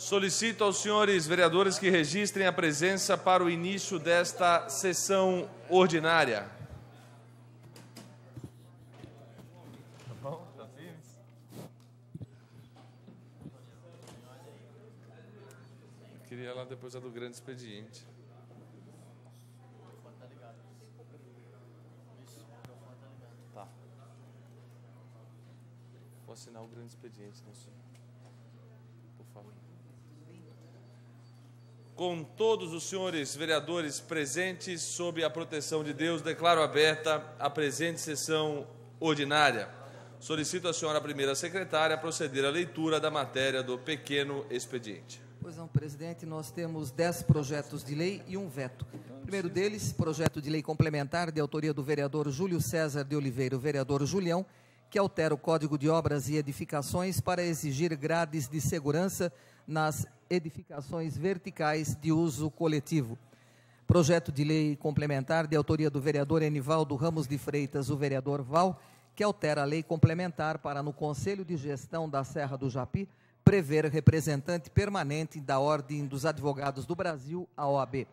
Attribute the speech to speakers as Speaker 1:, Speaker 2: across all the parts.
Speaker 1: Solicito aos senhores vereadores que registrem a presença para o início desta sessão ordinária. Eu queria lá depois a do grande expediente. Tá. Vou assinar o grande expediente, não senhor. Por favor. Com todos os senhores vereadores presentes, sob a proteção de Deus, declaro aberta a presente sessão ordinária. Solicito à senhora primeira secretária proceder à leitura da matéria do pequeno expediente.
Speaker 2: Pois não, presidente, nós temos dez projetos de lei e um veto. Primeiro deles, projeto de lei complementar de autoria do vereador Júlio César de Oliveira, o vereador Julião, que altera o Código de Obras e Edificações para exigir grades de segurança nas edificações verticais de uso coletivo. Projeto de lei complementar de autoria do vereador Enivaldo Ramos de Freitas, o vereador Val, que altera a lei complementar para, no Conselho de Gestão da Serra do Japi, prever representante permanente da Ordem dos Advogados do Brasil, a OAB.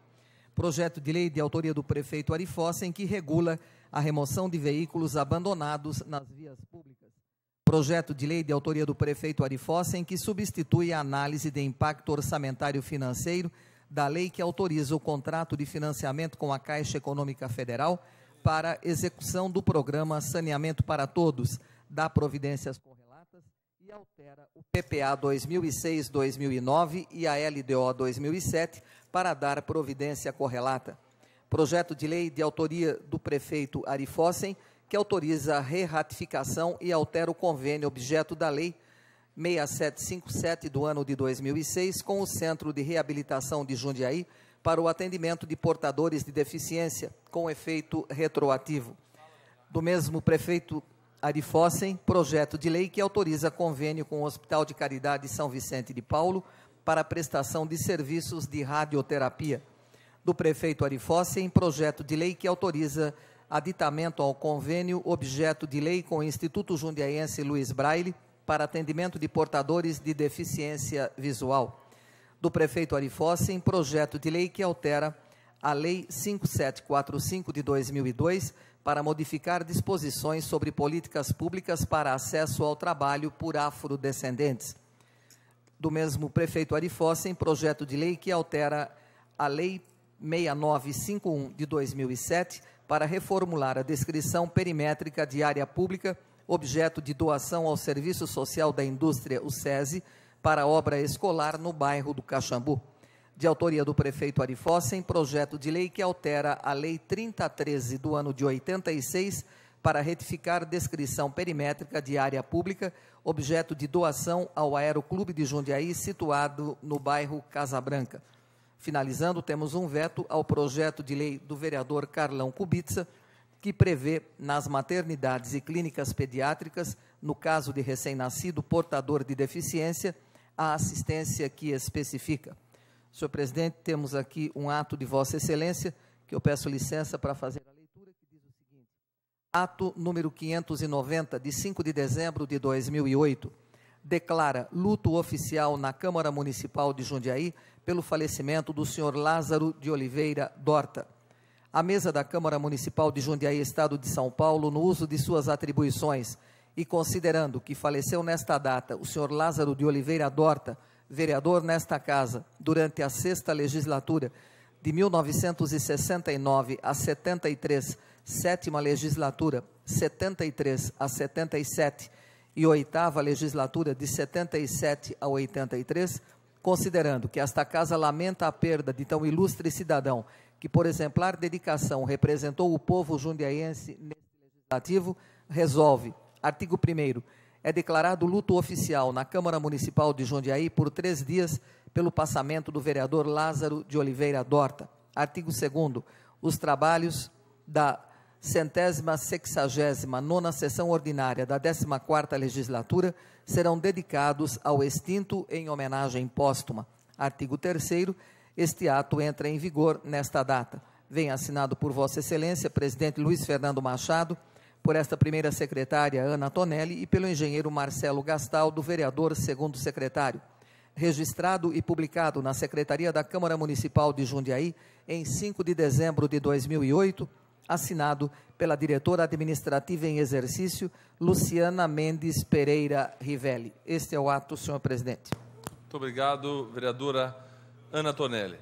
Speaker 2: Projeto de lei de autoria do prefeito Ari Fossen, que regula a remoção de veículos abandonados nas vias públicas. Projeto de lei de autoria do prefeito Ari Fossen, que substitui a análise de impacto orçamentário financeiro da lei que autoriza o contrato de financiamento com a Caixa Econômica Federal para execução do programa Saneamento para Todos, dá providências correlatas e altera o PPA 2006-2009 e a LDO 2007 para dar providência correlata. Projeto de lei de autoria do prefeito Ari Fossen, que autoriza a re-ratificação e altera o convênio objeto da lei 6757 do ano de 2006 com o Centro de Reabilitação de Jundiaí para o atendimento de portadores de deficiência, com efeito retroativo. Do mesmo prefeito Ari Fossen, projeto de lei que autoriza convênio com o Hospital de Caridade São Vicente de Paulo para a prestação de serviços de radioterapia. Do prefeito Ari Fossen, projeto de lei que autoriza aditamento ao convênio objeto de lei com o Instituto Jundiaense Luiz Braille para atendimento de portadores de deficiência visual. Do prefeito Ari Fossen, projeto de lei que altera a Lei 5745 de 2002 para modificar disposições sobre políticas públicas para acesso ao trabalho por afrodescendentes. Do mesmo prefeito Ari Fossen, projeto de lei que altera a Lei 6951 de 2007 para reformular a descrição perimétrica de área pública objeto de doação ao Serviço Social da Indústria, o SESI, para obra escolar no bairro do Caxambu. De autoria do prefeito Ari projeto de lei que altera a Lei 3013 do ano de 86 para retificar descrição perimétrica de área pública, objeto de doação ao Aeroclube de Jundiaí, situado no bairro Casa Branca. Finalizando, temos um veto ao projeto de lei do vereador Carlão Kubitsa, que prevê nas maternidades e clínicas pediátricas, no caso de recém-nascido portador de deficiência, a assistência que especifica. Senhor presidente, temos aqui um ato de Vossa Excelência, que eu peço licença para fazer a leitura, que diz o seguinte: Ato número 590, de 5 de dezembro de 2008, declara luto oficial na Câmara Municipal de Jundiaí pelo falecimento do senhor Lázaro de Oliveira Dorta. A mesa da Câmara Municipal de Jundiaí, Estado de São Paulo, no uso de suas atribuições e considerando que faleceu nesta data o senhor Lázaro de Oliveira Dorta, vereador nesta casa, durante a sexta legislatura, de 1969 a 73, sétima legislatura, 73 a 77 e oitava legislatura, de 77 a 83, considerando que esta casa lamenta a perda de tão ilustre cidadão que por exemplar dedicação representou o povo jundiaense nesse legislativo, resolve, artigo 1 é declarado luto oficial na Câmara Municipal de Jundiaí por três dias pelo passamento do vereador Lázaro de Oliveira Dorta. Artigo 2 os trabalhos da centésima sexagésima nona sessão ordinária da 14 quarta legislatura serão dedicados ao extinto em homenagem póstuma. Artigo 3 este ato entra em vigor nesta data. Vem assinado por Vossa Excelência, presidente Luiz Fernando Machado, por esta primeira secretária Ana Tonelli e pelo engenheiro Marcelo Gastal, do vereador segundo secretário. registrado e publicado na Secretaria da Câmara Municipal de Jundiaí em 5 de dezembro de 2008, assinado pela diretora administrativa em exercício, Luciana Mendes Pereira Rivelli. Este é o ato, senhor presidente.
Speaker 1: Muito obrigado, vereadora Ana Tonelli.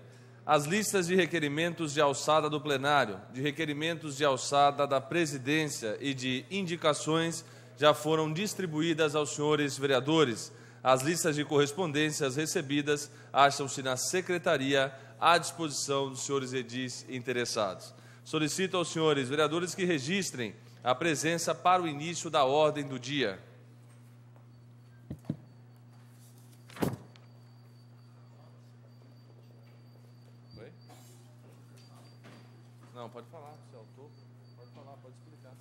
Speaker 1: As listas de requerimentos de alçada do plenário, de requerimentos de alçada da presidência e de indicações já foram distribuídas aos senhores vereadores. As listas de correspondências recebidas acham-se na secretaria à disposição dos senhores edis interessados. Solicito aos senhores vereadores que registrem a presença para o início da ordem do dia. Oi? Não, pode falar, você é autor. Pode falar, pode explicar.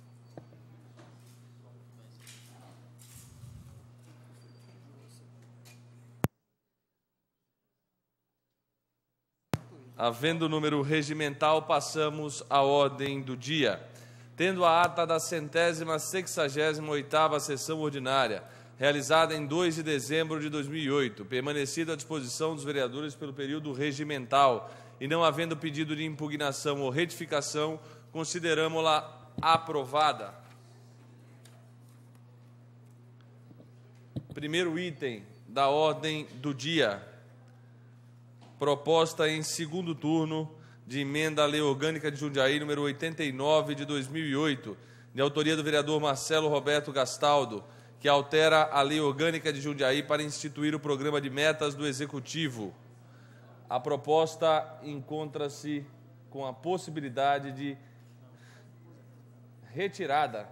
Speaker 1: Havendo o número regimental, passamos à ordem do dia. Tendo a ata da centésima sexagésima oitava sessão ordinária, realizada em 2 de dezembro de 2008, permanecido à disposição dos vereadores pelo período regimental e não havendo pedido de impugnação ou retificação, consideramos-la aprovada. Primeiro item da ordem do dia proposta em segundo turno de emenda à Lei Orgânica de Jundiaí, número 89 de 2008, de autoria do vereador Marcelo Roberto Gastaldo, que altera a Lei Orgânica de Jundiaí para instituir o programa de metas do Executivo. A proposta encontra-se com a possibilidade de retirada.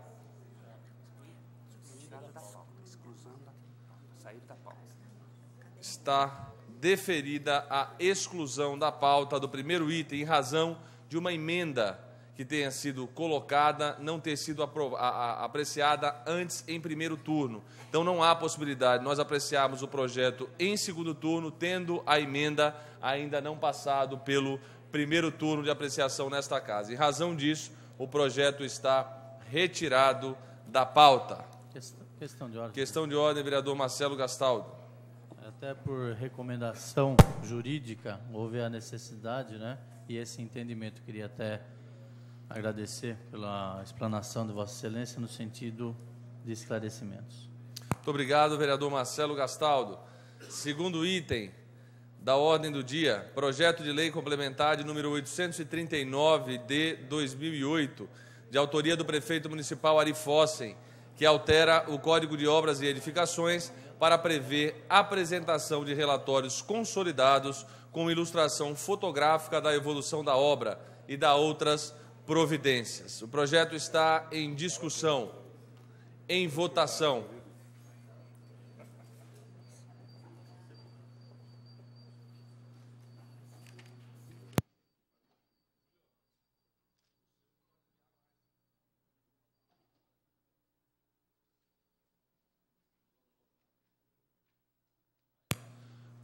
Speaker 1: Está deferida a exclusão da pauta do primeiro item em razão de uma emenda que tenha sido colocada não ter sido apreciada antes em primeiro turno. Então não há possibilidade de nós apreciarmos o projeto em segundo turno, tendo a emenda ainda não passado pelo primeiro turno de apreciação nesta casa. Em razão disso, o projeto está retirado da pauta.
Speaker 3: Questão de ordem.
Speaker 1: Questão de ordem, vereador Marcelo Gastaldo
Speaker 3: até por recomendação jurídica, houve a necessidade, né? E esse entendimento queria até agradecer pela explanação de Vossa Excelência no sentido de esclarecimentos.
Speaker 1: Muito obrigado, vereador Marcelo Gastaldo. Segundo item da ordem do dia, projeto de lei complementar de número 839 de 2008, de autoria do prefeito municipal Ari Fossen, que altera o Código de Obras e Edificações para prever apresentação de relatórios consolidados com ilustração fotográfica da evolução da obra e da outras providências. O projeto está em discussão, em votação.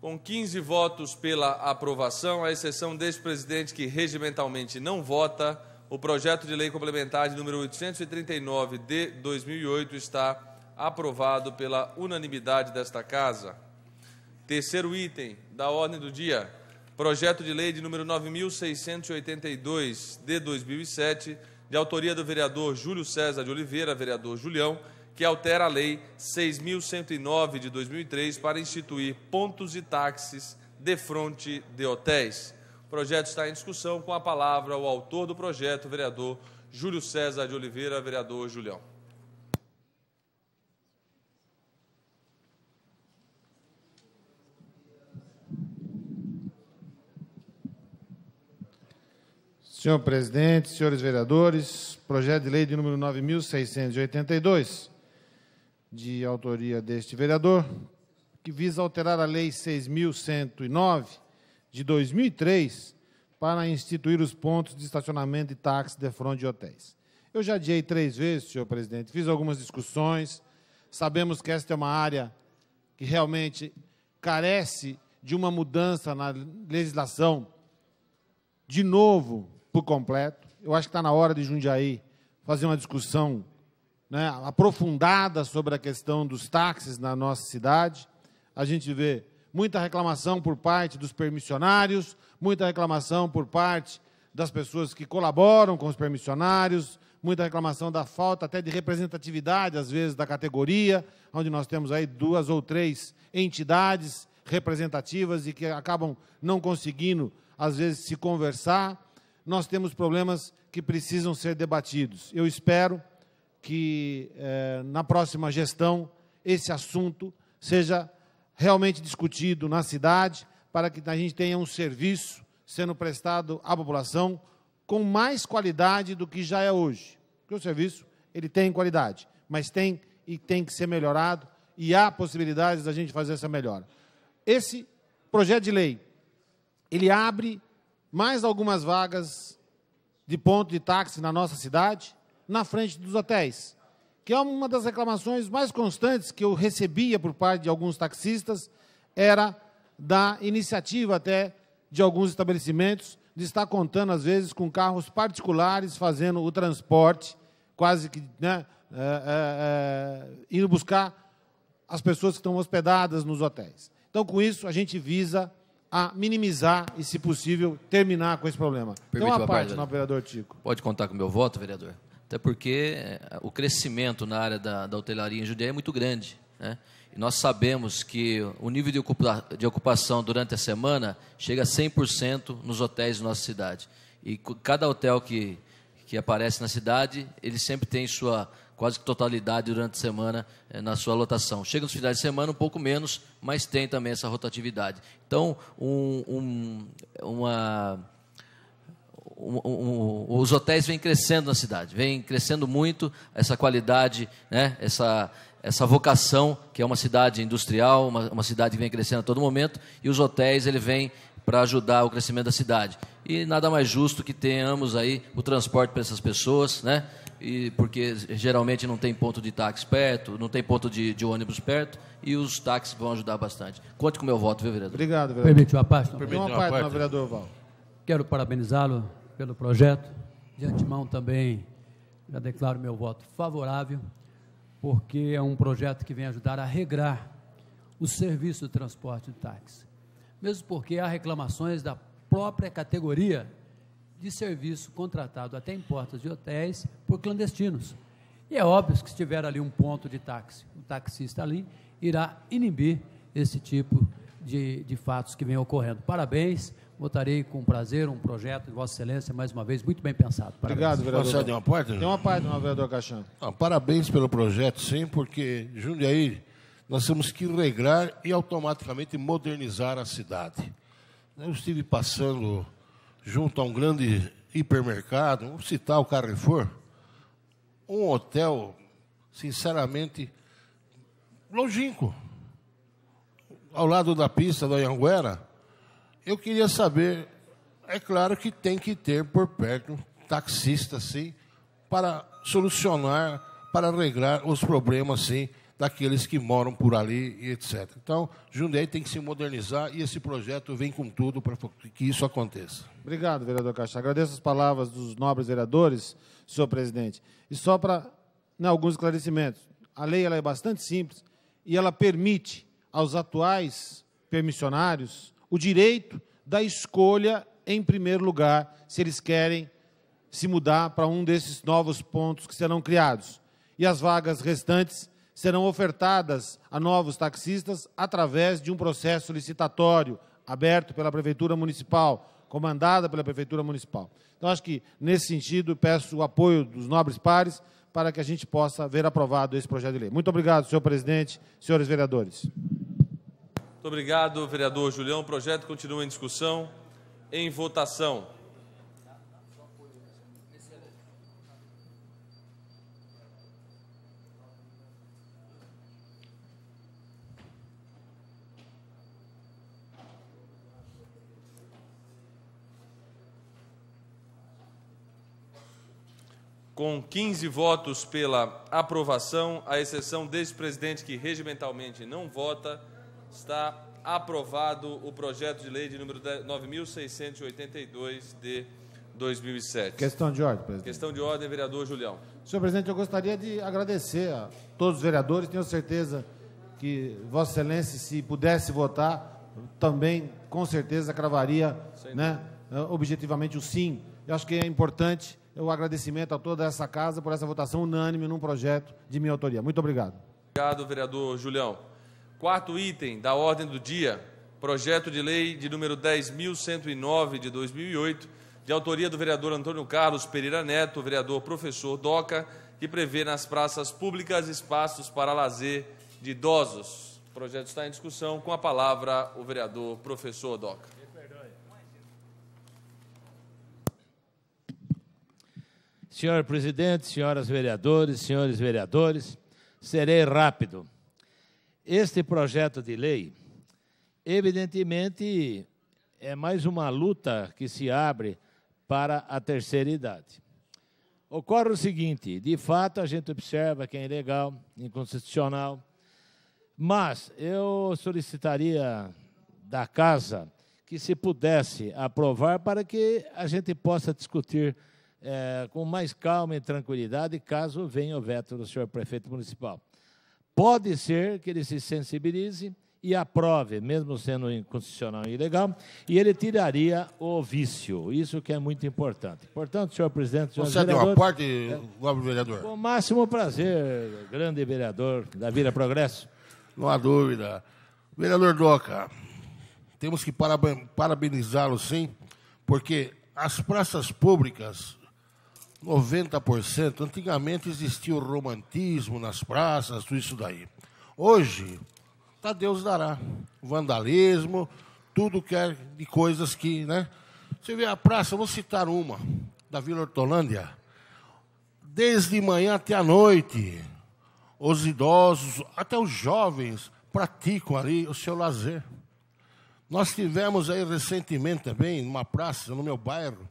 Speaker 1: Com 15 votos pela aprovação, à exceção deste presidente que regimentalmente não vota, o projeto de lei complementar de número 839 de 2008 está aprovado pela unanimidade desta casa. Terceiro item da ordem do dia, projeto de lei de número 9682 de 2007, de autoria do vereador Júlio César de Oliveira, vereador Julião, que altera a Lei 6.109 de 2003 para instituir pontos de táxis de fronte de hotéis. O projeto está em discussão com a palavra o autor do projeto, o vereador Júlio César de Oliveira, vereador Julião.
Speaker 4: Senhor presidente, senhores vereadores, projeto de lei de número 9682 de autoria deste vereador, que visa alterar a Lei 6.109 de 2003 para instituir os pontos de estacionamento de táxi de fronte de hotéis. Eu já adiei três vezes, senhor presidente, fiz algumas discussões, sabemos que esta é uma área que realmente carece de uma mudança na legislação, de novo, por completo. Eu acho que está na hora de Jundiaí fazer uma discussão né, aprofundada sobre a questão dos táxis na nossa cidade. A gente vê muita reclamação por parte dos permissionários, muita reclamação por parte das pessoas que colaboram com os permissionários, muita reclamação da falta até de representatividade, às vezes, da categoria, onde nós temos aí duas ou três entidades representativas e que acabam não conseguindo, às vezes, se conversar. Nós temos problemas que precisam ser debatidos. Eu espero que, eh, na próxima gestão, esse assunto seja realmente discutido na cidade, para que a gente tenha um serviço sendo prestado à população com mais qualidade do que já é hoje. Porque o serviço ele tem qualidade, mas tem e tem que ser melhorado e há possibilidades da gente fazer essa melhora. Esse projeto de lei ele abre mais algumas vagas de ponto de táxi na nossa cidade, na frente dos hotéis, que é uma das reclamações mais constantes que eu recebia por parte de alguns taxistas, era da iniciativa até de alguns estabelecimentos de estar contando, às vezes, com carros particulares fazendo o transporte, quase que né, é, é, é, indo buscar as pessoas que estão hospedadas nos hotéis. Então, com isso, a gente visa a minimizar e, se possível, terminar com esse problema.
Speaker 5: Permite
Speaker 4: então, a parte,
Speaker 5: parte,
Speaker 4: não, vereador Tico.
Speaker 5: Pode contar com o meu voto, vereador? Até porque eh, o crescimento na área da, da hotelaria em é muito grande. Né? E nós sabemos que o nível de, ocupa, de ocupação durante a semana chega a 100% nos hotéis da nossa cidade. E cada hotel que, que aparece na cidade, ele sempre tem sua quase que totalidade durante a semana eh, na sua lotação. Chega nos finais de semana um pouco menos, mas tem também essa rotatividade. Então, um, um, uma um, um, os hotéis vêm crescendo na cidade, vem crescendo muito essa qualidade, né, essa, essa vocação, que é uma cidade industrial, uma, uma cidade que vem crescendo a todo momento, e os hotéis ele vem para ajudar o crescimento da cidade. E nada mais justo que tenhamos aí o transporte para essas pessoas, né? E porque geralmente não tem ponto de táxi perto, não tem ponto de, de ônibus perto, e os táxis vão ajudar bastante. Conte com o meu voto, viu, vereador?
Speaker 4: Obrigado, vereador.
Speaker 6: Permite uma parte?
Speaker 4: Permite uma parte, não, vereador Val.
Speaker 6: Quero parabenizá-lo pelo projeto. De antemão também já declaro meu voto favorável, porque é um projeto que vem ajudar a regrar o serviço de transporte de táxi. Mesmo porque há reclamações da própria categoria de serviço contratado até em portas de hotéis por clandestinos. E é óbvio que se tiver ali um ponto de táxi, o taxista ali irá inibir esse tipo de, de fatos que vem ocorrendo. Parabéns, votarei com prazer um projeto de Vossa Excelência, mais uma vez, muito bem pensado.
Speaker 4: Parabéns. Obrigado, vereador.
Speaker 7: Você tem uma parte?
Speaker 4: Tem uma parte, não, vereador Caixão.
Speaker 7: Ah, parabéns pelo projeto, sim, porque Jundiaí, nós temos que regrar e automaticamente modernizar a cidade. Eu estive passando junto a um grande hipermercado, vou citar o Carrefour, um hotel, sinceramente, longínquo, ao lado da pista da Anhanguera, eu queria saber, é claro que tem que ter por perto taxista, sim, para solucionar, para arreglar os problemas, sim, daqueles que moram por ali e etc. Então, Jundiaí tem que se modernizar e esse projeto vem com tudo para que isso aconteça.
Speaker 4: Obrigado, vereador Caixa. Agradeço as palavras dos nobres vereadores, senhor presidente. E só para né, alguns esclarecimentos. A lei ela é bastante simples e ela permite aos atuais permissionários o direito da escolha, em primeiro lugar, se eles querem se mudar para um desses novos pontos que serão criados. E as vagas restantes serão ofertadas a novos taxistas através de um processo licitatório aberto pela Prefeitura Municipal, comandada pela Prefeitura Municipal. Então, acho que, nesse sentido, peço o apoio dos nobres pares para que a gente possa ver aprovado esse projeto de lei. Muito obrigado, senhor presidente, senhores vereadores.
Speaker 1: Muito obrigado, vereador Julião. O projeto continua em discussão. Em votação. com 15 votos pela aprovação, à exceção deste presidente que regimentalmente não vota, está aprovado o projeto de lei de número 9682 de 2007.
Speaker 4: Questão de ordem, presidente.
Speaker 1: Questão de ordem, vereador Julião.
Speaker 4: Senhor presidente, eu gostaria de agradecer a todos os vereadores, tenho certeza que Vossa Excelência, se pudesse votar, também, com certeza, cravaria né, objetivamente o sim. Eu acho que é importante o agradecimento a toda essa casa por essa votação unânime num projeto de minha autoria. Muito obrigado.
Speaker 1: Obrigado, vereador Julião. Quarto item da ordem do dia, projeto de lei de número 10.109 de 2008, de autoria do vereador Antônio Carlos Pereira Neto, vereador professor DOCA, que prevê nas praças públicas espaços para lazer de idosos. O projeto está em discussão. Com a palavra, o vereador professor DOCA.
Speaker 8: Senhor presidente, senhoras vereadores, senhores vereadores, serei rápido. Este projeto de lei, evidentemente, é mais uma luta que se abre para a terceira idade. Ocorre o seguinte: de fato, a gente observa que é ilegal, inconstitucional, mas eu solicitaria da casa que se pudesse aprovar para que a gente possa discutir é, com mais calma e tranquilidade, caso venha o veto do senhor prefeito municipal. Pode ser que ele se sensibilize e aprove, mesmo sendo inconstitucional e ilegal, e ele tiraria o vício. Isso que é muito importante. Portanto, senhor presidente, senhor
Speaker 7: Você deu uma parte, nobre vereador?
Speaker 8: Com o máximo prazer, grande vereador da Vila Progresso.
Speaker 7: Não há dúvida. Vereador Doca, temos que parabenizá-lo sim, porque as praças públicas 90%. Antigamente existia o romantismo nas praças, tudo isso daí. Hoje, tá Deus dará. Vandalismo, tudo que é de coisas que, né? Você vê a praça, vou citar uma, da Vila Hortolândia. Desde manhã até a noite, os idosos, até os jovens, praticam ali o seu lazer. Nós tivemos aí recentemente também, numa praça no meu bairro,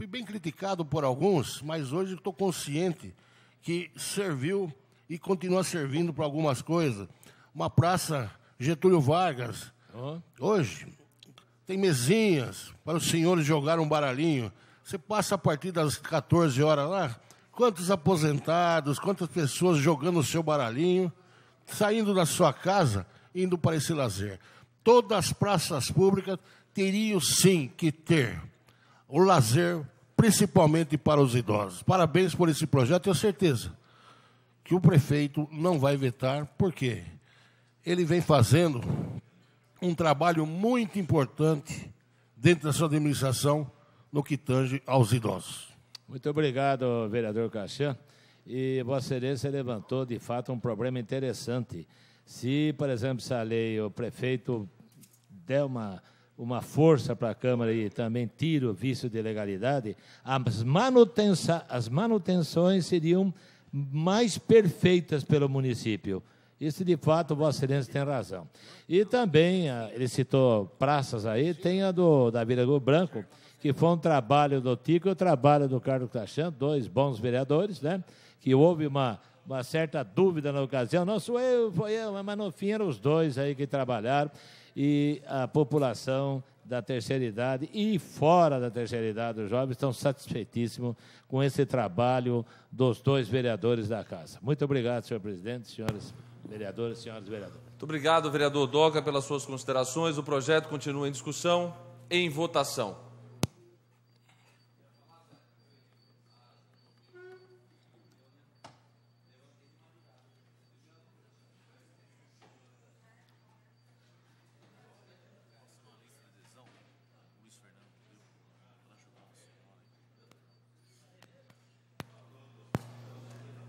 Speaker 7: Fui bem criticado por alguns, mas hoje estou consciente que serviu e continua servindo para algumas coisas. Uma praça Getúlio Vargas, hoje, tem mesinhas para os senhores jogar um baralhinho. Você passa a partir das 14 horas lá, quantos aposentados, quantas pessoas jogando o seu baralhinho, saindo da sua casa, indo para esse lazer. Todas as praças públicas teriam sim que ter o lazer, principalmente para os idosos. Parabéns por esse projeto, tenho certeza que o prefeito não vai vetar, porque ele vem fazendo um trabalho muito importante dentro da sua administração no que tange aos idosos.
Speaker 8: Muito obrigado, vereador Caxian. E Vossa Excelência levantou, de fato, um problema interessante. Se, por exemplo, essa lei, o prefeito der uma uma força para a Câmara e também tira o vício de legalidade, as, manutença, as manutenções seriam mais perfeitas pelo município. Isso, de fato, Vossa Excelência tem razão. E também, ah, ele citou praças aí, tem a do, da Vila do Branco, que foi um trabalho do Tico e o trabalho do Carlos Cachan, dois bons vereadores, né? que houve uma, uma certa dúvida na ocasião. Não sou eu, foi eu, mas no fim eram os dois aí que trabalharam e a população da terceira idade e fora da terceira idade, os jovens estão satisfeitíssimos com esse trabalho dos dois vereadores da casa. Muito obrigado, senhor presidente, senhores vereadores, senhores vereadores.
Speaker 1: Muito obrigado, vereador Doca, pelas suas considerações. O projeto continua em discussão, em votação.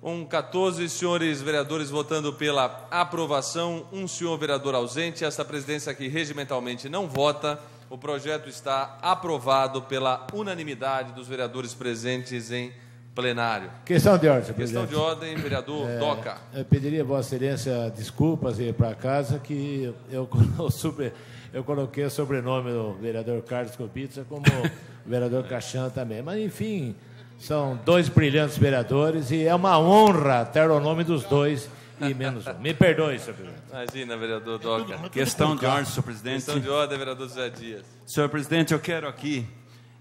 Speaker 1: Com 14 senhores vereadores votando pela aprovação, um senhor vereador ausente, esta presidência aqui regimentalmente não vota. O projeto está aprovado pela unanimidade dos vereadores presentes em plenário.
Speaker 8: Questão de ordem,
Speaker 1: Questão de ordem, vereador é, Doca.
Speaker 8: Eu pediria Vossa Excelência desculpas e ir para casa que eu, eu, eu coloquei o sobrenome do vereador Carlos Copitza como vereador Caixão também. Mas, enfim, são dois brilhantes vereadores e é uma honra ter o nome dos dois e menos um. Me perdoe, senhor presidente.
Speaker 1: Imagina, vereador Doca.
Speaker 9: Questão de ordem, senhor presidente.
Speaker 1: Questão de ordem, vereador Zé Dias.
Speaker 9: Senhor presidente, eu quero aqui,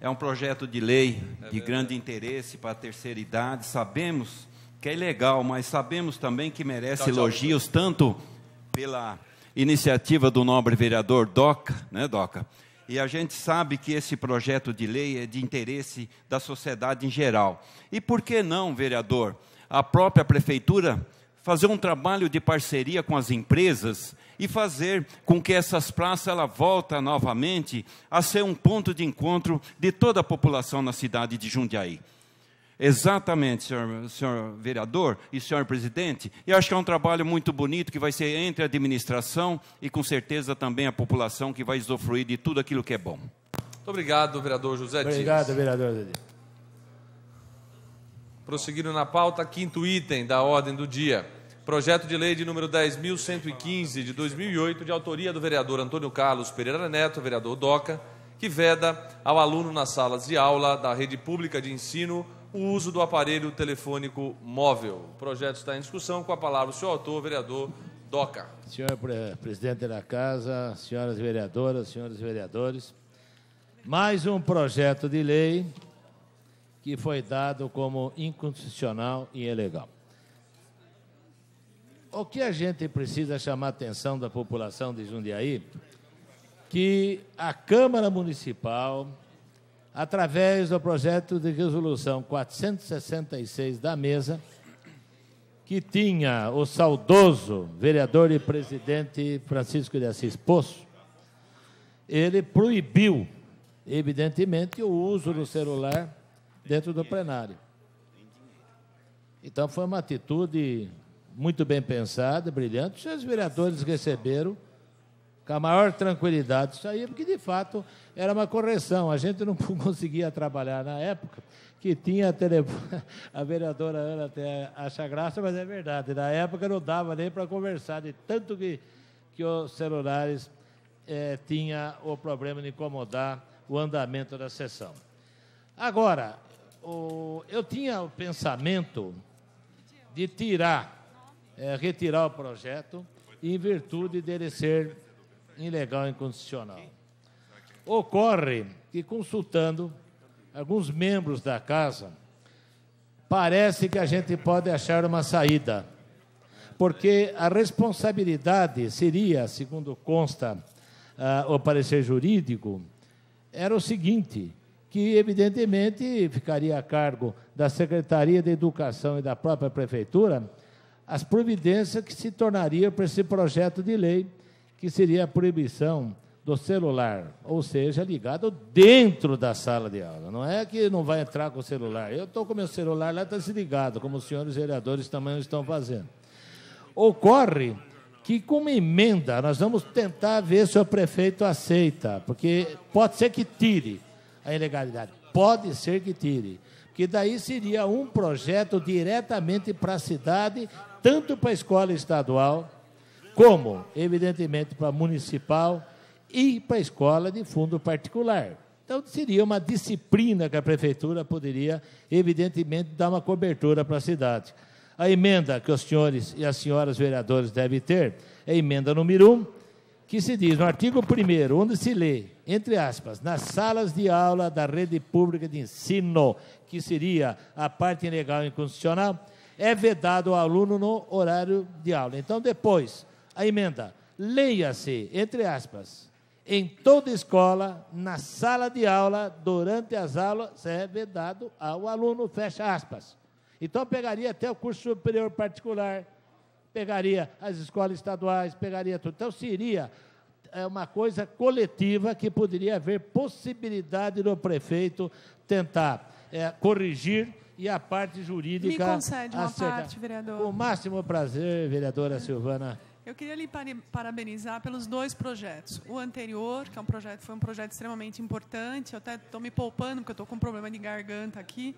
Speaker 9: é um projeto de lei é de grande interesse para a terceira idade. Sabemos que é ilegal, mas sabemos também que merece tchau, elogios, tchau. tanto pela iniciativa do nobre vereador Doca, né, Doca? E a gente sabe que esse projeto de lei é de interesse da sociedade em geral. E por que não, vereador, a própria prefeitura fazer um trabalho de parceria com as empresas e fazer com que essas praças ela volta novamente a ser um ponto de encontro de toda a população na cidade de Jundiaí. Exatamente, senhor, senhor vereador e senhor presidente. E acho que é um trabalho muito bonito que vai ser entre a administração e com certeza também a população que vai usufruir de tudo aquilo que é bom.
Speaker 1: Muito obrigado, vereador José
Speaker 8: Obrigado,
Speaker 1: Dias.
Speaker 8: vereador Zé.
Speaker 1: Prosseguindo na pauta, quinto item da ordem do dia. Projeto de lei de número 10.115 de 2008, de autoria do vereador Antônio Carlos Pereira Neto, vereador Doca, que veda ao aluno nas salas de aula da rede pública de ensino o uso do aparelho telefônico móvel. O projeto está em discussão. Com a palavra o seu autor, vereador Doca.
Speaker 8: Senhor pre- presidente da Casa, senhoras vereadoras, senhores vereadores, mais um projeto de lei que foi dado como inconstitucional e ilegal. O que a gente precisa chamar a atenção da população de Jundiaí, que a Câmara Municipal, através do projeto de resolução 466 da mesa, que tinha o saudoso vereador e presidente Francisco de Assis Poço, ele proibiu, evidentemente, o uso do celular dentro do plenário. Então, foi uma atitude muito bem pensada, brilhante. Os vereadores receberam com a maior tranquilidade isso aí, porque de fato era uma correção. A gente não conseguia trabalhar na época, que tinha telefone. A vereadora Ana até acha graça, mas é verdade. Na época não dava nem para conversar, de tanto que, que os celulares eh, tinha o problema de incomodar o andamento da sessão. Agora, o- eu tinha o pensamento de tirar, eh, retirar o projeto em virtude dele ser ilegal e inconstitucional. Ocorre que, consultando alguns membros da casa, parece que a gente pode achar uma saída, porque a responsabilidade seria, segundo consta ah, o parecer jurídico, era o seguinte, que evidentemente ficaria a cargo da Secretaria de Educação e da própria Prefeitura as providências que se tornariam para esse projeto de lei, que seria a proibição do celular, ou seja, ligado dentro da sala de aula. Não é que não vai entrar com o celular. Eu estou com meu celular lá, está desligado, como os senhores vereadores também estão fazendo. Ocorre que, com uma emenda, nós vamos tentar ver se o prefeito aceita, porque pode ser que tire a ilegalidade. Pode ser que tire. Porque daí seria um projeto diretamente para a cidade, tanto para a escola estadual, como, evidentemente, para municipal e para escola de fundo particular. Então, seria uma disciplina que a prefeitura poderia, evidentemente, dar uma cobertura para a cidade. A emenda que os senhores e as senhoras vereadores devem ter é a emenda número 1, que se diz no artigo 1 onde se lê, entre aspas, nas salas de aula da rede pública de ensino, que seria a parte ilegal e inconstitucional, é vedado ao aluno no horário de aula. Então, depois, a emenda, leia-se, entre aspas, em toda escola, na sala de aula, durante as aulas, é vedado ao aluno, fecha aspas. Então, pegaria até o curso superior particular, pegaria as escolas estaduais, pegaria tudo. Então, seria é, uma coisa coletiva que poderia haver possibilidade do prefeito tentar é, corrigir e a parte jurídica.
Speaker 10: Me concede uma
Speaker 8: acertar.
Speaker 10: parte, vereador.
Speaker 8: Com o máximo prazer, vereadora Silvana.
Speaker 10: Eu queria lhe parabenizar pelos dois projetos. O anterior, que é um projeto, foi um projeto extremamente importante. Eu até estou me poupando, porque eu estou com um problema de garganta aqui.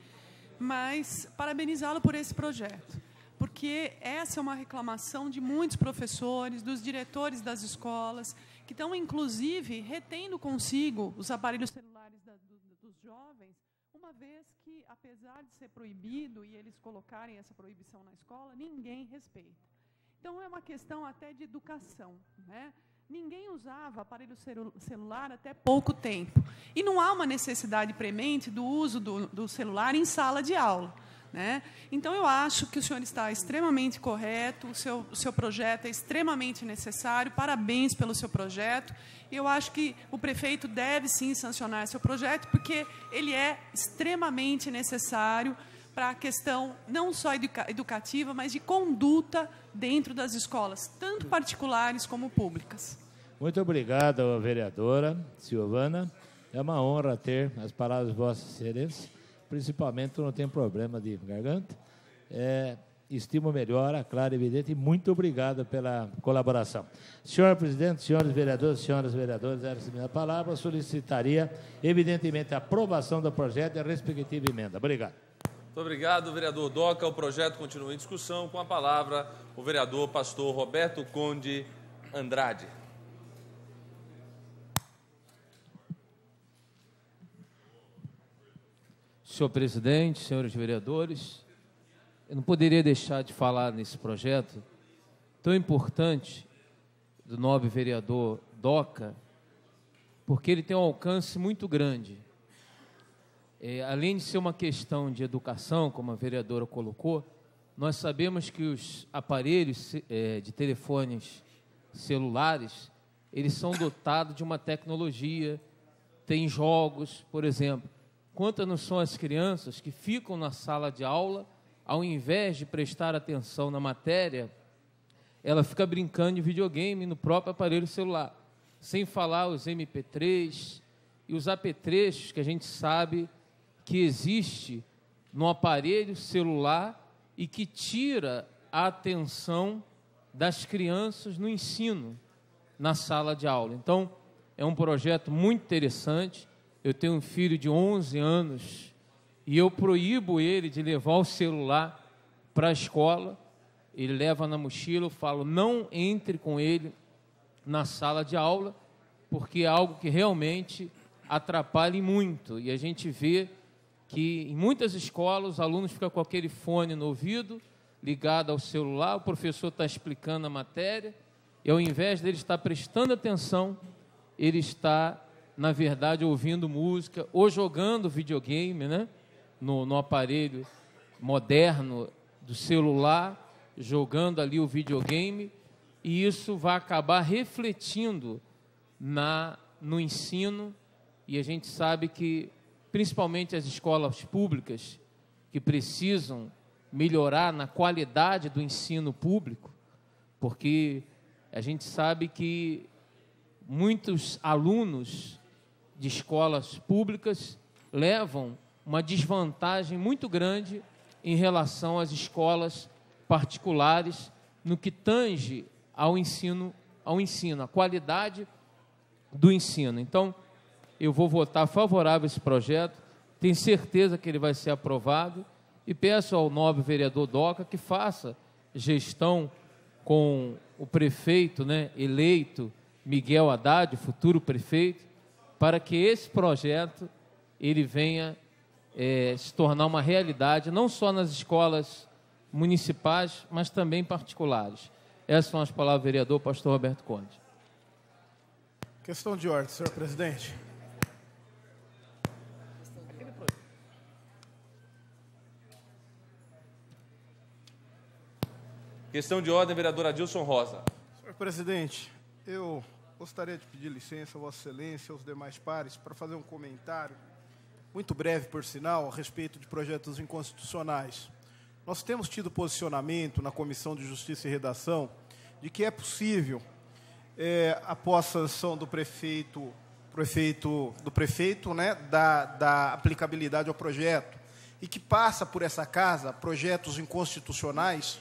Speaker 10: Mas parabenizá-lo por esse projeto. Porque essa é uma reclamação de muitos professores, dos diretores das escolas, que estão, inclusive, retendo consigo os aparelhos celulares da- do- dos jovens, uma vez que, apesar de ser proibido e eles colocarem essa proibição na escola, ninguém respeita. Então, é uma questão até de educação. Né? Ninguém usava aparelho celu- celular até pouco tempo. E não há uma necessidade premente do uso do, do celular em sala de aula. Né? Então, eu acho que o senhor está extremamente correto, o seu, o seu projeto é extremamente necessário, parabéns pelo seu projeto. Eu acho que o prefeito deve sim sancionar seu projeto, porque ele é extremamente necessário para a questão não só educa educativa, mas de conduta dentro das escolas, tanto particulares como públicas.
Speaker 8: Muito obrigado, vereadora Silvana. É uma honra ter as palavras de Vossa Excelência, principalmente não tem problema de garganta. É, estimo melhora, claro e evidente, e muito obrigado pela colaboração. Senhor presidente, senhores vereadores, senhoras vereadoras, essa a palavra, solicitaria, evidentemente, a aprovação do projeto e a respectiva emenda. Obrigado.
Speaker 1: Muito obrigado, vereador Doca. O projeto continua em discussão. Com a palavra, o vereador pastor Roberto Conde Andrade.
Speaker 11: Senhor presidente, senhores vereadores, eu não poderia deixar de falar nesse projeto tão importante do nobre vereador Doca, porque ele tem um alcance muito grande. É, além de ser uma questão de educação, como a vereadora colocou, nós sabemos que os aparelhos é, de telefones celulares, eles são dotados de uma tecnologia, tem jogos, por exemplo. Quantas não são as crianças que ficam na sala de aula, ao invés de prestar atenção na matéria, ela fica brincando de videogame no próprio aparelho celular. Sem falar os MP3 e os apetrechos que a gente sabe que existe no aparelho celular e que tira a atenção das crianças no ensino, na sala de aula. Então, é um projeto muito interessante eu tenho um filho de 11 anos e eu proíbo ele de levar o celular para a escola. Ele leva na mochila, eu falo, não entre com ele na sala de aula, porque é algo que realmente atrapalha muito. E a gente vê que em muitas escolas os alunos ficam com aquele fone no ouvido, ligado ao celular, o professor está explicando a matéria, e ao invés dele estar prestando atenção, ele está na verdade, ouvindo música ou jogando videogame, né? No, no aparelho moderno do celular, jogando ali o videogame, e isso vai acabar refletindo na, no ensino, e a gente sabe que, principalmente as escolas públicas, que precisam melhorar na qualidade do ensino público, porque a gente sabe que muitos alunos de escolas públicas levam uma desvantagem muito grande em relação às escolas particulares no que tange ao ensino, ao ensino, a qualidade do ensino. Então, eu vou votar favorável a esse projeto, tenho certeza que ele vai ser aprovado e peço ao nobre vereador Doca que faça gestão com o prefeito né, eleito Miguel Haddad, futuro prefeito, para que esse projeto ele venha é, se tornar uma realidade, não só nas escolas municipais, mas também particulares. Essas são as palavras do vereador pastor Roberto Conde.
Speaker 12: Questão de ordem, senhor presidente.
Speaker 1: Questão de ordem, vereador Adilson Rosa.
Speaker 12: Senhor presidente, eu Gostaria de pedir licença, Vossa Excelência, aos demais pares, para fazer um comentário, muito breve, por sinal, a respeito de projetos inconstitucionais. Nós temos tido posicionamento na Comissão de Justiça e Redação de que é possível, é, após a sanção do prefeito, prefeito do prefeito, né, da, da aplicabilidade ao projeto, e que passa por essa casa projetos inconstitucionais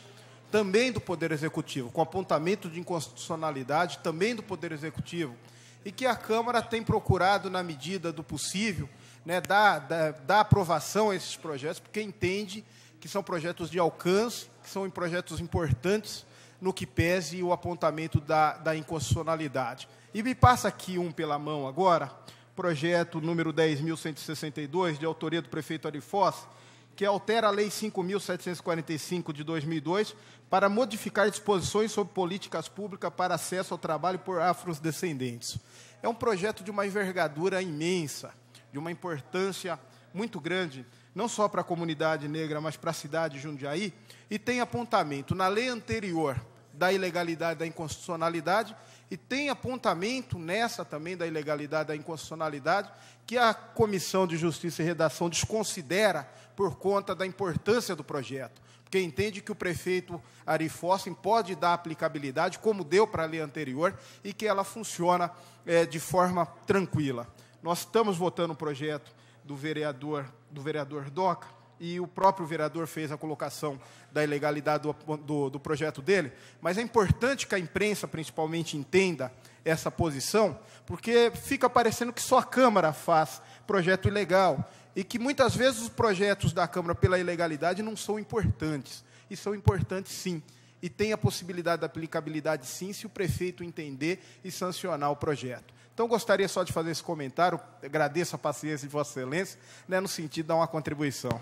Speaker 12: também do Poder Executivo, com apontamento de inconstitucionalidade também do Poder Executivo, e que a Câmara tem procurado, na medida do possível, né, dar, dar, dar aprovação a esses projetos, porque entende que são projetos de alcance, que são projetos importantes no que pese o apontamento da, da inconstitucionalidade. E me passa aqui um pela mão agora, projeto número 10.162, de autoria do prefeito Arifós, que altera a Lei 5.745 de 2002 para modificar disposições sobre políticas públicas para acesso ao trabalho por afrodescendentes. É um projeto de uma envergadura imensa, de uma importância muito grande não só para a comunidade negra, mas para a cidade de Jundiaí, e tem apontamento na lei anterior da ilegalidade, da inconstitucionalidade, e tem apontamento nessa também da ilegalidade, da inconstitucionalidade, que a Comissão de Justiça e Redação desconsidera por conta da importância do projeto, porque entende que o prefeito Ari Fossen pode dar aplicabilidade, como deu para a lei anterior, e que ela funciona é, de forma tranquila. Nós estamos votando o projeto do vereador, do vereador Doca, e o próprio vereador fez a colocação da ilegalidade do, do, do, projeto dele, mas é importante que a imprensa, principalmente, entenda essa posição, porque fica parecendo que só a Câmara faz projeto ilegal, e que muitas vezes os projetos da Câmara pela ilegalidade não são importantes, e são importantes sim, e tem a possibilidade da aplicabilidade sim, se o prefeito entender e sancionar o projeto. Então, gostaria só de fazer esse comentário, agradeço a paciência de Vossa Excelência, né, no sentido de dar uma contribuição.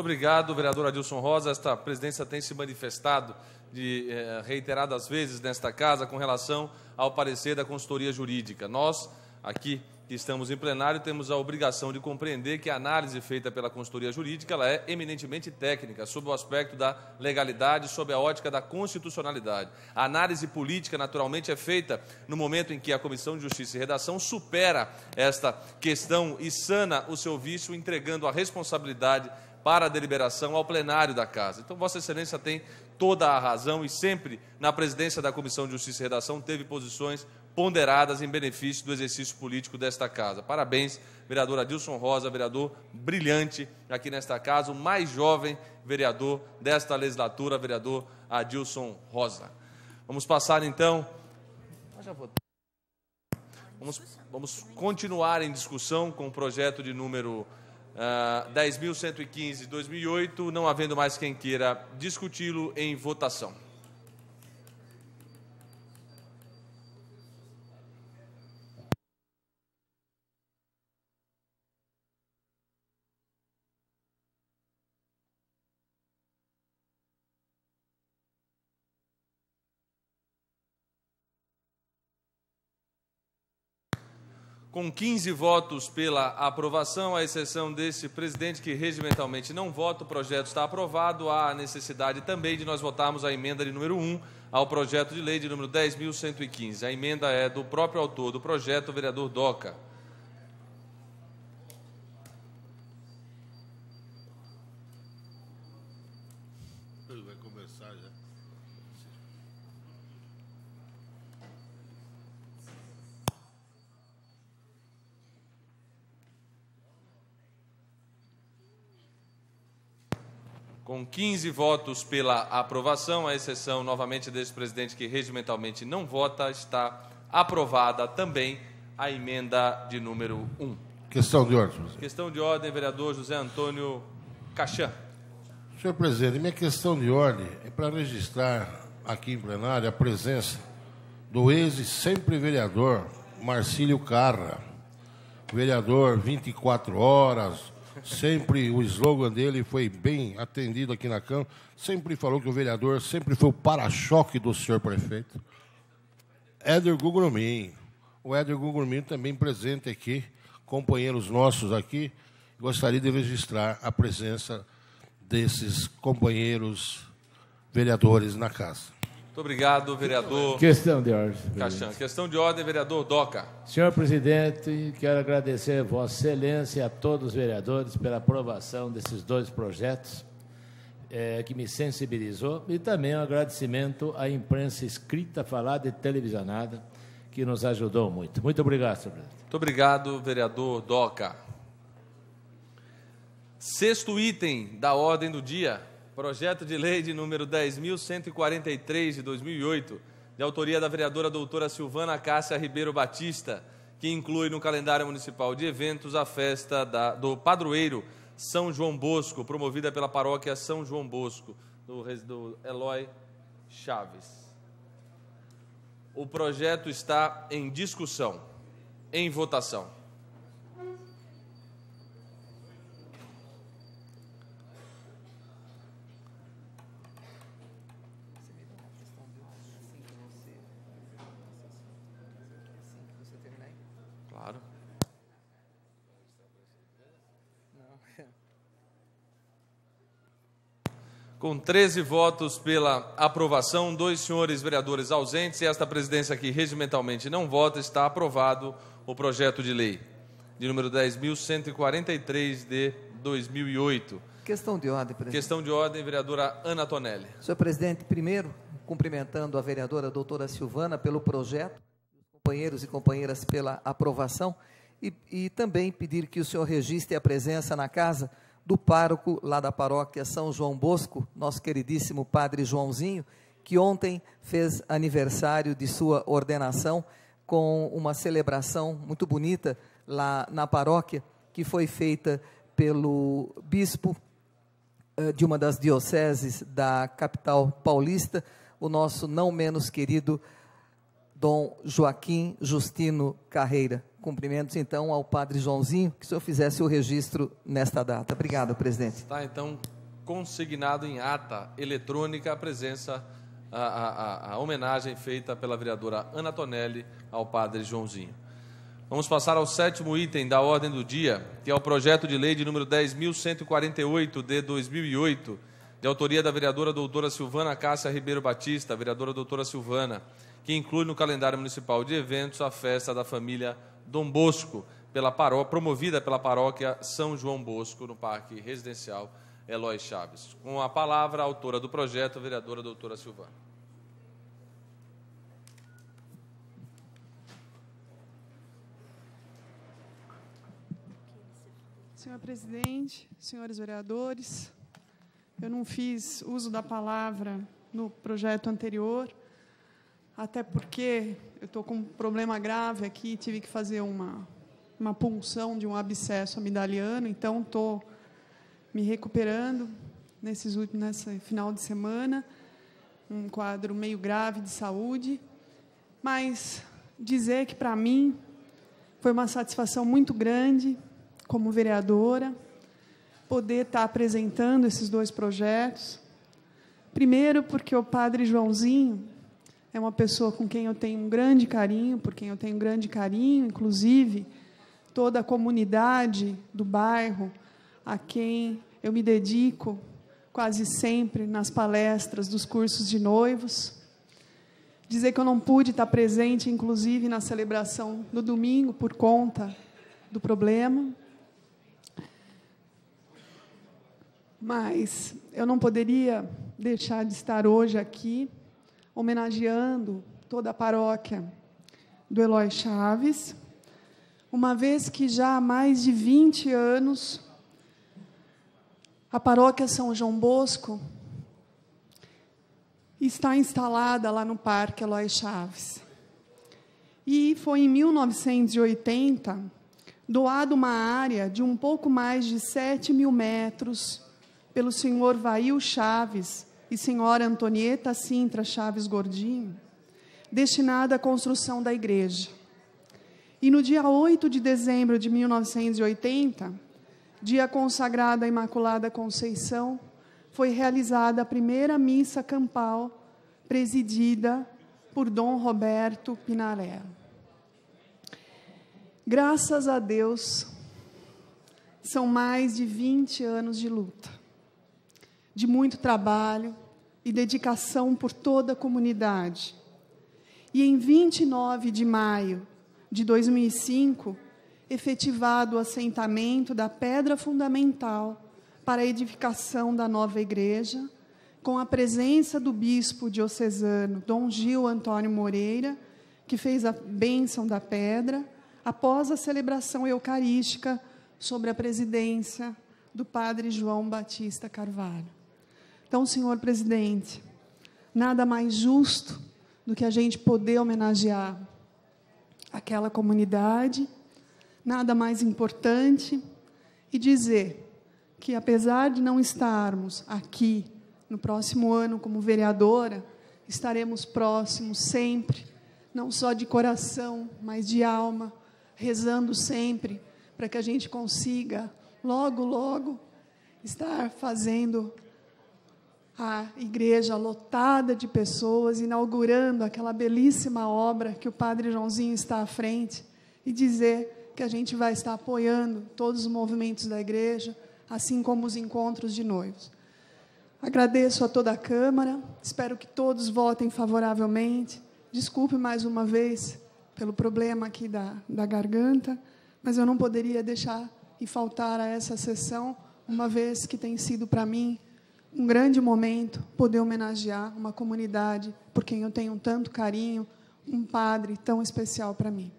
Speaker 1: Muito obrigado, vereador Adilson Rosa. Esta presidência tem se manifestado de eh, reiteradas vezes nesta casa com relação ao parecer da consultoria jurídica. Nós, aqui que estamos em plenário, temos a obrigação de compreender que a análise feita pela consultoria jurídica ela é eminentemente técnica, sob o aspecto da legalidade, sob a ótica da constitucionalidade. A análise política, naturalmente, é feita no momento em que a Comissão de Justiça e Redação supera esta questão e sana o seu vício, entregando a responsabilidade para a deliberação ao plenário da Casa. Então, Vossa Excelência tem toda a razão e sempre, na presidência da Comissão de Justiça e Redação, teve posições ponderadas em benefício do exercício político desta Casa. Parabéns, vereador Adilson Rosa, vereador brilhante aqui nesta Casa, o mais jovem vereador desta legislatura, vereador Adilson Rosa. Vamos passar então. Vamos, vamos continuar em discussão com o projeto de número Uh, 10.115 2008, não havendo mais quem queira discuti-lo em votação. Com 15 votos pela aprovação, à exceção desse presidente que regimentalmente não vota, o projeto está aprovado. Há necessidade também de nós votarmos a emenda de número 1 ao projeto de lei de número 10.115. A emenda é do próprio autor do projeto, o vereador Doca. com 15 votos pela aprovação, à exceção novamente desse presidente que regimentalmente não vota, está aprovada também a emenda de número 1.
Speaker 7: Questão de ordem.
Speaker 1: Questão de ordem, vereador José Antônio Caixã.
Speaker 7: Senhor presidente, minha questão de ordem é para registrar aqui em plenário a presença do ex e sempre vereador Marcílio Carra, vereador 24 horas, sempre o slogan dele foi bem atendido aqui na Câmara. Sempre falou que o vereador sempre foi o para-choque do senhor prefeito. Éder Gugurumin. O Éder Gugurumin também presente aqui, companheiros nossos aqui. Gostaria de registrar a presença desses companheiros vereadores na casa.
Speaker 1: Muito obrigado, vereador.
Speaker 8: Questão de ordem.
Speaker 1: Caixão. Questão de ordem, vereador Doca.
Speaker 8: Senhor presidente, quero agradecer a Vossa Excelência e a todos os vereadores pela aprovação desses dois projetos, é, que me sensibilizou, e também um agradecimento à imprensa escrita, falada e televisionada, que nos ajudou muito. Muito obrigado, senhor presidente.
Speaker 1: Muito obrigado, vereador Doca. Sexto item da ordem do dia Projeto de lei de número 10.143 de 2008, de autoria da vereadora doutora Silvana Cássia Ribeiro Batista, que inclui no calendário municipal de eventos a festa da, do padroeiro São João Bosco, promovida pela paróquia São João Bosco, do, do Eloy Chaves. O projeto está em discussão, em votação. Com 13 votos pela aprovação, dois senhores vereadores ausentes e esta presidência aqui regimentalmente não vota, está aprovado o projeto de lei de número 10.143 de 2008.
Speaker 2: Questão de ordem, presidente.
Speaker 1: Questão de ordem, vereadora Ana Tonelli.
Speaker 2: Senhor presidente, primeiro, cumprimentando a vereadora doutora Silvana pelo projeto, companheiros e companheiras pela aprovação e, e também pedir que o senhor registre a presença na casa do pároco lá da paróquia São João Bosco, nosso queridíssimo padre Joãozinho, que ontem fez aniversário de sua ordenação com uma celebração muito bonita lá na paróquia, que foi feita pelo bispo eh, de uma das dioceses da capital paulista, o nosso não menos querido Dom Joaquim Justino Carreira. Cumprimentos então ao Padre Joãozinho, que o senhor fizesse o registro nesta data. Obrigado, presidente.
Speaker 1: Está então consignado em ata eletrônica a presença, a, a, a, homenagem feita pela vereadora Ana Tonelli ao Padre Joãozinho. Vamos passar ao sétimo item da ordem do dia, que é o projeto de lei de número 10.148 de 2008, de autoria da vereadora doutora Silvana Cássia Ribeiro Batista, vereadora doutora Silvana, que inclui no calendário municipal de eventos a festa da família Dom Bosco, pela paróquia, promovida pela paróquia São João Bosco, no Parque Residencial Eloy Chaves. Com a palavra, a autora do projeto, a vereadora doutora Silvana.
Speaker 10: Senhor presidente, senhores vereadores, eu não fiz uso da palavra no projeto anterior, até porque eu estou com um problema grave aqui, tive que fazer uma, uma punção de um abscesso amidaliano, então estou me recuperando nesses últimos, nesse final de semana, um quadro meio grave de saúde, mas dizer que para mim foi uma satisfação muito grande, como vereadora, poder estar apresentando esses dois projetos. Primeiro, porque o padre Joãozinho é uma pessoa com quem eu tenho um grande carinho, por quem eu tenho um grande carinho, inclusive toda a comunidade do bairro, a quem eu me dedico quase sempre nas palestras dos cursos de noivos. Dizer que eu não pude estar presente, inclusive, na celebração do domingo, por conta do problema. Mas eu não poderia deixar de estar hoje aqui homenageando toda a paróquia do Eloy Chaves, uma vez que já há mais de 20 anos a paróquia São João Bosco está instalada lá no Parque Eloy Chaves. E foi em 1980 doado uma área de um pouco mais de 7 mil metros pelo senhor Vail Chaves, e senhora Antonieta Sintra Chaves Gordinho, destinada à construção da igreja. E no dia 8 de dezembro de 1980, dia consagrado à Imaculada Conceição, foi realizada a primeira missa campal presidida por Dom Roberto Pinarello. Graças a Deus, são mais de 20 anos de luta de muito trabalho e dedicação por toda a comunidade. E em 29 de maio de 2005, efetivado o assentamento da pedra fundamental para a edificação da nova igreja, com a presença do bispo diocesano Dom Gil Antônio Moreira, que fez a bênção da pedra, após a celebração eucarística sobre a presidência do padre João Batista Carvalho. Então, senhor presidente, nada mais justo do que a gente poder homenagear aquela comunidade, nada mais importante e dizer que, apesar de não estarmos aqui no próximo ano como vereadora, estaremos próximos sempre, não só de coração, mas de alma, rezando sempre para que a gente consiga, logo, logo, estar fazendo a igreja lotada de pessoas, inaugurando aquela belíssima obra que o Padre Joãozinho está à frente, e dizer que a gente vai estar apoiando todos os movimentos da igreja, assim como os encontros de noivos. Agradeço a toda a Câmara, espero que todos votem favoravelmente. Desculpe mais uma vez pelo problema aqui da, da garganta, mas eu não poderia deixar e faltar a essa sessão, uma vez que tem sido para mim um grande momento poder homenagear uma comunidade por quem eu tenho tanto carinho, um padre tão especial para mim.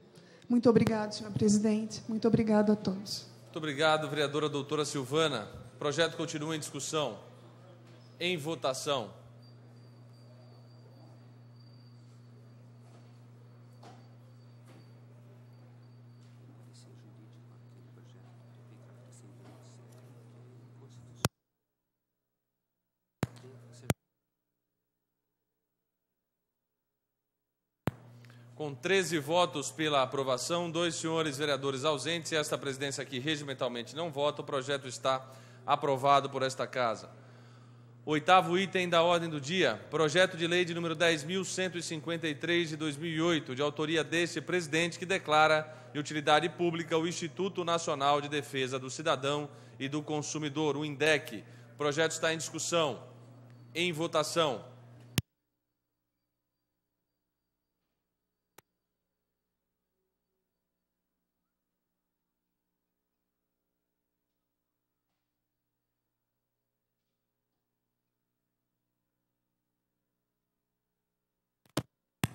Speaker 10: Muito obrigado, senhor presidente. Muito obrigado a todos.
Speaker 1: Muito obrigado, vereadora doutora Silvana. O projeto continua em discussão. Em votação. Com 13 votos pela aprovação, dois senhores vereadores ausentes e esta presidência aqui regimentalmente não vota, o projeto está aprovado por esta casa. Oitavo item da ordem do dia, projeto de lei de número 10.153 de 2008, de autoria deste presidente, que declara de utilidade pública o Instituto Nacional de Defesa do Cidadão e do Consumidor, o INDEC. O projeto está em discussão. Em votação.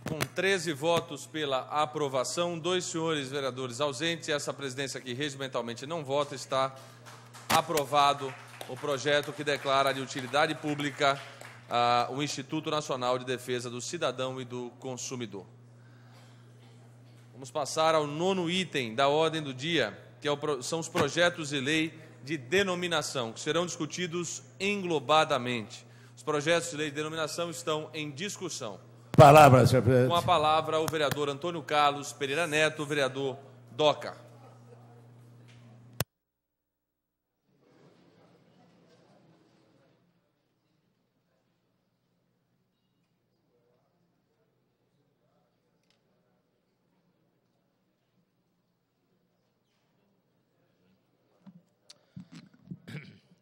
Speaker 1: Com 13 votos pela aprovação, dois senhores vereadores ausentes e essa presidência aqui regimentalmente não vota, está aprovado o projeto que declara de utilidade pública ah, o Instituto Nacional de Defesa do Cidadão e do Consumidor. Vamos passar ao nono item da ordem do dia, que é o, são os projetos de lei de denominação, que serão discutidos englobadamente. Os projetos de lei de denominação estão em discussão.
Speaker 8: Palavra, senhor presidente.
Speaker 1: Com a palavra, o vereador Antônio Carlos Pereira Neto, o vereador Doca.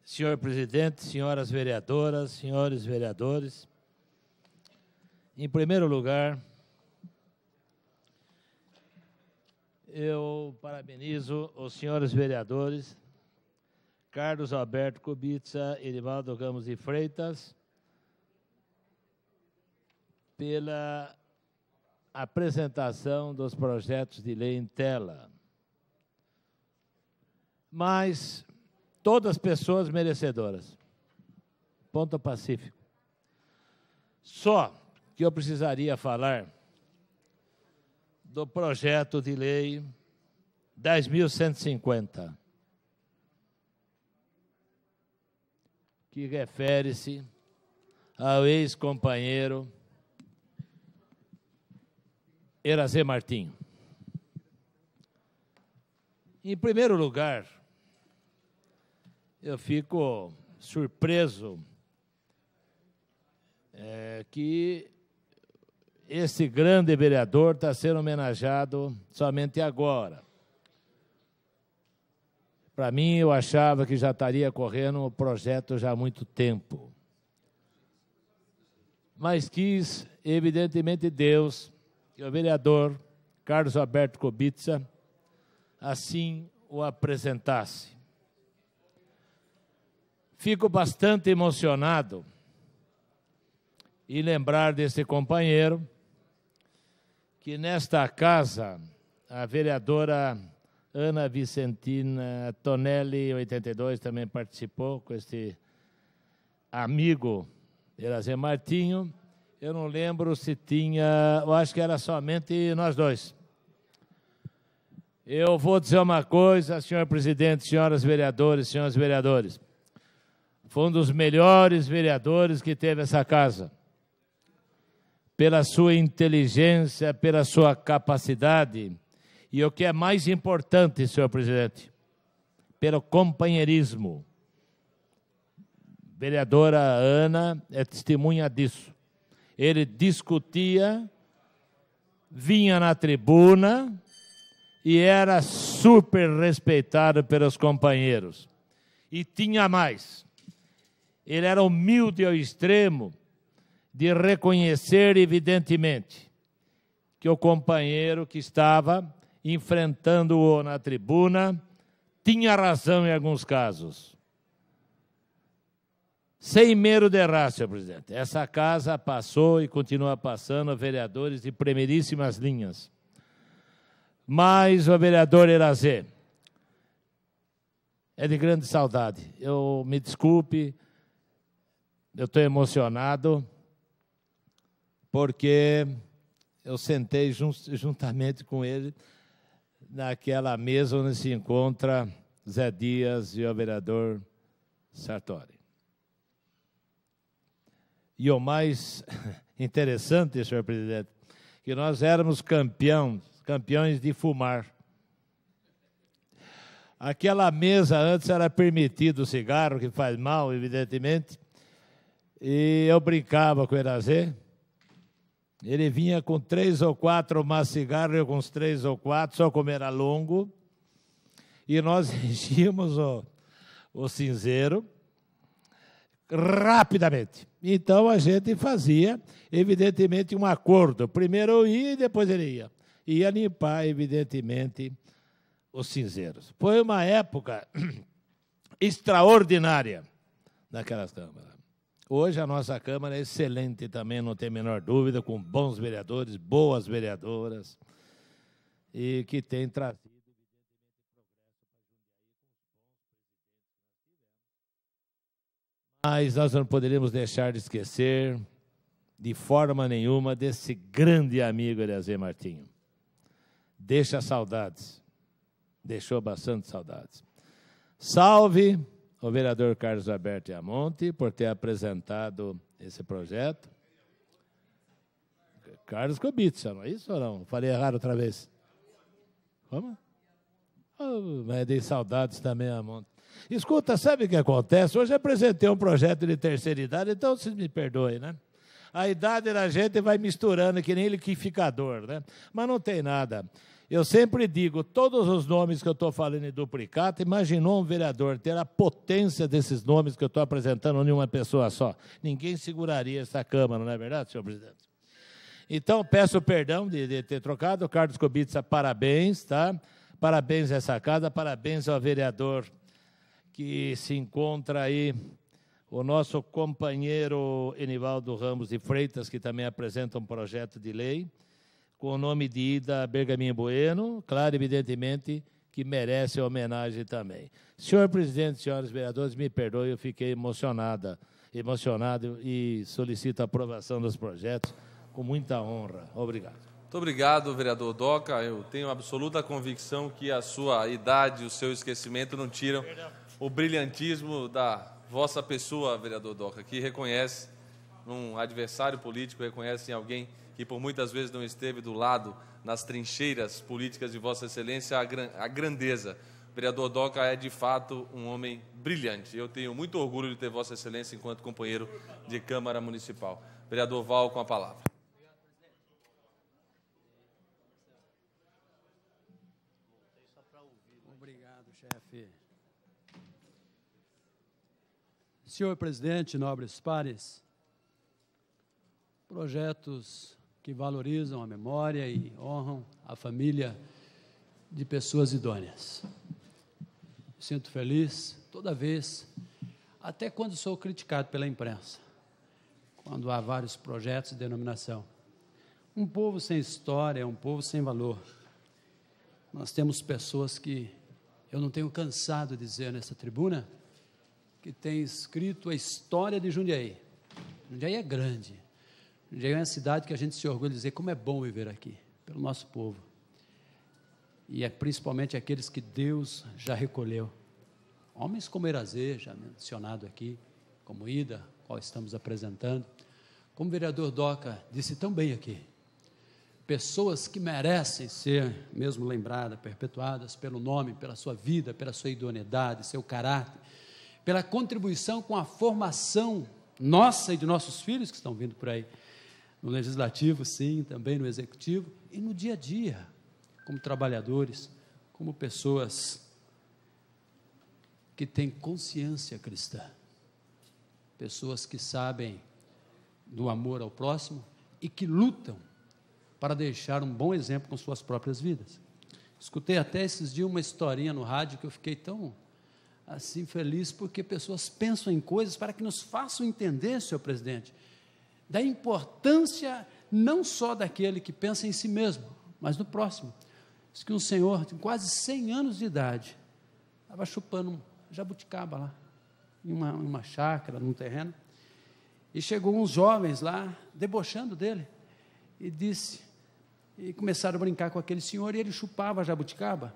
Speaker 8: Senhor presidente, senhoras vereadoras, senhores vereadores, em primeiro lugar, eu parabenizo os senhores vereadores Carlos Alberto Kubica e Edivaldo Ramos de Freitas pela apresentação dos projetos de lei em tela. Mas todas as pessoas merecedoras. Ponto pacífico. Só que eu precisaria falar do projeto de lei 10.150, que refere-se ao ex-companheiro Erazê Martinho. Em primeiro lugar, eu fico surpreso é, que esse grande vereador está sendo homenageado somente agora. Para mim, eu achava que já estaria correndo o projeto já há muito tempo. Mas quis, evidentemente, Deus que o vereador Carlos Alberto Kobitza assim o apresentasse. Fico bastante emocionado em lembrar desse companheiro que nesta casa a vereadora Ana Vicentina Tonelli, 82, também participou com este amigo Erazer Martinho. Eu não lembro se tinha, eu acho que era somente nós dois. Eu vou dizer uma coisa, senhor presidente, senhoras vereadores, senhores vereadores. Foi um dos melhores vereadores que teve essa casa pela sua inteligência, pela sua capacidade e o que é mais importante, senhor presidente, pelo companheirismo. Vereadora Ana é testemunha disso. Ele discutia, vinha na tribuna e era super respeitado pelos companheiros. E tinha mais. ele era humilde ao extremo de reconhecer, evidentemente, que o companheiro que estava enfrentando-o na tribuna tinha razão em alguns casos. Sem medo de errar, senhor presidente. Essa casa passou e continua passando vereadores de primeiríssimas linhas. Mas o vereador Irazê é de grande saudade. Eu me desculpe, eu estou emocionado, porque eu sentei juntamente com ele naquela mesa onde se encontra Zé Dias e o vereador Sartori. E o mais interessante, senhor presidente, que nós éramos campeões, campeões de fumar. Aquela mesa antes era permitido o cigarro, que faz mal, evidentemente, e eu brincava com o Erazê, ele vinha com três ou quatro maços cigarro, eu com os três ou quatro, só como era longo. E nós enchíamos o, o cinzeiro rapidamente. Então a gente fazia, evidentemente, um acordo. Primeiro eu ia e depois ele ia. Ia limpar, evidentemente, os cinzeiros. Foi uma época extraordinária naquelas câmaras. Hoje a nossa Câmara é excelente também, não tem a menor dúvida, com bons vereadores, boas vereadoras, e que tem trazido. Mas nós não poderíamos deixar de esquecer, de forma nenhuma, desse grande amigo Eliezer Martinho. Deixa saudades. Deixou bastante saudades. Salve o vereador Carlos Alberto Amonte por ter apresentado esse projeto. Carlos Kobitsa, não é isso ou não? Falei errado outra vez. Como? Oh, mas dei saudades também, Amonte. Escuta, sabe o que acontece? Hoje apresentei um projeto de terceira idade, então vocês me perdoem, né? A idade da gente vai misturando, que nem liquidificador, né? Mas não tem nada. Eu sempre digo, todos os nomes que eu estou falando em duplicata, imaginou um vereador ter a potência desses nomes que eu estou apresentando em uma pessoa só. Ninguém seguraria essa Câmara, não é verdade, senhor presidente? Então, peço perdão de, de ter trocado. Carlos Kobitsa, parabéns, tá? Parabéns a essa casa, parabéns ao vereador que se encontra aí, o nosso companheiro Enivaldo Ramos de Freitas, que também apresenta um projeto de lei com o nome de Ida Bergaminho Bueno, claro, evidentemente, que merece homenagem também. Senhor presidente, senhores vereadores, me perdoe, eu fiquei emocionada, emocionado e solicito a aprovação dos projetos com muita honra. Obrigado.
Speaker 1: Muito obrigado, vereador Doca. Eu tenho absoluta convicção que a sua idade e o seu esquecimento não tiram o brilhantismo da vossa pessoa, vereador Doca, que reconhece num adversário político, reconhece em alguém que por muitas vezes não esteve do lado nas trincheiras políticas de Vossa Excelência, a, grandeza. O vereador Doca é de fato um homem brilhante. Eu tenho muito orgulho de ter Vossa Excelência enquanto companheiro de Câmara Municipal. Vereador Val, com a palavra.
Speaker 6: Obrigado, chefe. Senhor presidente, nobres pares, projetos que valorizam a memória e honram a família de pessoas idôneas. Sinto feliz toda vez, até quando sou criticado pela imprensa, quando há vários projetos de denominação. Um povo sem história é um povo sem valor. Nós temos pessoas que eu não tenho cansado de dizer nessa tribuna que têm escrito a história de Jundiaí. Jundiaí é grande, Jundiaí é uma cidade que a gente se orgulha de dizer como é bom viver aqui, pelo nosso povo. E é principalmente aqueles que Deus já recolheu. Homens como Erazê, já mencionado aqui, como Ida, qual estamos apresentando, como o vereador Doca disse tão bem aqui, pessoas que merecem ser mesmo lembradas, perpetuadas pelo nome, pela sua vida, pela sua idoneidade, seu caráter, pela contribuição com a formação nossa e de nossos filhos que estão vindo por aí no legislativo, sim, também no executivo e no dia a dia, como trabalhadores, como pessoas que têm consciência cristã, pessoas que sabem do amor ao próximo e que lutam para deixar um bom exemplo com suas próprias vidas. Escutei até esses dias uma historinha no rádio que eu fiquei tão assim feliz porque pessoas pensam em coisas para que nos façam entender, senhor presidente, da importância não só daquele que pensa em si mesmo, mas no próximo. Diz que um senhor de quase 100 anos de idade estava chupando um jabuticaba lá, em uma, uma chácara, num terreno, e chegou uns jovens lá, debochando dele, e disse, e começaram a brincar com aquele senhor, e ele chupava a jabuticaba,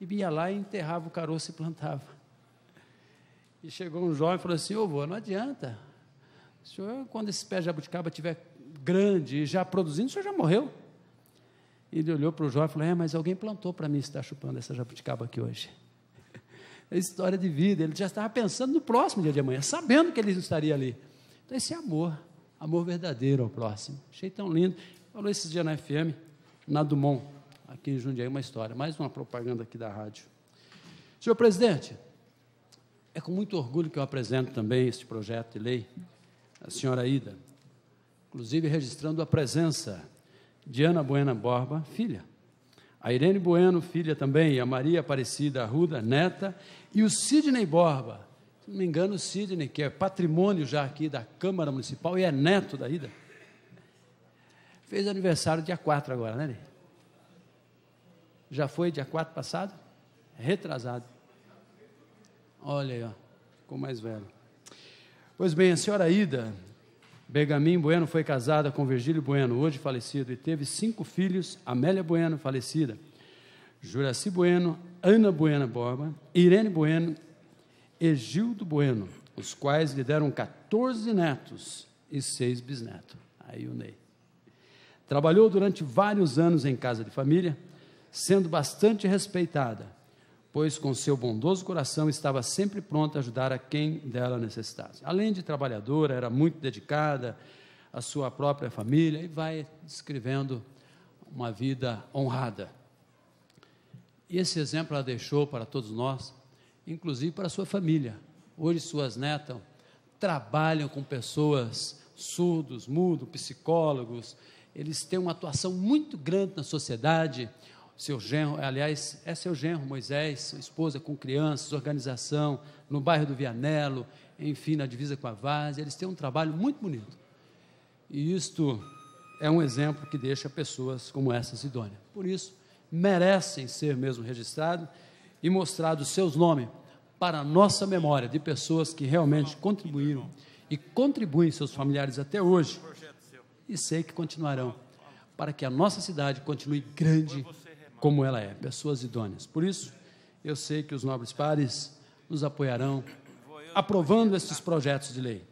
Speaker 6: e ia lá e enterrava o caroço e plantava. E chegou um jovem e falou assim, ô vô, não adianta, o senhor, quando esse pé de jabuticaba estiver grande e já produzindo, o senhor já morreu. Ele olhou para o jovem e falou: É, mas alguém plantou para mim estar chupando essa jabuticaba aqui hoje. É história de vida. Ele já estava pensando no próximo dia de amanhã, sabendo que ele estaria ali. Então, esse é amor, amor verdadeiro ao próximo. Achei tão lindo. Falou esses dias na FM, na Dumont, aqui em Jundiaí, uma história. Mais uma propaganda aqui da rádio. Senhor presidente, é com muito orgulho que eu apresento também este projeto de lei, a senhora Ida, inclusive registrando a presença de Ana Buena Borba, filha, a Irene Bueno, filha também, a Maria Aparecida Arruda, neta, e o Sidney Borba, se não me engano, o Sidney, que é patrimônio já aqui da Câmara Municipal e é neto da Ida, fez aniversário dia 4 agora, né? Já foi dia 4 passado? Retrasado. Olha aí, ó, ficou mais velho. Pois bem, a senhora Ida Begamin Bueno foi casada com Virgílio Bueno, hoje falecido, e teve cinco filhos: Amélia Bueno, falecida, Juraci Bueno, Ana Bueno Borba, Irene Bueno e Gildo Bueno, os quais lhe deram 14 netos e seis bisnetos. Aí o Ney. Trabalhou durante vários anos em casa de família, sendo bastante respeitada, pois com seu bondoso coração estava sempre pronta a ajudar a quem dela necessitasse. Além de trabalhadora, era muito dedicada à sua própria família e vai descrevendo uma vida honrada. E esse exemplo ela deixou para todos nós, inclusive para a sua família. Hoje suas netas trabalham com pessoas surdos, mudos, psicólogos, eles têm uma atuação muito grande na sociedade, seu genro, aliás, é seu genro, Moisés, sua esposa com crianças, organização, no bairro do Vianello, enfim, na divisa com a Vaz, eles têm um trabalho muito bonito. E isto é um exemplo que deixa pessoas como essas idôneas. Por isso, merecem ser mesmo registrados e mostrados seus nomes para a nossa memória de pessoas que realmente contribuíram e contribuem seus familiares até hoje e sei que continuarão para que a nossa cidade continue grande como ela é, pessoas idôneas. Por isso, eu sei que os nobres pares nos apoiarão aprovando esses projetos de lei,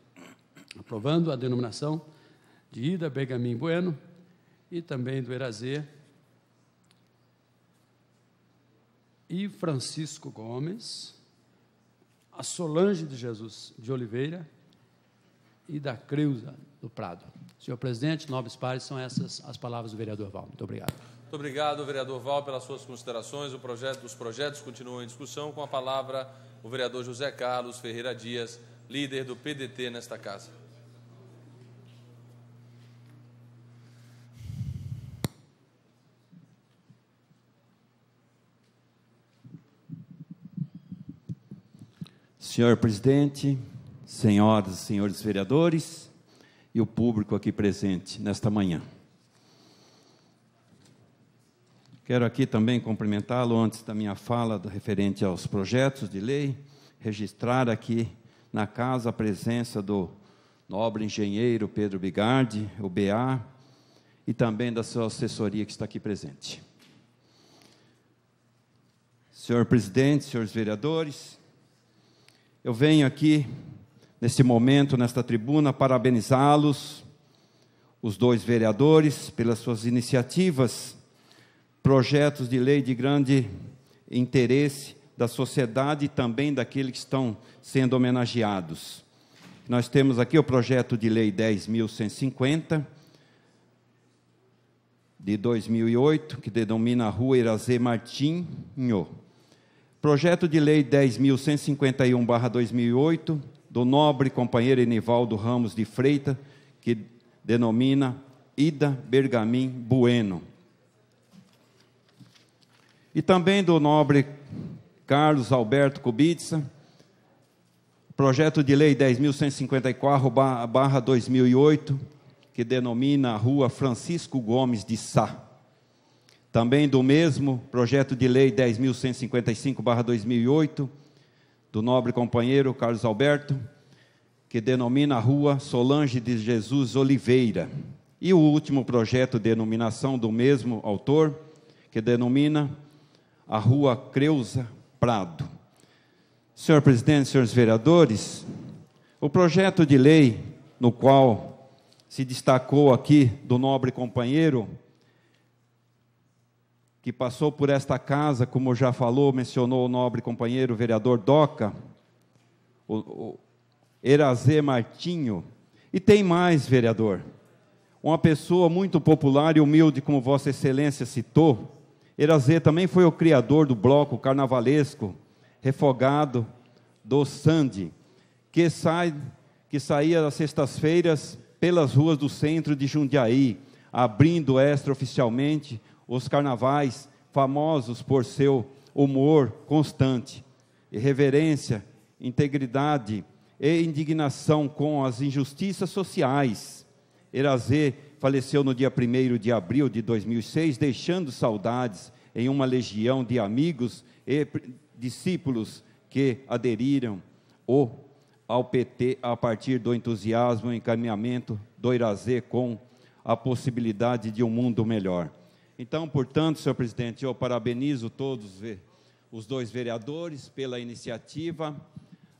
Speaker 6: aprovando a denominação de Ida Begamin Bueno e também do Erazer e Francisco Gomes, a Solange de Jesus de Oliveira e da Creuza do Prado. Senhor presidente, nobres pares, são essas as palavras do vereador Val. Muito obrigado.
Speaker 1: Muito obrigado, vereador Val, pelas suas considerações. O projeto, os projetos continuam em discussão. Com a palavra, o vereador José Carlos Ferreira Dias, líder do PDT nesta casa.
Speaker 9: Senhor presidente, senhoras e senhores vereadores e o público aqui presente nesta manhã. Quero aqui também cumprimentá-lo antes da minha fala referente aos projetos de lei, registrar aqui na casa a presença do nobre engenheiro Pedro Bigardi, o BA, e também da sua assessoria que está aqui presente. Senhor presidente, senhores vereadores, eu venho aqui, nesse momento, nesta tribuna, parabenizá-los, os dois vereadores, pelas suas iniciativas projetos de lei de grande interesse da sociedade e também daqueles que estão sendo homenageados. Nós temos aqui o projeto de lei 10.150, de 2008, que denomina a Rua Irazê Martinho. Projeto de lei 10.151-2008, do nobre companheiro Enivaldo Ramos de Freitas, que denomina Ida Bergamin Bueno. E também do nobre Carlos Alberto Kubitsa, projeto de lei 10.154-2008, que denomina a rua Francisco Gomes de Sá. Também do mesmo projeto de lei 10.155-2008, do nobre companheiro Carlos Alberto, que denomina a rua Solange de Jesus Oliveira. E o último projeto de denominação do mesmo autor, que denomina a rua Creuza Prado. Senhor presidente, senhores vereadores, o projeto de lei no qual se destacou aqui do nobre companheiro que passou por esta casa, como já falou, mencionou o nobre companheiro o vereador Doca, o, o Erazê Martinho, e tem mais, vereador, uma pessoa muito popular e humilde, como Vossa Excelência citou, Erazê também foi o criador do bloco carnavalesco, refogado do Sande, que, sai, que saía às sextas-feiras pelas ruas do centro de Jundiaí, abrindo extraoficialmente os carnavais, famosos por seu humor constante, irreverência, integridade e indignação com as injustiças sociais. Erazê faleceu no dia 1 de abril de 2006, deixando saudades em uma legião de amigos e discípulos que aderiram ao PT a partir do entusiasmo e encaminhamento do Irazê com a possibilidade de um mundo melhor. Então, portanto, senhor presidente, eu parabenizo todos os dois vereadores pela iniciativa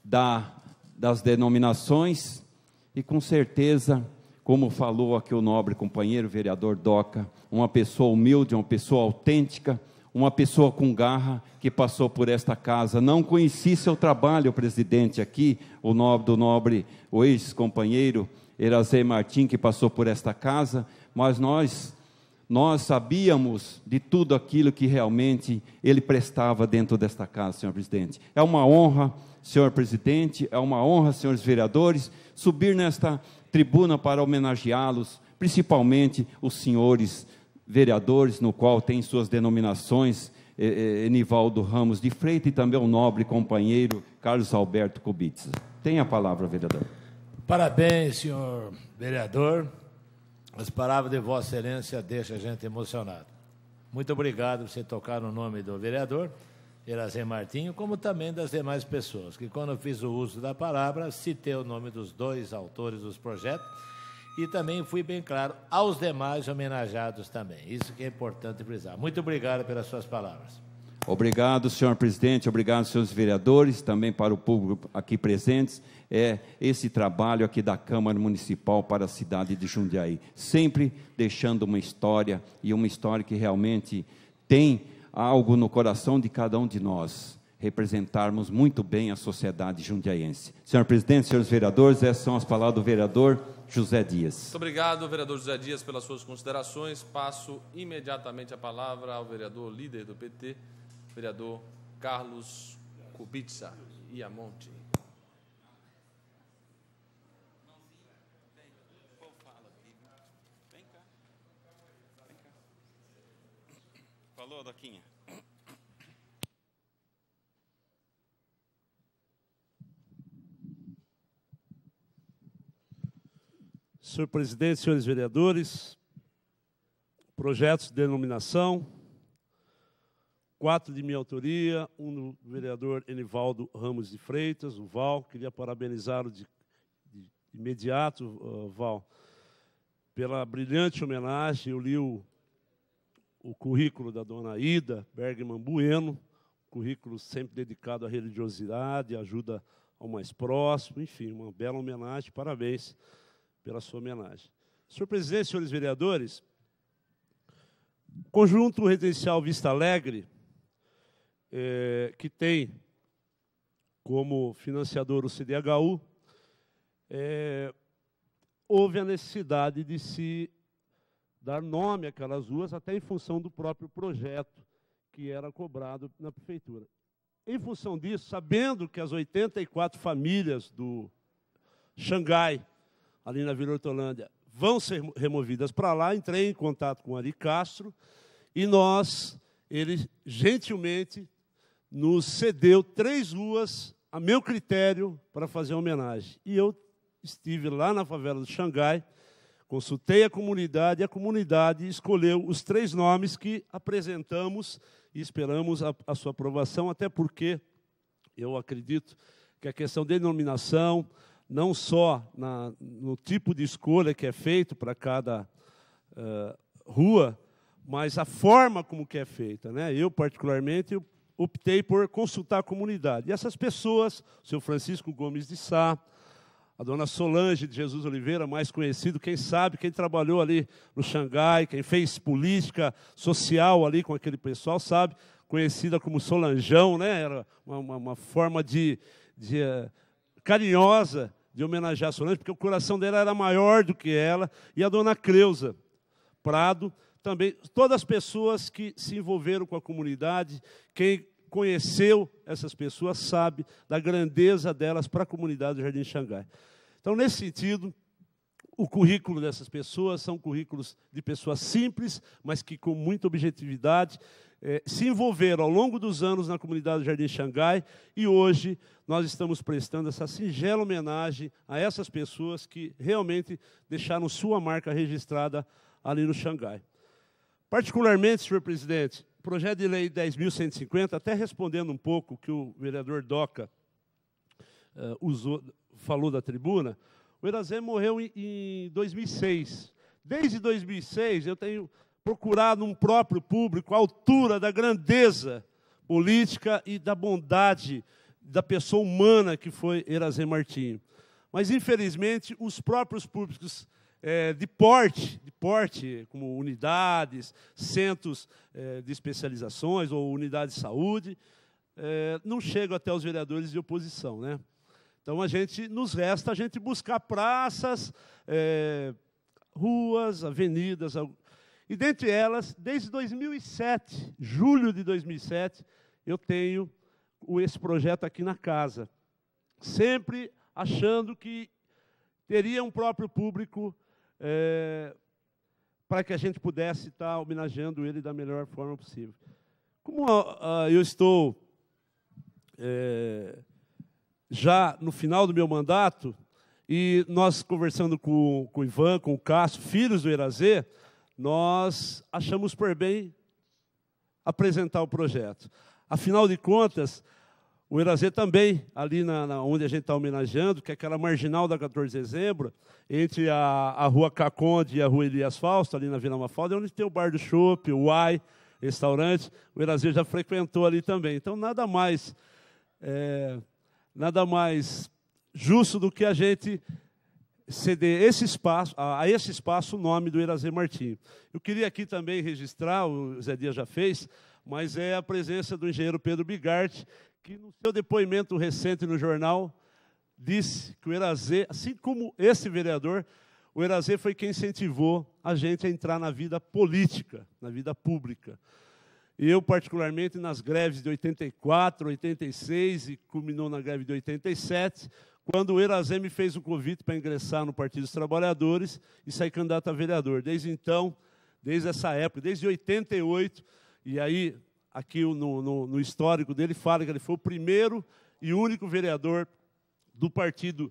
Speaker 9: da, das denominações e, com certeza, como falou aqui o nobre companheiro vereador Doca, uma pessoa humilde, uma pessoa autêntica, uma pessoa com garra que passou por esta casa. Não conheci seu trabalho, presidente, aqui, o nobre, do nobre, o ex-companheiro Erazei Martim, que passou por esta casa, mas nós nós sabíamos de tudo aquilo que realmente ele prestava dentro desta casa, senhor presidente. É uma honra, senhor presidente, é uma honra, senhores vereadores, subir nesta tribuna para homenageá-los, principalmente os senhores vereadores, no qual tem suas denominações, eh, eh, Enivaldo Ramos de Freitas e também o nobre companheiro Carlos Alberto Kubitz. Tem a palavra, vereador.
Speaker 8: Parabéns, senhor vereador. As palavras de Vossa Excelência deixam a gente emocionado. Muito obrigado por você tocar no nome do vereador, Iracem Martinho, como também das demais pessoas, que quando fiz o uso da palavra, citei o nome dos dois autores dos projetos e também fui bem claro aos demais homenageados também. Isso que é importante frisar. Muito obrigado pelas suas palavras.
Speaker 9: Obrigado, senhor presidente, obrigado, senhores vereadores, também para o público aqui presentes. É esse trabalho aqui da Câmara Municipal para a cidade de Jundiaí, sempre deixando uma história e uma história que realmente tem algo no coração de cada um de nós, representarmos muito bem a sociedade jundiaense. Senhor presidente, senhores vereadores, essas são as palavras do vereador José Dias.
Speaker 1: Muito obrigado, vereador José Dias, pelas suas considerações. Passo imediatamente a palavra ao vereador líder do PT, vereador Carlos Kubica Iamonte.
Speaker 9: Falou, Doquinha.
Speaker 13: Senhor presidente, senhores vereadores, projetos de denominação, quatro de minha autoria, um do vereador Enivaldo Ramos de Freitas, o Val. Queria parabenizá-lo de, de, imediato, uh, Val, pela brilhante homenagem. Eu li o, o currículo da dona Ida Bergman Bueno, currículo sempre dedicado à religiosidade, ajuda ao mais próximo, enfim, uma bela homenagem. Parabéns pela sua homenagem. Senhor presidente, senhores vereadores, conjunto residencial Vista Alegre é, que tem como financiador o CDHU, é, houve a necessidade de se dar nome àquelas ruas, até em função do próprio projeto que era cobrado na prefeitura. Em função disso, sabendo que as 84 famílias do Xangai, ali na Vila Hortolândia, vão ser removidas para lá. Entrei em contato com o Ari Castro e nós, ele gentilmente nos cedeu três ruas a meu critério para fazer homenagem. E eu estive lá na favela do Xangai, consultei a comunidade e a comunidade escolheu os três nomes que apresentamos e esperamos a, a sua aprovação, até porque eu acredito que a questão de denominação, não só na, no tipo de escolha que é feito para cada uh, rua, mas a forma como que é feita. Né? Eu, particularmente, optei por consultar a comunidade. E essas pessoas, o seu Francisco Gomes de Sá, a dona Solange de Jesus Oliveira, mais conhecido, quem sabe, quem trabalhou ali no Xangai, quem fez política social ali com aquele pessoal, sabe, conhecida como Solanjão, né? era uma, uma, uma forma de, de uh, carinhosa de homenagear Solange, porque o coração dela era maior do que ela, e a dona Creuza Prado, também, todas as pessoas que se envolveram com a comunidade, quem conheceu essas pessoas sabe da grandeza delas para a comunidade do Jardim Xangai. Então, nesse sentido, o currículo dessas pessoas são currículos de pessoas simples, mas que com muita objetividade eh, se envolveram ao longo dos anos na comunidade do Jardim Xangai e hoje nós estamos prestando essa singela homenagem a essas pessoas que realmente deixaram sua marca registrada ali no Xangai. Particularmente, senhor presidente, projeto de lei 10.150, até respondendo um pouco que o vereador Doca uh, usou, falou da tribuna, o Irazé morreu em, em 2006. Desde 2006, eu tenho procurado um próprio público à altura da grandeza política e da bondade da pessoa humana que foi Erazé Martinho. Mas, infelizmente, os próprios públicos é, de porte, de porte, como unidades, centros é, de especializações ou unidades de saúde, é, não chegam até os vereadores de oposição. Né? Então, a gente, nos resta a gente buscar praças, é, ruas, avenidas, e dentre elas, desde 2007, julho de 2007, eu tenho esse projeto aqui na casa, sempre achando que teria um próprio público é, para que a gente pudesse estar homenageando ele da melhor forma possível. Como uh, eu estou é, já no final do meu mandato, e nós conversando com, com o Ivan, com o Cássio, filhos do Irazê, nós achamos por bem apresentar o projeto. Afinal de contas, o Irazê também, ali na, na onde a gente está homenageando, que é aquela marginal da 14 de dezembro, entre a, a rua Caconde e a rua Elias Fausto, ali na Vila Mafalda, é onde tem o bar do Chopp, o Uai, restaurante. O Irazê já frequentou ali também. Então, nada mais, é, nada mais justo do que a gente ceder esse espaço, a, esse espaço o nome do Irazê Martins. Eu queria aqui também registrar, o Zé Dias já fez, mas é a presença do engenheiro Pedro Bigart, que no seu depoimento recente no jornal disse que o Erazê, assim como esse vereador, o Erazê foi quem incentivou a gente a entrar na vida política, na vida pública. Eu, particularmente, nas greves de 84, 86 e culminou na greve de 87, quando o Erazê me fez o convite para ingressar no Partido dos Trabalhadores e sair candidato a vereador. Desde então, desde essa época, desde 88, e aí aqui no, no, no, histórico dele, fala que ele foi o primeiro e único vereador do Partido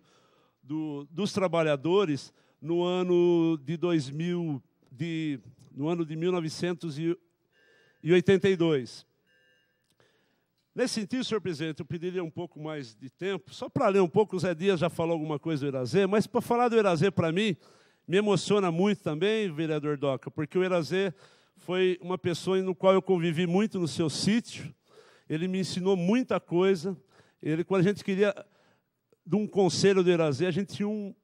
Speaker 13: do, dos Trabalhadores no ano de 2000, de, no ano de 1982. Nesse sentido, senhor presidente, eu pediria um pouco mais de tempo, só para ler um pouco, o Zé Dias já falou alguma coisa do Irazê, mas para falar do Irazê, para mim, me emociona muito também, vereador Doca, porque o Irazê foi uma pessoa no qual eu convivi muito no seu sítio. Ele me ensinou muita coisa. Ele, quando a gente queria de um conselho do Irazê, a gente tinha um,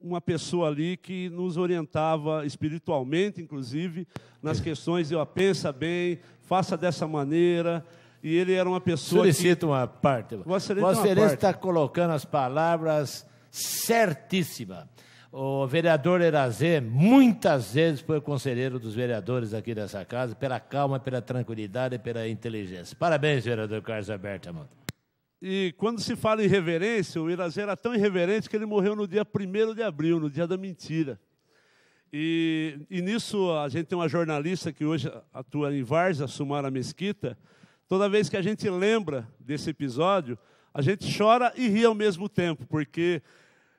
Speaker 13: uma pessoa ali que nos orientava espiritualmente, inclusive, nas questões de, ó, pensa bem, faça dessa maneira. E ele era uma pessoa
Speaker 8: Solicito
Speaker 13: que...
Speaker 8: uma parte.
Speaker 13: Vossa
Speaker 8: Excelência está colocando as palavras certíssimas. O vereador Erazê muitas vezes foi conselheiro dos vereadores aqui dessa casa, pela calma, pela tranquilidade e pela inteligência. Parabéns, vereador Carlos Alberto Amado.
Speaker 13: E quando se fala em reverência, o Irazê era tão irreverente que ele morreu no dia 1 de abril, no dia da mentira. E, e, nisso a gente tem uma jornalista que hoje atua em Varza, Sumara Mesquita. Toda vez que a gente lembra desse episódio, a gente chora e ri ao mesmo tempo, porque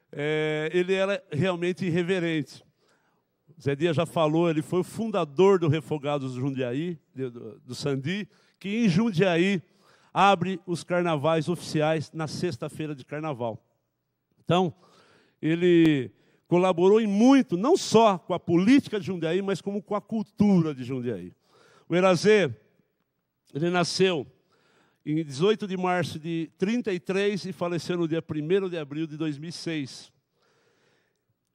Speaker 13: é, ele era realmente irreverente. Zé Dias já falou, ele foi o fundador do Refogados do Jundiaí, do, do Sandi, que em Jundiaí abre os carnavais oficiais na sexta-feira de carnaval. Então, ele colaborou em muito, não só com a política de Jundiaí, mas como com a cultura de Jundiaí. O Erazê, ele nasceu em 18 de março de 33 e faleceu no dia 1 de abril de 2006.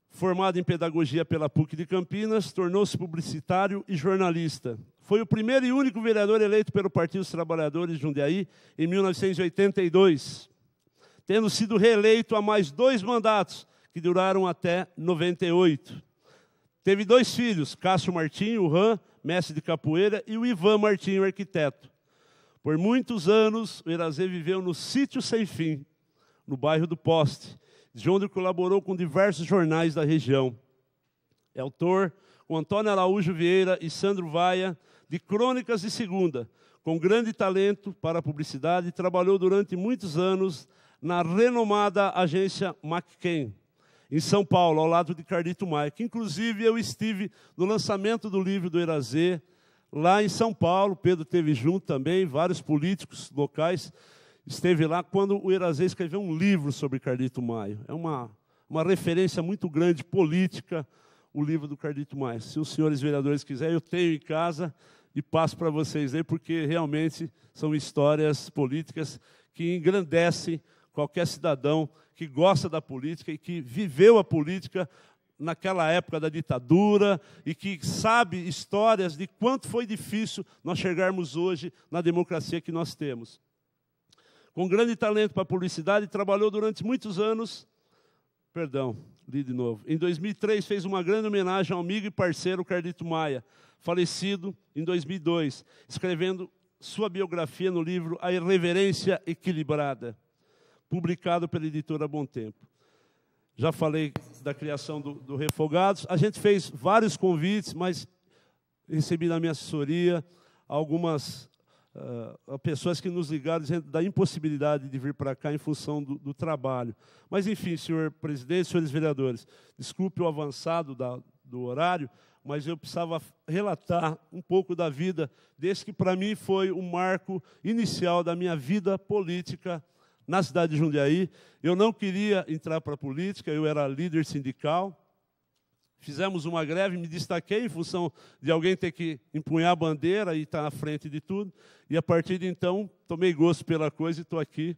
Speaker 13: Formado em pedagogia pela PUC de Campinas, tornou-se publicitário e jornalista. Foi o primeiro e único vereador eleito pelo Partido dos Trabalhadores de Jundiaí em 1982, tendo sido reeleito a mais dois mandatos, que duraram até 98. Teve dois filhos, Cássio Martinho, o Ram, mestre de capoeira, e o Ivan Martinho, arquiteto. Por muitos anos, o Irazê viveu no Sítio Sem Fim, no bairro do Poste, de onde colaborou com diversos jornais da região. É autor, com Antônio Araújo Vieira e Sandro Vaia, de Crônicas de Segunda, com grande talento para a publicidade, trabalhou durante muitos anos na renomada agência McCain, em São Paulo, ao lado de Carlito Maia, inclusive eu estive no lançamento do livro do Erazê, lá em São Paulo, Pedro teve junto também, vários políticos locais, esteve lá quando o Irazê escreveu um livro sobre Carlito Maio. É uma, uma referência muito grande política, o livro do Carlito Maio. Se os senhores vereadores quiserem, eu tenho em casa e passo para vocês aí, porque realmente são histórias políticas que engrandecem qualquer cidadão que gosta da política e que viveu a política naquela época da ditadura e que sabe histórias de quanto foi difícil nós chegarmos hoje na democracia que nós temos com grande talento para publicidade, trabalhou durante muitos anos. Perdão, li de novo. Em 2003 fez uma grande homenagem ao amigo e parceiro Carlito Maia, falecido em 2002, escrevendo sua biografia no livro A Irreverência Equilibrada, publicado pela editora Bom Tempo. Já falei da criação do, do Refogados. A gente fez vários convites, mas recebi na minha assessoria algumas uh, pessoas que nos ligaram dizendo da impossibilidade de vir para cá em função do, do, trabalho. Mas, enfim, senhor presidente, senhores vereadores, desculpe o avançado da, do horário, mas eu precisava relatar um pouco da vida desse que, para mim, foi o marco inicial da minha vida política na cidade de Jundiaí. Eu não queria entrar para a política, eu era líder sindical, Fizemos uma greve, me destaquei em função de alguém ter que empunhar a bandeira e estar tá na frente de tudo. E a partir de então, tomei gosto pela coisa e estou aqui.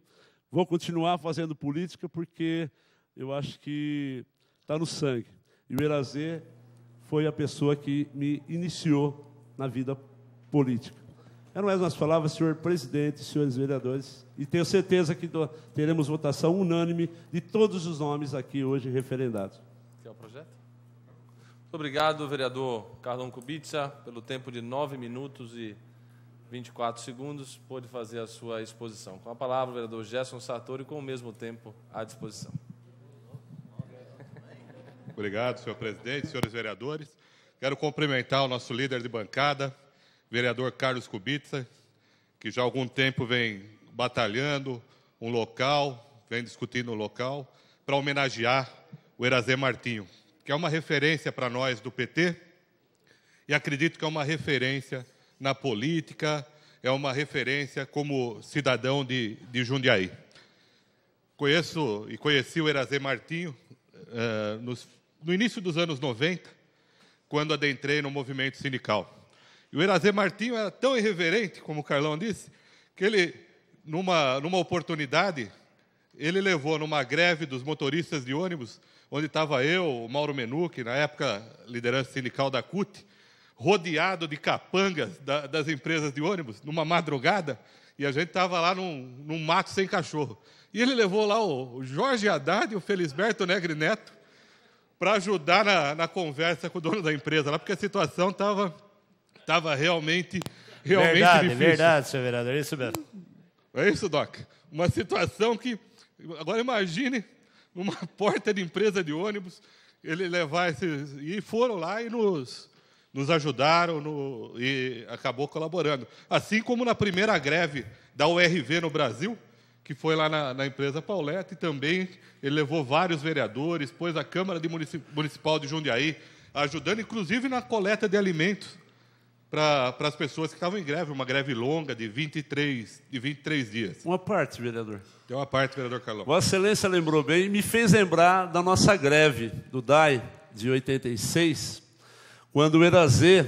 Speaker 13: Vou continuar fazendo política porque eu acho que está no sangue. E o Erazê foi a pessoa que me iniciou na vida política. Eram essas palavras, senhor presidente, senhores vereadores, e tenho certeza que teremos votação unânime de todos os nomes aqui hoje referendados.
Speaker 1: Que é o projeto? obrigado, vereador Carlão Kubica, pelo tempo de 9 minutos e 24 segundos, pôde fazer a sua exposição. Com a palavra, o vereador Gerson Sartori, com o mesmo tempo à disposição.
Speaker 14: Obrigado, senhor presidente, senhores vereadores. Quero cumprimentar o nosso líder de bancada, vereador Carlos Kubica, que já há algum tempo vem batalhando um local, vem discutindo um local, para homenagear o Erazê Martinho, que é uma referência para nós do PT, e acredito que é uma referência na política, é uma referência como cidadão de, de Jundiaí. Conheço e conheci o Erazê Martinho uh, nos, no início dos anos 90, quando adentrei no movimento sindical. E o Erazê Martinho era tão irreverente, como o Carlão disse, que ele, numa, numa oportunidade, ele levou numa greve dos motoristas de ônibus onde estava eu, o Mauro Menuque, na época liderança sindical da CUT, rodeado de capangas da, das empresas de ônibus, numa madrugada, e a gente estava lá num, num, mato sem cachorro. E ele levou lá o, o Jorge Haddad e o Felisberto Negri Neto para ajudar na, na, conversa com o dono da empresa lá, porque a situação estava tava realmente, realmente
Speaker 8: verdade,
Speaker 14: difícil.
Speaker 8: Verdade, senhor vereador, é isso mesmo.
Speaker 14: É isso, Doc. uma situação que. Agora imagine numa porta de empresa de ônibus, ele levar esses. E foram lá e nos, nos ajudaram no, e acabou colaborando. Assim como na primeira greve da URV no Brasil, que foi lá na, na empresa Paulette, e também ele levou vários vereadores, pôs a Câmara de Municipal de Jundiaí, ajudando, inclusive, na coleta de alimentos para as pessoas que estavam em greve, uma greve longa de 23, de 23 dias.
Speaker 13: Uma parte, vereador.
Speaker 14: Tem uma parte, vereador Carlão.
Speaker 13: Vossa Excelência lembrou bem e me fez lembrar da nossa greve do DAI de 86, quando o Erazê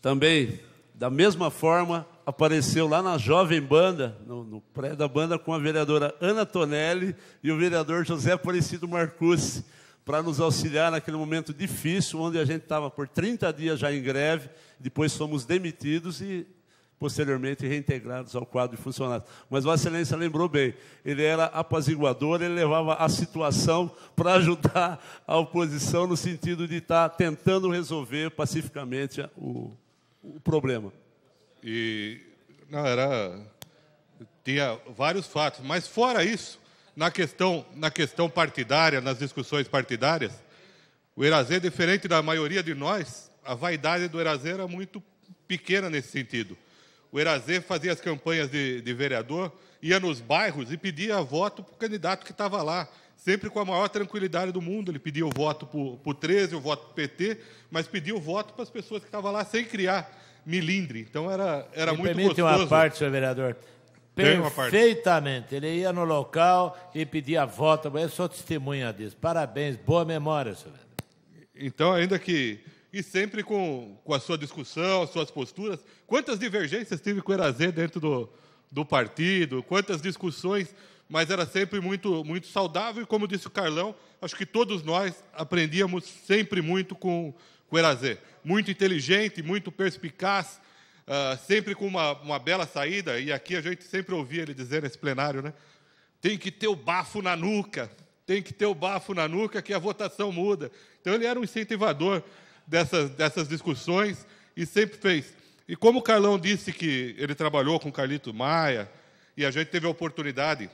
Speaker 13: também, da mesma forma, apareceu lá na Jovem Banda, no, no pré da banda, com a vereadora Ana Tonelli e o vereador José Aparecido Marcucci para nos auxiliar naquele momento difícil, onde a gente estava por 30 dias já em greve, depois fomos demitidos e posteriormente reintegrados ao quadro de funcionários. Mas Vossa Excelência lembrou bem, ele era apaziguador, ele levava a situação para ajudar a oposição no sentido de estar tá tentando resolver pacificamente o, o problema.
Speaker 14: E não era tinha vários fatos, mas fora isso, na questão, na questão partidária, nas discussões partidárias, o Erazê, diferente da maioria de nós, a vaidade do Erazê era muito pequena nesse sentido. O Erazê fazia as campanhas de, de vereador, ia nos bairros e pedia voto para o candidato que estava lá, sempre com a maior tranquilidade do mundo. Ele pedia o voto para o 13, o voto para o PT, mas pedia o voto para as pessoas que estavam lá sem criar milindre. Então era, era
Speaker 8: Me
Speaker 14: muito
Speaker 8: permite
Speaker 14: gostoso.
Speaker 8: uma parte, senhor vereador. Perfeitamente. Ele ia no local e pedia voto. Eu sou testemunha disso. Parabéns, boa memória, senhor.
Speaker 14: Então, ainda que. E sempre com, com a sua discussão, as suas posturas. Quantas divergências tive com o Erazê dentro do, do partido, quantas discussões, mas era sempre muito, muito saudável. E como disse o Carlão, acho que todos nós aprendíamos sempre muito com, com o Erazê. Muito inteligente, muito perspicaz, Uh, sempre com uma, uma bela saída, e aqui a gente sempre ouvia ele dizer nesse plenário, né? Tem que ter o bafo na nuca, tem que ter o bafo na nuca que a votação muda. Então ele era um incentivador dessas, dessas discussões e sempre fez. E como o Carlão disse que ele trabalhou com o Carlito Maia, e a gente teve a oportunidade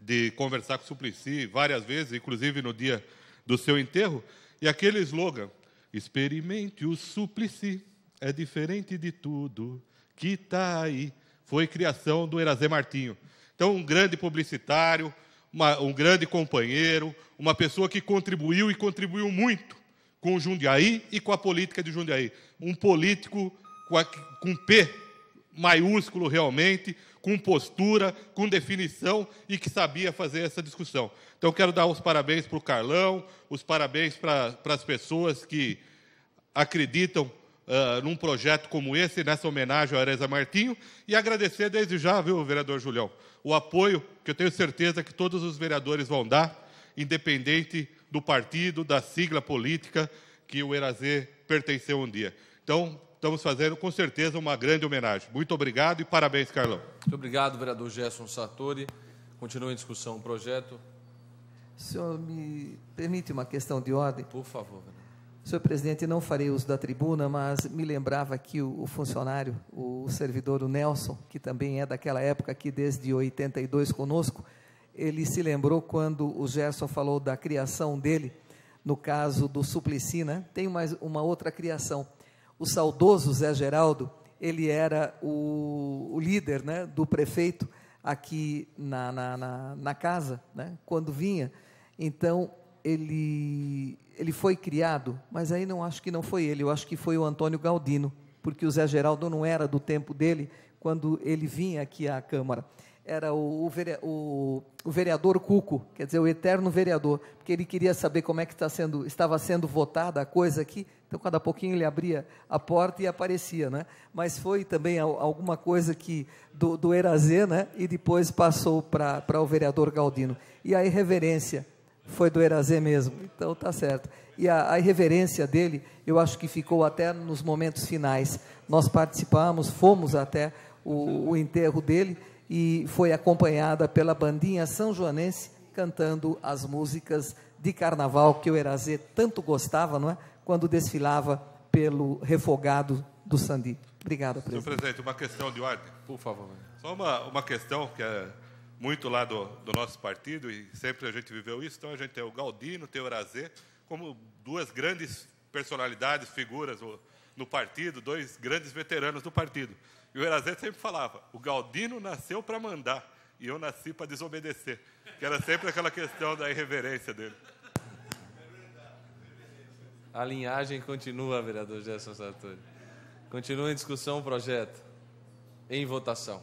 Speaker 14: de conversar com o Suplicy várias vezes, inclusive no dia do seu enterro, e aquele slogan, experimente o Suplicy é diferente de tudo que está aí. Foi criação do Erazé Martinho. Então, um grande publicitário, uma, um grande companheiro, uma pessoa que contribuiu e contribuiu muito com o Jundiaí e com a política de Jundiaí. Um político com, a, com P maiúsculo realmente, com postura, com definição e que sabia fazer essa discussão. Então, quero dar os parabéns para o Carlão, os parabéns para, as pessoas que acreditam uh, num projeto como esse, nessa homenagem ao Areza Martinho, e agradecer desde já, viu, vereador Julião, o apoio que eu tenho certeza que todos os vereadores vão dar, independente do partido, da sigla política que o Erazê pertenceu um dia. Então, estamos fazendo com certeza uma grande homenagem. Muito obrigado e parabéns, Carlão.
Speaker 1: Muito obrigado, vereador Gerson Sartori. Continua em discussão o projeto.
Speaker 2: O senhor me permite uma questão de ordem?
Speaker 1: Por favor.
Speaker 2: Senhor presidente, não farei uso da tribuna, mas me lembrava aqui o, o, funcionário, o servidor, o Nelson, que também é daquela época aqui desde 82 conosco, ele se lembrou quando o Gerson falou da criação dele, no caso do Suplicy, né? Tem mais uma outra criação. O saudoso Zé Geraldo, ele era o, o líder né, do prefeito aqui na, na, na, na casa, né, quando vinha. Então, ele, ele foi criado, mas aí não acho que não foi ele, eu acho que foi o Antônio Galdino, porque o Zé Geraldo não era do tempo dele quando ele vinha aqui à Câmara. Era o, o, o vereador Cuco, quer dizer, o eterno vereador, porque ele queria saber como é que está sendo, estava sendo votada a coisa aqui, então cada pouquinho ele abria a porta e aparecia, né? Mas foi também alguma coisa que do, do Erazê, né? E depois passou para o vereador Galdino. E a irreverência foi do Erazê mesmo, então tá certo. E a, a irreverência dele, eu acho que ficou até nos momentos finais. Nós participamos, fomos até o, o enterro dele e foi acompanhada pela bandinha São Joanense cantando as músicas de carnaval que o Erazê tanto gostava, não é? Quando desfilava pelo refogado do Sandi. Obrigado, presidente.
Speaker 14: Senhor presidente, uma questão de ordem.
Speaker 1: Por favor.
Speaker 14: Só uma, uma questão que é muito lá do, do nosso partido, e sempre a gente viveu isso. Então, a gente tem o Galdino, tem o Erazê, como duas grandes personalidades, figuras no, no partido, dois grandes veteranos do partido. E o Erazê sempre falava: o Galdino nasceu para mandar e eu nasci para desobedecer. Que era sempre aquela questão da irreverência dele.
Speaker 1: A linhagem continua, vereador Gerson Sartori. Continua em discussão o projeto. Em votação.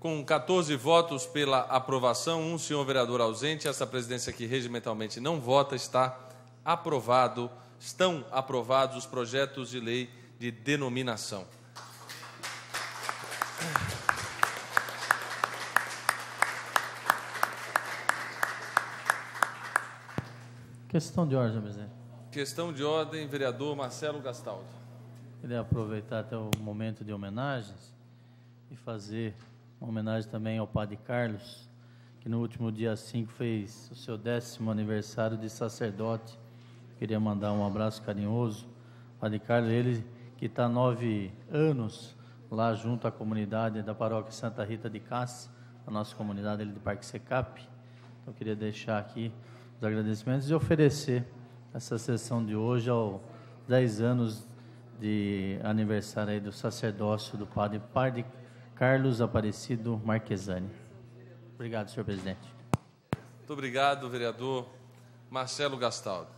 Speaker 1: Com 14 votos pela aprovação, um senhor vereador ausente, essa presidência que regimentalmente não vota, está aprovado, estão aprovados os projetos de lei de denominação.
Speaker 3: Questão de ordem, presidente.
Speaker 1: Questão de ordem, vereador Marcelo Gastaldo.
Speaker 3: Queria aproveitar até o momento de homenagens e fazer uma homenagem também ao Padre Carlos, que no último dia 5 fez o seu décimo aniversário de sacerdote. Queria mandar um abraço carinhoso. Padre Carlos, ele que está nove anos lá junto à comunidade da paróquia Santa Rita de Cássia, a nossa comunidade ele do Parque Secap. Então, queria deixar aqui os agradecimentos e oferecer essa sessão de hoje aos 10 anos de aniversário do sacerdócio do Padre Padre Carlos Aparecido Marquesani. Obrigado, senhor presidente.
Speaker 1: Muito obrigado, vereador Marcelo Gastaldo.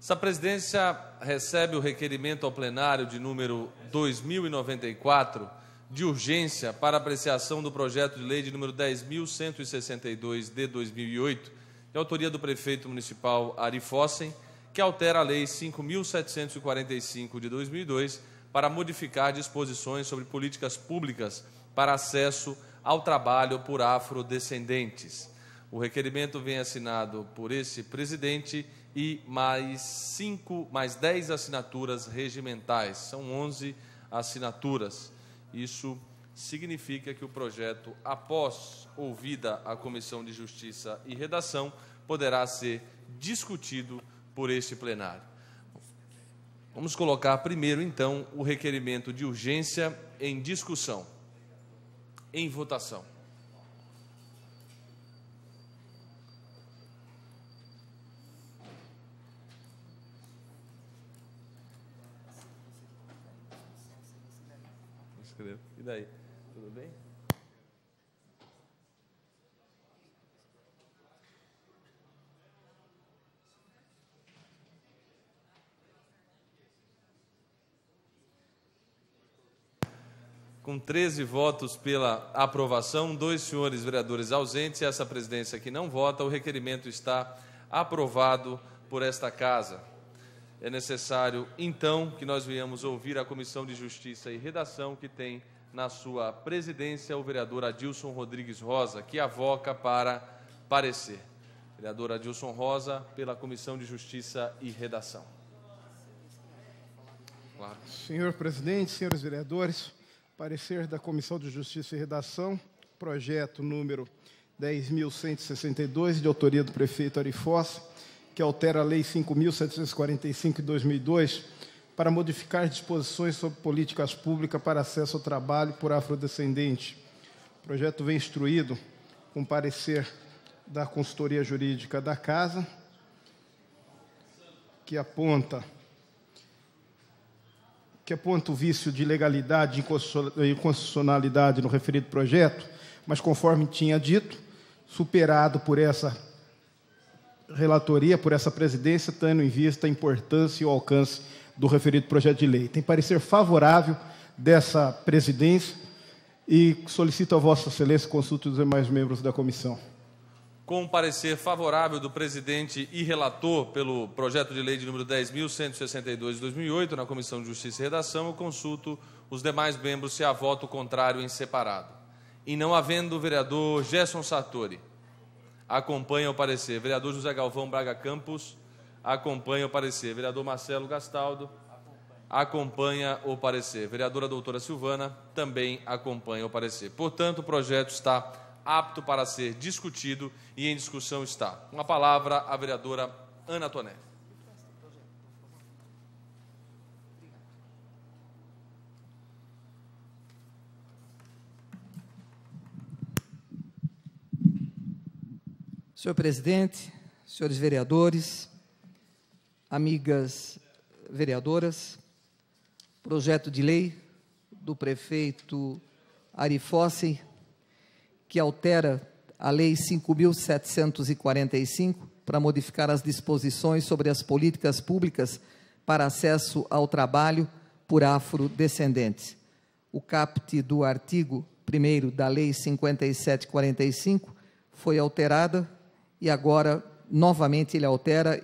Speaker 1: Essa presidência recebe o requerimento ao plenário de número 2094 de urgência para apreciação do projeto de lei de número 10.162 de 2008, de autoria do prefeito municipal Ari Fossen, que altera a lei 5.745 de 2002 para modificar disposições sobre políticas públicas para acesso ao trabalho por afrodescendentes. O requerimento vem assinado por esse presidente e mais cinco, mais dez assinaturas regimentais. São onze assinaturas. Isso significa que o projeto, após ouvida a Comissão de Justiça e Redação, poderá ser discutido por este plenário. Vamos colocar primeiro, então, o requerimento de urgência em discussão em votação. E daí? Tudo bem? Com 13 votos pela aprovação, dois senhores vereadores ausentes e essa presidência que não vota, o requerimento está aprovado por esta casa. É necessário, então, que nós venhamos ouvir a Comissão de Justiça e Redação, que tem na sua presidência o vereador Adilson Rodrigues Rosa, que avoca para parecer. Vereador Adilson Rosa, pela Comissão de Justiça e Redação.
Speaker 12: Claro. Senhor presidente, senhores vereadores, Parecer da Comissão de Justiça e Redação, projeto número 10.162, de autoria do prefeito Arifós, que altera a Lei 5.745 de 2002 para modificar disposições sobre políticas públicas para acesso ao trabalho por afrodescendente. O projeto vem instruído com parecer da consultoria jurídica da Casa, que aponta que aponta o vício de legalidade e inconstitucionalidade no referido projeto, mas conforme tinha dito, superado por essa relatoria, por essa presidência, tendo em vista a importância e o alcance do referido projeto de lei. Tem parecer favorável dessa presidência e solicito a Vossa Excelência consulte os demais membros da comissão
Speaker 1: com o parecer favorável do presidente e relator pelo projeto de lei de número 10.162 de 2008, na Comissão de Justiça e Redação, eu consulto os demais membros se há voto contrário em separado. E não havendo o vereador Gerson Sartori, acompanha o parecer. Vereador José Galvão Braga Campos, acompanha o parecer. Vereador Marcelo Gastaldo, acompanha o parecer. Vereadora doutora Silvana, também acompanha o parecer. Portanto, o projeto está apto para ser discutido e em discussão está. Com a palavra, a vereadora Ana Tonelli.
Speaker 2: Senhor presidente, senhores vereadores, amigas vereadoras, projeto de lei do prefeito Ari Fossey, que altera a Lei 5.745 para modificar as disposições sobre as políticas públicas para acesso ao trabalho por afrodescendentes. O caput do artigo 1 da Lei 5745 foi alterada e agora novamente ele altera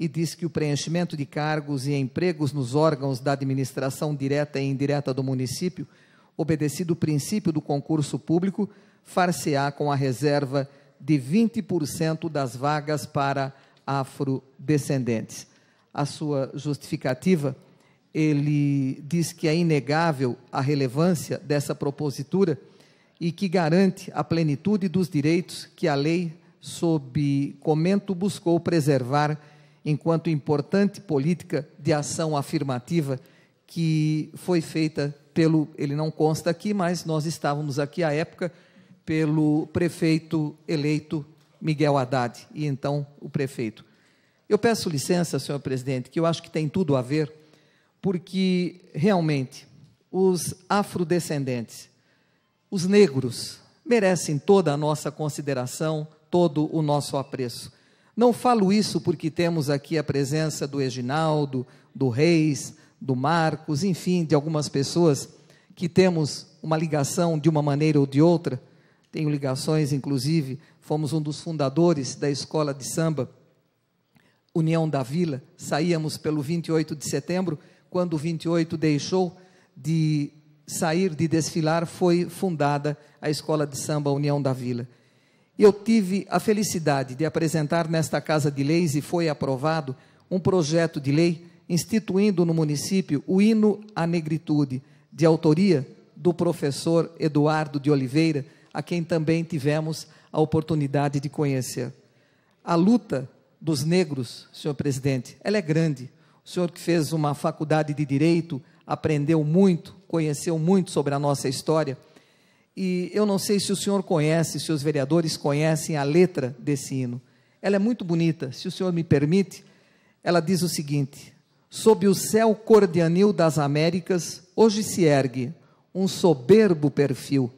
Speaker 2: e diz que o preenchimento de cargos e empregos nos órgãos da administração direta e indireta do município, obedecido o princípio do concurso público, far-se-á com a reserva de 20% das vagas para afrodescendentes. A sua justificativa, ele diz que é inegável a relevância dessa propositura e que garante a plenitude dos direitos que a lei sob comento, buscou preservar enquanto importante política de ação afirmativa que foi feita pelo, ele não consta aqui, mas nós estávamos aqui à época, pelo prefeito eleito Miguel Haddad, e então o prefeito. Eu peço licença, senhor presidente, que eu acho que tem tudo a ver, porque realmente os afrodescendentes, os negros, merecem toda a nossa consideração, todo o nosso apreço. Não falo isso porque temos aqui a presença do Eginaldo, do Reis, do Marcos, enfim, de algumas pessoas que temos uma ligação de uma maneira ou de outra. Tenho ligações, inclusive, fomos um dos fundadores da escola de samba União da Vila, saíamos pelo 28 de setembro, quando o 28 deixou de sair de desfilar, foi fundada a escola de samba União da Vila. Eu tive a felicidade de apresentar nesta Casa de Leis e foi aprovado um projeto de lei instituindo no município o hino à negritude, de autoria do professor Eduardo de Oliveira, a quem também tivemos a oportunidade de conhecer. A luta dos negros, senhor presidente, ela é grande. O senhor que fez uma faculdade de direito, aprendeu muito, conheceu muito sobre a nossa história e eu não sei se o senhor conhece, se os vereadores conhecem a letra desse hino. Ela é muito bonita, se o senhor me permite. Ela diz o seguinte: Sob o céu cordianil das Américas, hoje se ergue um soberbo perfil.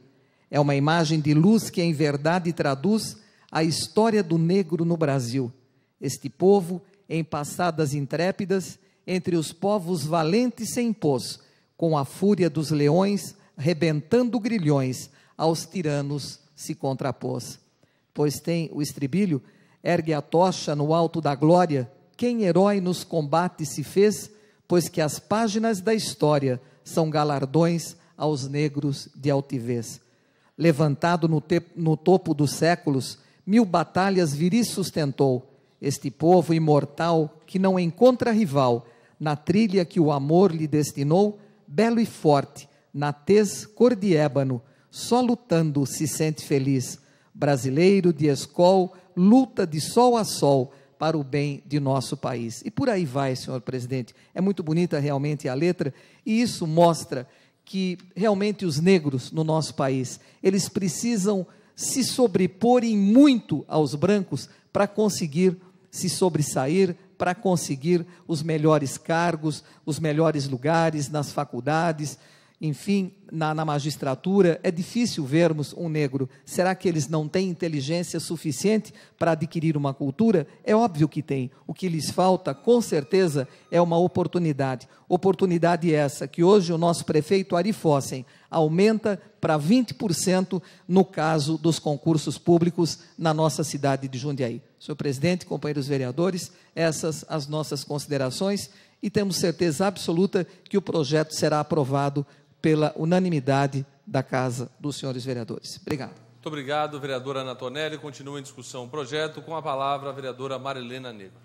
Speaker 2: É uma imagem de luz que, em verdade, traduz a história do negro no Brasil. Este povo, em passadas intrépidas, entre os povos valentes se impôs, com a fúria dos leões, rebentando grilhões, aos tiranos se contrapôs. Pois tem o estribilho, ergue a tocha no alto da glória, quem herói nos combates se fez, pois que as páginas da história são galardões aos negros de altivez. Levantado no, te, no topo dos séculos, mil batalhas viris sustentou, este povo imortal que não encontra rival, na trilha que o amor lhe destinou, belo e forte, na tez cor de ébano, só lutando se sente feliz. Brasileiro de escol, luta de sol a sol para o bem de nosso país. E por aí vai, senhor presidente. É muito bonita realmente a letra, e isso mostra que realmente os negros no nosso país, eles precisam se sobreporem muito aos brancos para conseguir se sobressair, para conseguir os melhores cargos, os melhores lugares nas faculdades, enfim, na, na, magistratura, é difícil vermos um negro. Será que eles não têm inteligência suficiente para adquirir uma cultura? É óbvio que tem. O que lhes falta, com certeza, é uma oportunidade. Oportunidade essa que hoje o nosso prefeito Ari Fossen aumenta para 20% no caso dos concursos públicos na nossa cidade de Jundiaí. Senhor presidente, companheiros vereadores, essas as nossas considerações e temos certeza absoluta que o projeto será aprovado pela unanimidade da Casa dos Senhores Vereadores. Obrigado.
Speaker 1: Muito obrigado, vereadora Anatonelli. Continua em discussão o projeto. Com a palavra, a vereadora Marilena Negro.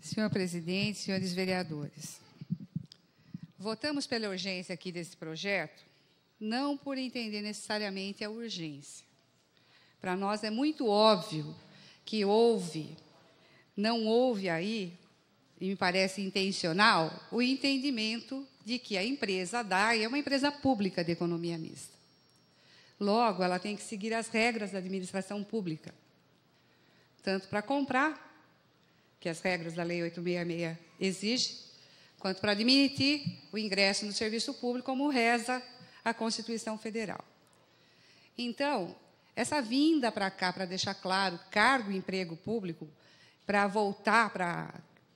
Speaker 15: Senhor presidente, senhores vereadores, votamos pela urgência aqui desse projeto não por entender necessariamente a urgência. Para nós é muito óbvio que houve, não houve aí, e me parece intencional, o entendimento de que a empresa DAI é uma empresa pública de economia mista. Logo, ela tem que seguir as regras da administração pública, tanto para comprar que as regras da Lei 866 exigem, quanto para admitir o ingresso no serviço público, como reza a Constituição Federal. Então, essa vinda para cá, para deixar claro, cargo e emprego público, para voltar, para,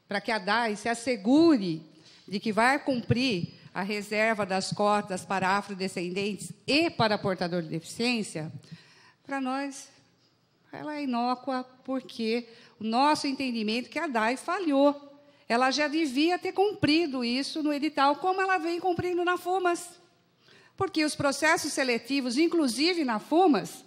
Speaker 15: para que a DAI se assegure de que vai cumprir a reserva das cotas para afrodescendentes e para portador de deficiência, para nós, ela é inócua porque o nosso entendimento é que a DAI falhou. Ela já devia ter cumprido isso no edital, como ela vem cumprindo na FUMAS. Porque os processos seletivos, inclusive na FUMAS,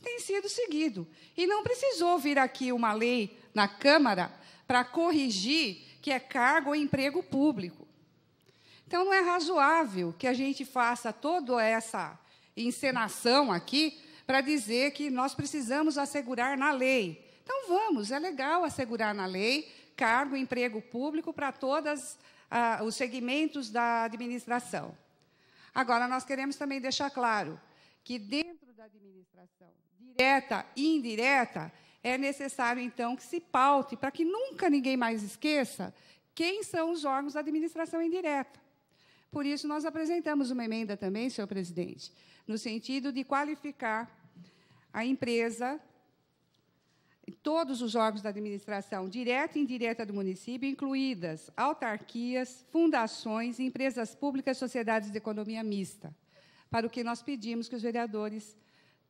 Speaker 15: têm sido seguidos. E não precisou vir aqui uma lei na Câmara para corrigir que é cargo ou emprego público. Então, não é razoável que a gente faça toda essa encenação aqui para dizer que nós precisamos assegurar na lei. Então vamos, é legal assegurar na lei cargo, emprego público para todos ah, os segmentos da administração. Agora, nós queremos também deixar claro que dentro da administração, direta e indireta, é necessário, então, que se paute, para que nunca ninguém mais esqueça quem são os órgãos da administração indireta. Por isso, nós apresentamos uma emenda também, senhor presidente, no sentido de qualificar a empresa todos os órgãos da administração, direta e indireta do município, incluídas autarquias, fundações, empresas públicas, sociedades de economia mista, para o que nós pedimos que os vereadores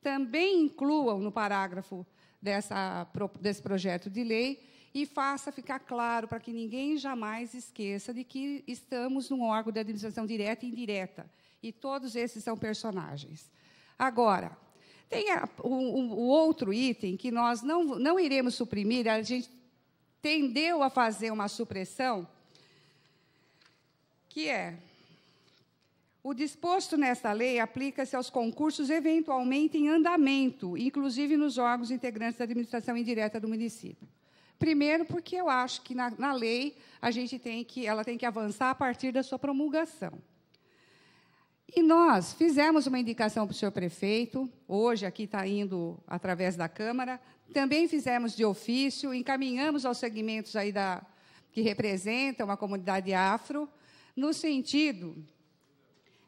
Speaker 15: também incluam no parágrafo dessa, desse projeto de lei e faça ficar claro para que ninguém jamais esqueça de que estamos num órgão de administração direta e indireta, e todos esses são personagens. Agora, tem a, o, o, outro item que nós não, não iremos suprimir, a gente tendeu a fazer uma supressão, que é o disposto nesta lei aplica-se aos concursos eventualmente em andamento, inclusive nos órgãos integrantes da administração indireta do município. Primeiro, porque eu acho que na, na lei a gente tem que, ela tem que avançar a partir da sua promulgação. E nós fizemos uma indicação para o senhor prefeito, hoje aqui está indo através da Câmara, também fizemos de ofício, encaminhamos aos segmentos aí da, que representam a comunidade afro, no sentido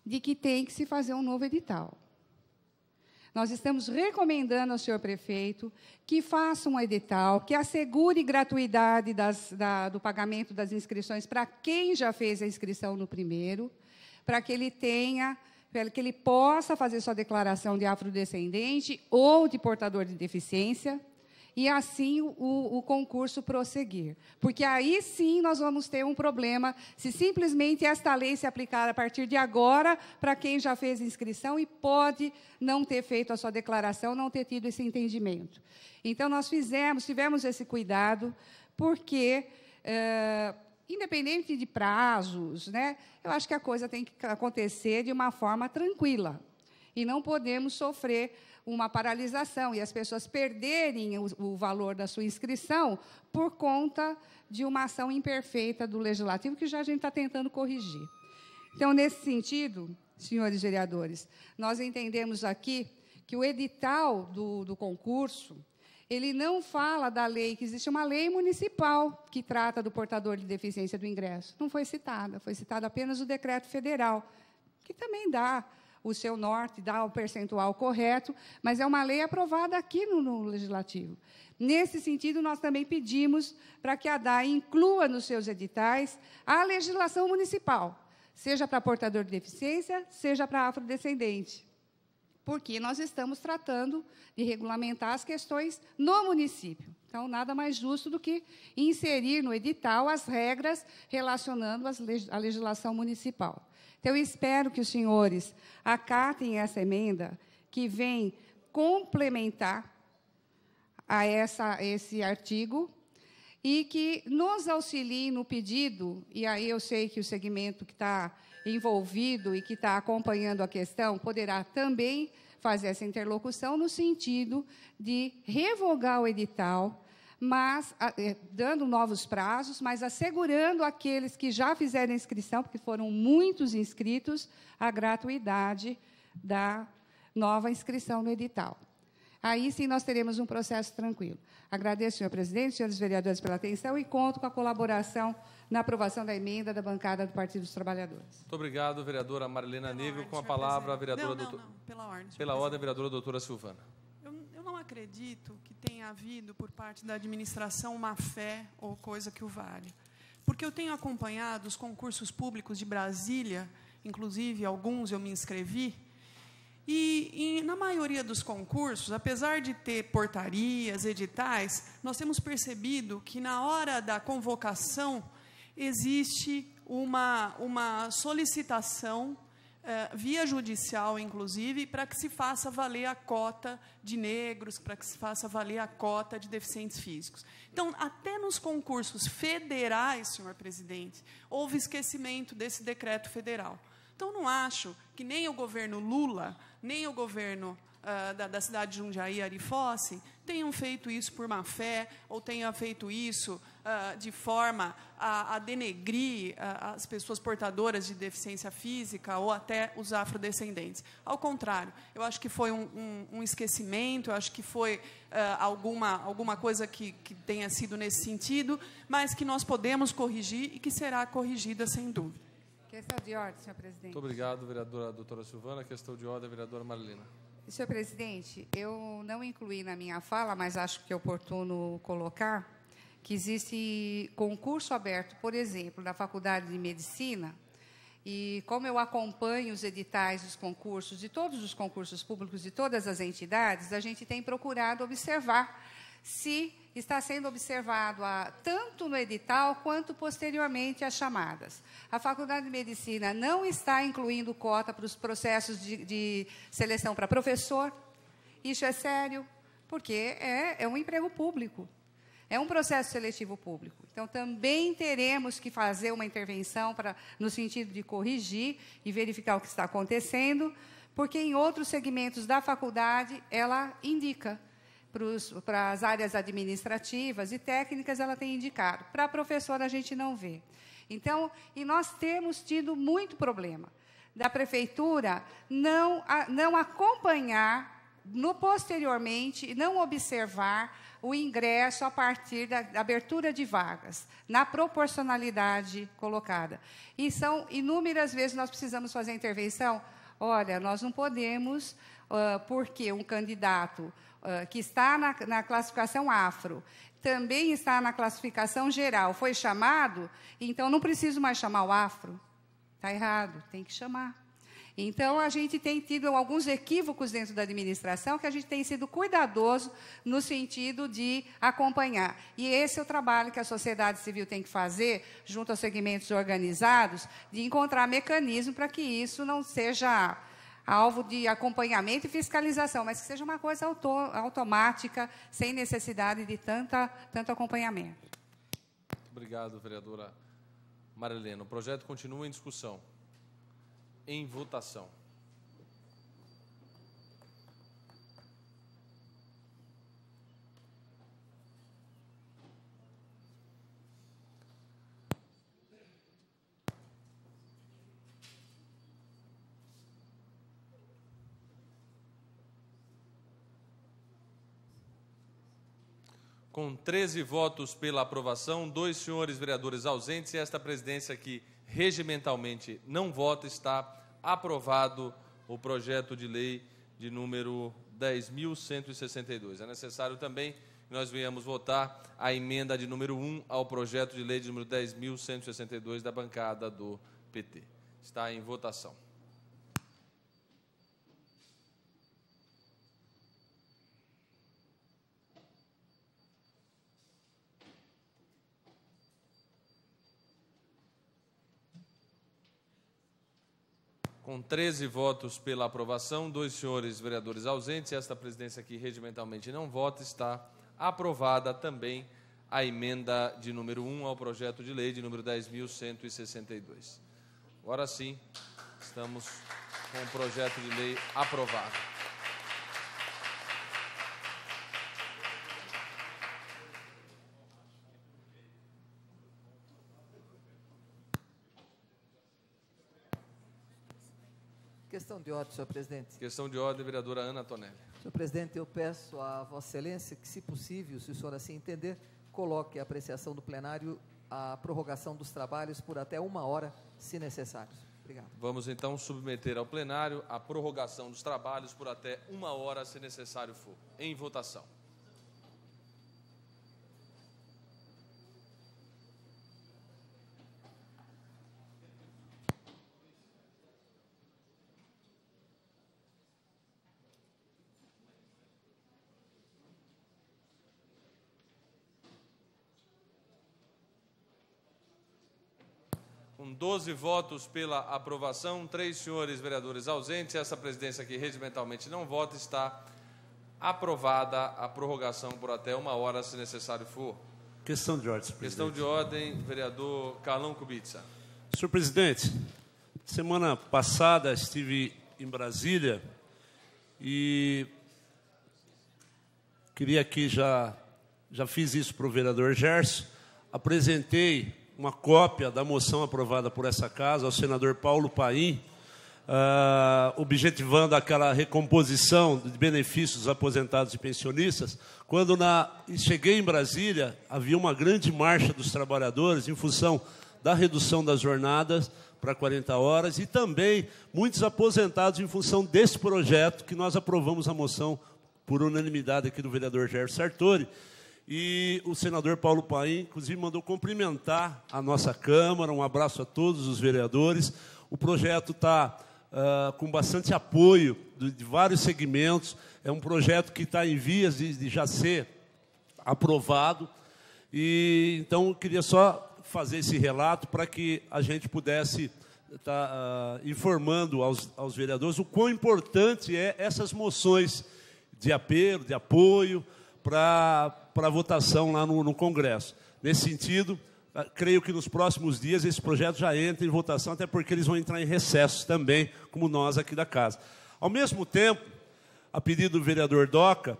Speaker 15: de que tem que se fazer um novo edital. Nós estamos recomendando ao senhor prefeito que faça um edital, que assegure gratuidade das, da, do pagamento das inscrições para quem já fez a inscrição no primeiro, para que ele tenha, para que ele possa fazer sua declaração de afrodescendente ou de portador de deficiência, e assim o, o, concurso prosseguir. Porque aí sim nós vamos ter um problema se simplesmente esta lei se aplicar a partir de agora para quem já fez inscrição e pode não ter feito a sua declaração, não ter tido esse entendimento. Então, nós fizemos, tivemos esse cuidado, porque. Eh, independente de prazos, né, eu acho que a coisa tem que acontecer de uma forma tranquila. E não podemos sofrer uma paralisação e as pessoas perderem o, o valor da sua inscrição por conta de uma ação imperfeita do legislativo que já a gente está tentando corrigir. Então, nesse sentido, senhores vereadores, nós entendemos aqui que o edital do, do concurso ele não fala da lei, que existe uma lei municipal que trata do portador de deficiência do ingresso. Não foi citada, foi citado apenas o decreto federal, que também dá o seu norte, dá o percentual correto, mas é uma lei aprovada aqui no, no Legislativo. Nesse sentido, nós também pedimos para que a DAI inclua nos seus editais a legislação municipal, seja para portador de deficiência, seja para afrodescendente porque nós estamos tratando de regulamentar as questões no município. Então, nada mais justo do que inserir no edital as regras relacionando a legislação municipal. Então, eu espero que os senhores acatem essa emenda que vem complementar a essa, esse artigo e que nos auxilie no pedido, e aí eu sei que o segmento que está envolvido e que está acompanhando a questão poderá também fazer essa interlocução no sentido de revogar o edital, mas eh, dando novos prazos, mas assegurando aqueles que já fizeram inscrição, porque foram muitos inscritos, a gratuidade da nova inscrição no edital. Aí sim nós teremos um processo tranquilo. Agradeço, senhor presidente, senhores vereadores, pela atenção e conto com a colaboração na aprovação da emenda da bancada do Partido dos Trabalhadores.
Speaker 1: Muito obrigado, vereadora Marilena Negro. Com a palavra, a vereadora
Speaker 16: Não, não, pela ordem,
Speaker 1: Pela ordem, a vereadora doutora Silvana.
Speaker 16: Eu, eu não acredito que tenha havido, por parte da administração, má fé ou coisa que o valha. Porque eu tenho acompanhado os concursos públicos de Brasília, inclusive alguns eu me inscrevi, e, e, na maioria dos concursos, apesar de ter portarias, editais, nós temos percebido que na hora da convocação existe uma, uma solicitação, eh, via judicial, inclusive, para que se faça valer a cota de negros, para que se faça valer a cota de deficientes físicos. Então, até nos concursos federais, senhor presidente, houve esquecimento desse decreto federal. Então, não acho que nem o governo Lula, nem o governo uh, da, da, cidade de Jundiaí, Arifosse, tenham feito isso por má fé, ou tenham feito isso uh, de forma a, a denegrir uh, as pessoas portadoras de deficiência física ou até os afrodescendentes. Ao contrário, eu acho que foi um, um, um esquecimento, eu acho que foi alguma, alguma coisa que, que tenha sido nesse sentido, mas que nós podemos corrigir e que será corrigida sem dúvida.
Speaker 15: Questão de ordem, senhor presidente.
Speaker 1: Muito obrigado, vereadora doutora Silvana. Questão de ordem, vereadora Marilena.
Speaker 15: Senhor presidente, eu não incluí na minha fala, mas acho que é oportuno colocar que existe concurso aberto, por exemplo, na Faculdade de Medicina, e como eu acompanho os editais dos concursos, de todos os concursos públicos de todas as entidades, a gente tem procurado observar se está sendo observado a, tanto no edital quanto posteriormente as chamadas. A Faculdade de Medicina não está incluindo cota para os processos de, de seleção para professor. Isso é sério, porque é, é um emprego público. É um processo seletivo público. Então, também teremos que fazer uma intervenção para, no sentido de corrigir e verificar o que está acontecendo, porque em outros segmentos da faculdade ela indica para as áreas administrativas e técnicas, ela tem indicado. Para a professora, a gente não vê. Então, e nós temos tido muito problema da prefeitura não, não acompanhar no posteriormente, não observar o ingresso a partir da abertura de vagas, na proporcionalidade colocada. E são inúmeras vezes nós precisamos fazer intervenção. Olha, nós não podemos, uh, porque um candidato uh, que está na, na classificação afro, também está na classificação geral, foi chamado, então não preciso mais chamar o afro. Está errado, tem que chamar. Então, a gente tem tido alguns equívocos dentro da administração que a gente tem sido cuidadoso no sentido de acompanhar. E esse é o trabalho que a sociedade civil tem que fazer, junto aos segmentos organizados, de encontrar mecanismo para que isso não seja alvo de acompanhamento e fiscalização, mas que seja uma coisa auto, automática, sem necessidade de tanta, tanto acompanhamento.
Speaker 1: Muito obrigado, vereadora Marilena. O projeto continua em discussão. Em votação. Com 13 votos pela aprovação, dois senhores vereadores ausentes e esta presidência que regimentalmente não vota, está aprovado o projeto de lei de número 10.162. É necessário também que nós venhamos votar a emenda de número 1 ao projeto de lei de número 10.162 da bancada do PT. Está em votação. Com 13 votos pela aprovação, dois senhores vereadores ausentes, esta presidência aqui regimentalmente não vota, está aprovada também a emenda de número 1 ao projeto de lei de número 10.162. Agora sim, estamos com o projeto de lei aprovado.
Speaker 2: Questão de ordem, senhor presidente.
Speaker 1: Questão de ordem, vereadora Ana Tonelli.
Speaker 2: Senhor presidente, eu peço a Vossa Excelência que, se possível, se o senhor assim entender, coloque a apreciação do plenário a prorrogação dos trabalhos por até uma hora, se necessário. Obrigado.
Speaker 1: Vamos então submeter ao plenário a prorrogação dos trabalhos por até uma hora, se necessário for. Em votação. Com 12 votos pela aprovação, três senhores vereadores ausentes, essa presidência que regimentalmente não vota, está aprovada a prorrogação por até uma hora, se necessário for.
Speaker 13: Questão de ordem, senhor
Speaker 1: Questão de ordem, vereador Carlão Kubica.
Speaker 13: Senhor presidente, semana passada estive em Brasília e queria aqui já já fiz isso para o vereador Gerson, apresentei uma cópia da moção aprovada por essa casa ao senador Paulo Paim, uh, objetivando aquela recomposição de benefícios dos aposentados e pensionistas. Quando na, cheguei em Brasília, havia uma grande marcha dos trabalhadores em função da redução das jornadas para 40 horas e também muitos aposentados em função desse projeto que nós aprovamos a moção por unanimidade aqui do vereador Gerson Sartori. E o senador Paulo Paim, inclusive, mandou cumprimentar a nossa Câmara. Um abraço a todos os vereadores. O projeto está uh, com bastante apoio de, de, vários segmentos. É um projeto que está em vias de, de já ser aprovado. E então eu queria só fazer esse relato para que a gente pudesse estar tá, uh, informando aos, aos vereadores o quão importante é essas moções de apelo, de apoio para votação lá no, no Congresso. Nesse sentido, ah, creio que nos próximos dias esse projeto já entra em votação, até porque eles vão entrar em recesso também, como nós aqui da casa. Ao mesmo tempo, a pedido do vereador Doca,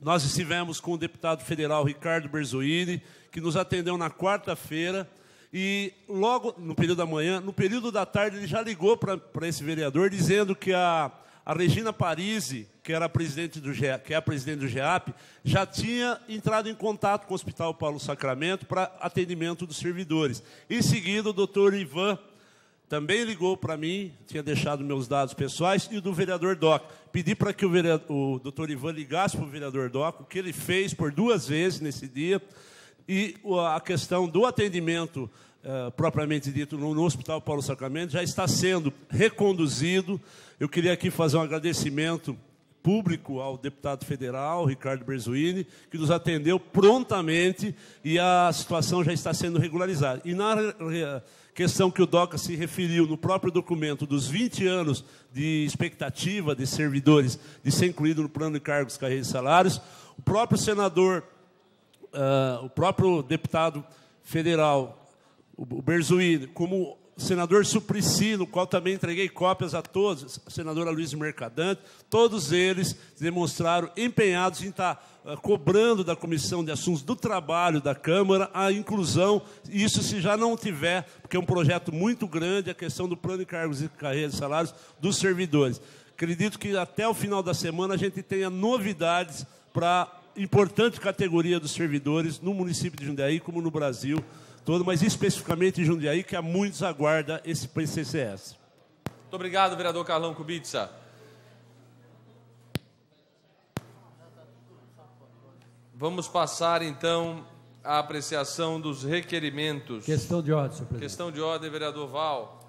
Speaker 13: nós estivemos com o deputado federal Ricardo Berzoini, que nos atendeu na quarta-feira, e logo no período da manhã, no período da tarde, ele já ligou para esse vereador dizendo que a, a Regina Parisi, que, era presidente do GEAP, que é a presidente do GEAP, já tinha entrado em contato com o Hospital Paulo Sacramento para atendimento dos servidores. Em seguida, o doutor Ivan também ligou para mim, tinha deixado meus dados pessoais, e o do vereador Doc. Pedi para que o, vereador, o doutor Ivan ligasse para o vereador Doc, o que ele fez por duas vezes nesse dia, e a questão do atendimento Uh, propriamente dito, no, no, Hospital Paulo Sacramento, já está sendo reconduzido. Eu queria aqui fazer um agradecimento público ao deputado federal, Ricardo Berzuini, que nos atendeu prontamente e a situação já está sendo regularizada. E na questão que o DOCA se referiu no próprio documento dos 20 anos de expectativa de servidores de ser incluído no plano de cargos, carreiras e salários, o próprio senador, uh, o próprio deputado federal, o Berzuini, como senador Suplicy, no qual também entreguei cópias a todos, a senadora Luiz Mercadante, todos eles demonstraram empenhados em estar uh, cobrando da Comissão de Assuntos do Trabalho da Câmara a inclusão, isso se já não tiver, porque é um projeto muito grande, a questão do plano de cargos e carreiras e salários dos servidores. Acredito que até o final da semana a gente tenha novidades para a importante categoria dos servidores no município de Jundiaí, como no Brasil, todo, mas especificamente em Jundiaí, que há muitos aguarda esse PCCS.
Speaker 1: Muito obrigado, vereador Carlão Kubica. Vamos passar, então, à apreciação dos requerimentos.
Speaker 6: Questão de ordem, senhor presidente.
Speaker 1: Questão de ordem, vereador Val.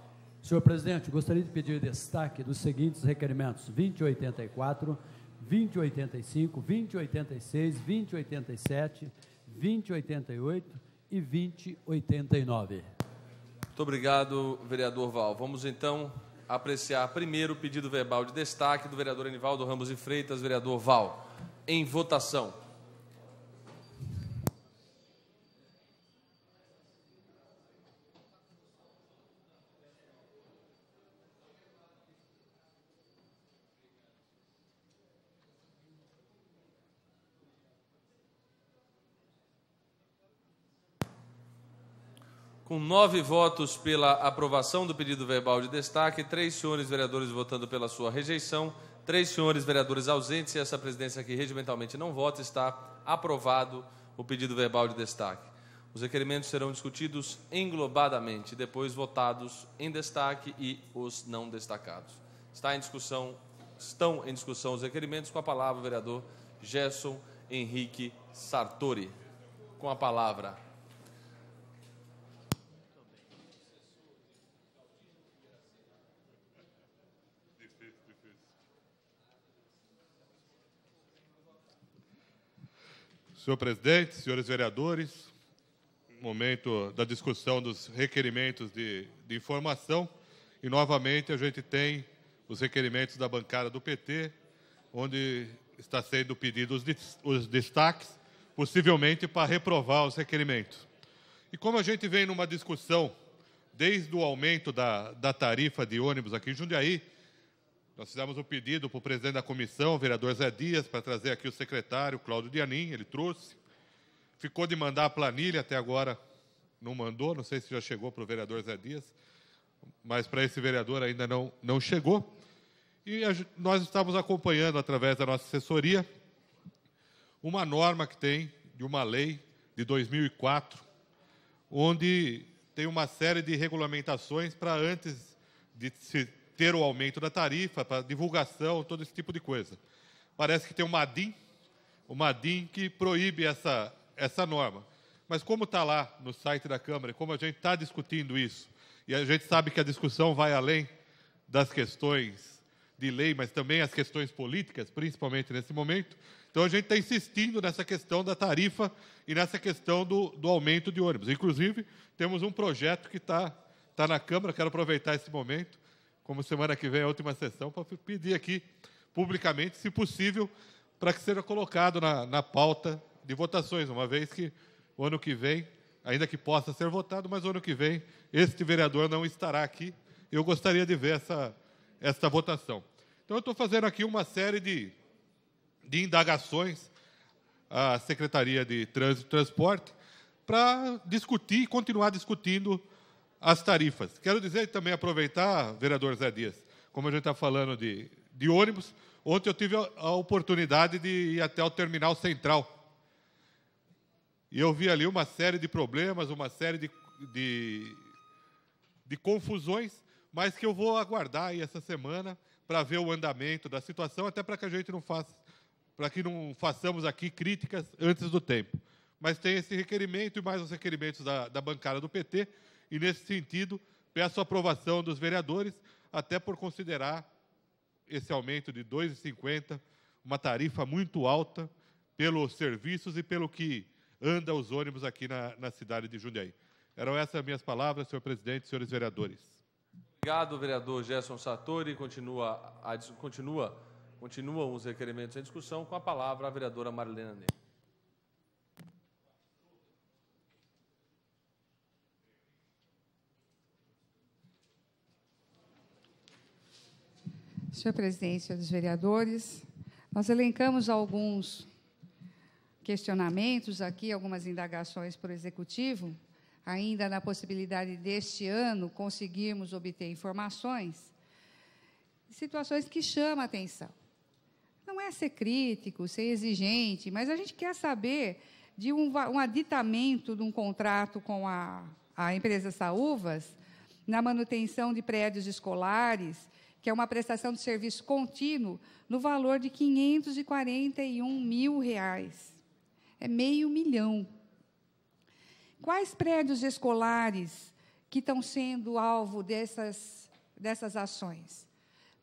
Speaker 6: Senhor presidente, gostaria de pedir destaque dos seguintes requerimentos: 2084, 2085, 2086, 2087, 2088 e 2089.
Speaker 1: Muito obrigado, vereador Val. Vamos então apreciar primeiro o pedido verbal de destaque do vereador Enivaldo Ramos e Freitas, vereador Val. Em votação. Com nove votos pela aprovação do pedido verbal de destaque, três senhores vereadores votando pela sua rejeição, três senhores vereadores ausentes e essa presidência que regimentalmente não vota, está aprovado o pedido verbal de destaque. Os requerimentos serão discutidos englobadamente, depois votados em destaque e os não destacados. Está em discussão, estão em discussão os requerimentos com a palavra o vereador Gerson Henrique Sartori. Com a palavra.
Speaker 14: Senhor presidente, senhores vereadores, momento da discussão dos requerimentos de, de, informação e novamente a gente tem os requerimentos da bancada do PT, onde está sendo pedido os, os destaques, possivelmente para reprovar os requerimentos. E como a gente vem numa discussão desde o aumento da, da tarifa de ônibus aqui em Jundiaí, nós fizemos um pedido para o presidente da comissão, o vereador Zé Dias, para trazer aqui o secretário, Cláudio Dianin, ele trouxe. Ficou de mandar a planilha, até agora não mandou, não sei se já chegou para o vereador Zé Dias, mas para esse vereador ainda não, não chegou. E a, nós estamos acompanhando, através da nossa assessoria, uma norma que tem de uma lei de 2004, onde tem uma série de regulamentações para antes de se ter o aumento da tarifa, para divulgação, todo esse tipo de coisa. Parece que tem uma DIN, uma DIN que proíbe essa, essa norma. Mas como está lá no site da Câmara, como a gente está discutindo isso, e a gente sabe que a discussão vai além das questões de lei, mas também as questões políticas, principalmente nesse momento, então a gente está insistindo nessa questão da tarifa e nessa questão do, do aumento de ônibus. Inclusive, temos um projeto que está tá na Câmara, quero aproveitar esse momento como semana que vem é a última sessão, para pedir aqui publicamente, se possível, para que seja colocado na, na pauta de votações, uma vez que o ano que vem, ainda que possa ser votado, mas o ano que vem este vereador não estará aqui. Eu gostaria de ver essa, votação. Então, eu estou fazendo aqui uma série de, de indagações à Secretaria de Trânsito e Transporte para discutir e continuar discutindo as tarifas. Quero dizer também, aproveitar, vereador Zé Dias, como a gente está falando de, de ônibus, ontem eu tive a, oportunidade de ir até o terminal central. E eu vi ali uma série de problemas, uma série de, de, de confusões, mas que eu vou aguardar aí essa semana para ver o andamento da situação, até para que a gente não faça, para que não façamos aqui críticas antes do tempo. Mas tem esse requerimento e mais os requerimentos da, da bancada do PT, e, nesse sentido, peço a aprovação dos vereadores, até por considerar esse aumento de R$ 2,50 uma tarifa muito alta pelos serviços e pelo que anda os ônibus aqui na, na cidade de Jundiaí. Eram essas minhas palavras, senhor presidente, senhores vereadores.
Speaker 1: Obrigado, vereador Gerson Sartori. Continua, a, continua, continuam os requerimentos em discussão. Com a palavra, a vereadora Marilena Neves.
Speaker 15: Senhor presidente, senhores vereadores, nós elencamos alguns questionamentos aqui, algumas indagações para o executivo, ainda na possibilidade deste ano conseguirmos obter informações, situações que chamam a atenção. Não é ser crítico, ser exigente, mas a gente quer saber de um, um aditamento de um contrato com a, a empresa Saúvas na manutenção de prédios escolares que é uma prestação de serviço contínuo, no valor de 541 mil reais. É meio milhão. Quais prédios escolares que estão sendo alvo dessas, dessas ações?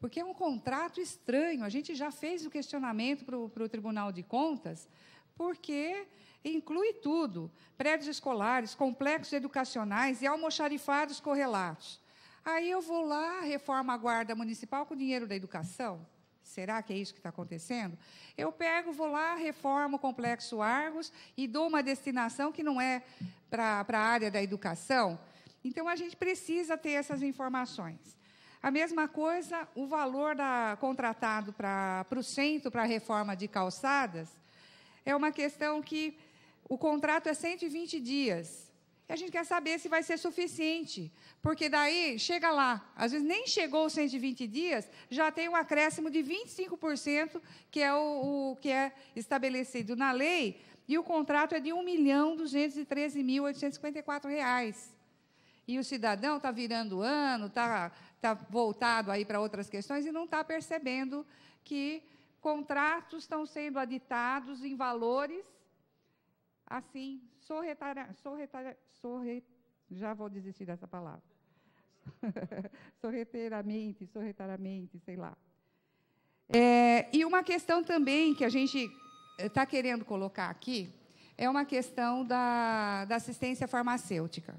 Speaker 15: Porque é um contrato estranho. A gente já fez o questionamento para o, Tribunal de Contas, porque inclui tudo: prédios escolares, complexos educacionais e almoxarifados correlatos. Aí eu vou lá, reforma a guarda municipal com dinheiro da educação. Será que é isso que está acontecendo? Eu pego, vou lá, reformo o Complexo Argos e dou uma destinação que não é para a área da educação. Então, a gente precisa ter essas informações. A mesma coisa, o valor da, contratado para o centro, para a reforma de calçadas, é uma questão que o contrato é 120 dias. E a gente quer saber se vai ser suficiente. Porque daí, chega lá, às vezes nem chegou os 120 dias, já tem um acréscimo de 25%, que é o, o que é estabelecido na lei, e o contrato é de R$ 1.213.854. E o cidadão está virando ano, está tá voltado aí para outras questões e não está percebendo que contratos estão sendo aditados em valores assim, sorretara, sorretara, sorre, já vou desistir dessa palavra. sorreteiramente, sorretaramente, sei lá. É, e uma questão também que a gente está querendo colocar aqui é uma questão da, da assistência farmacêutica.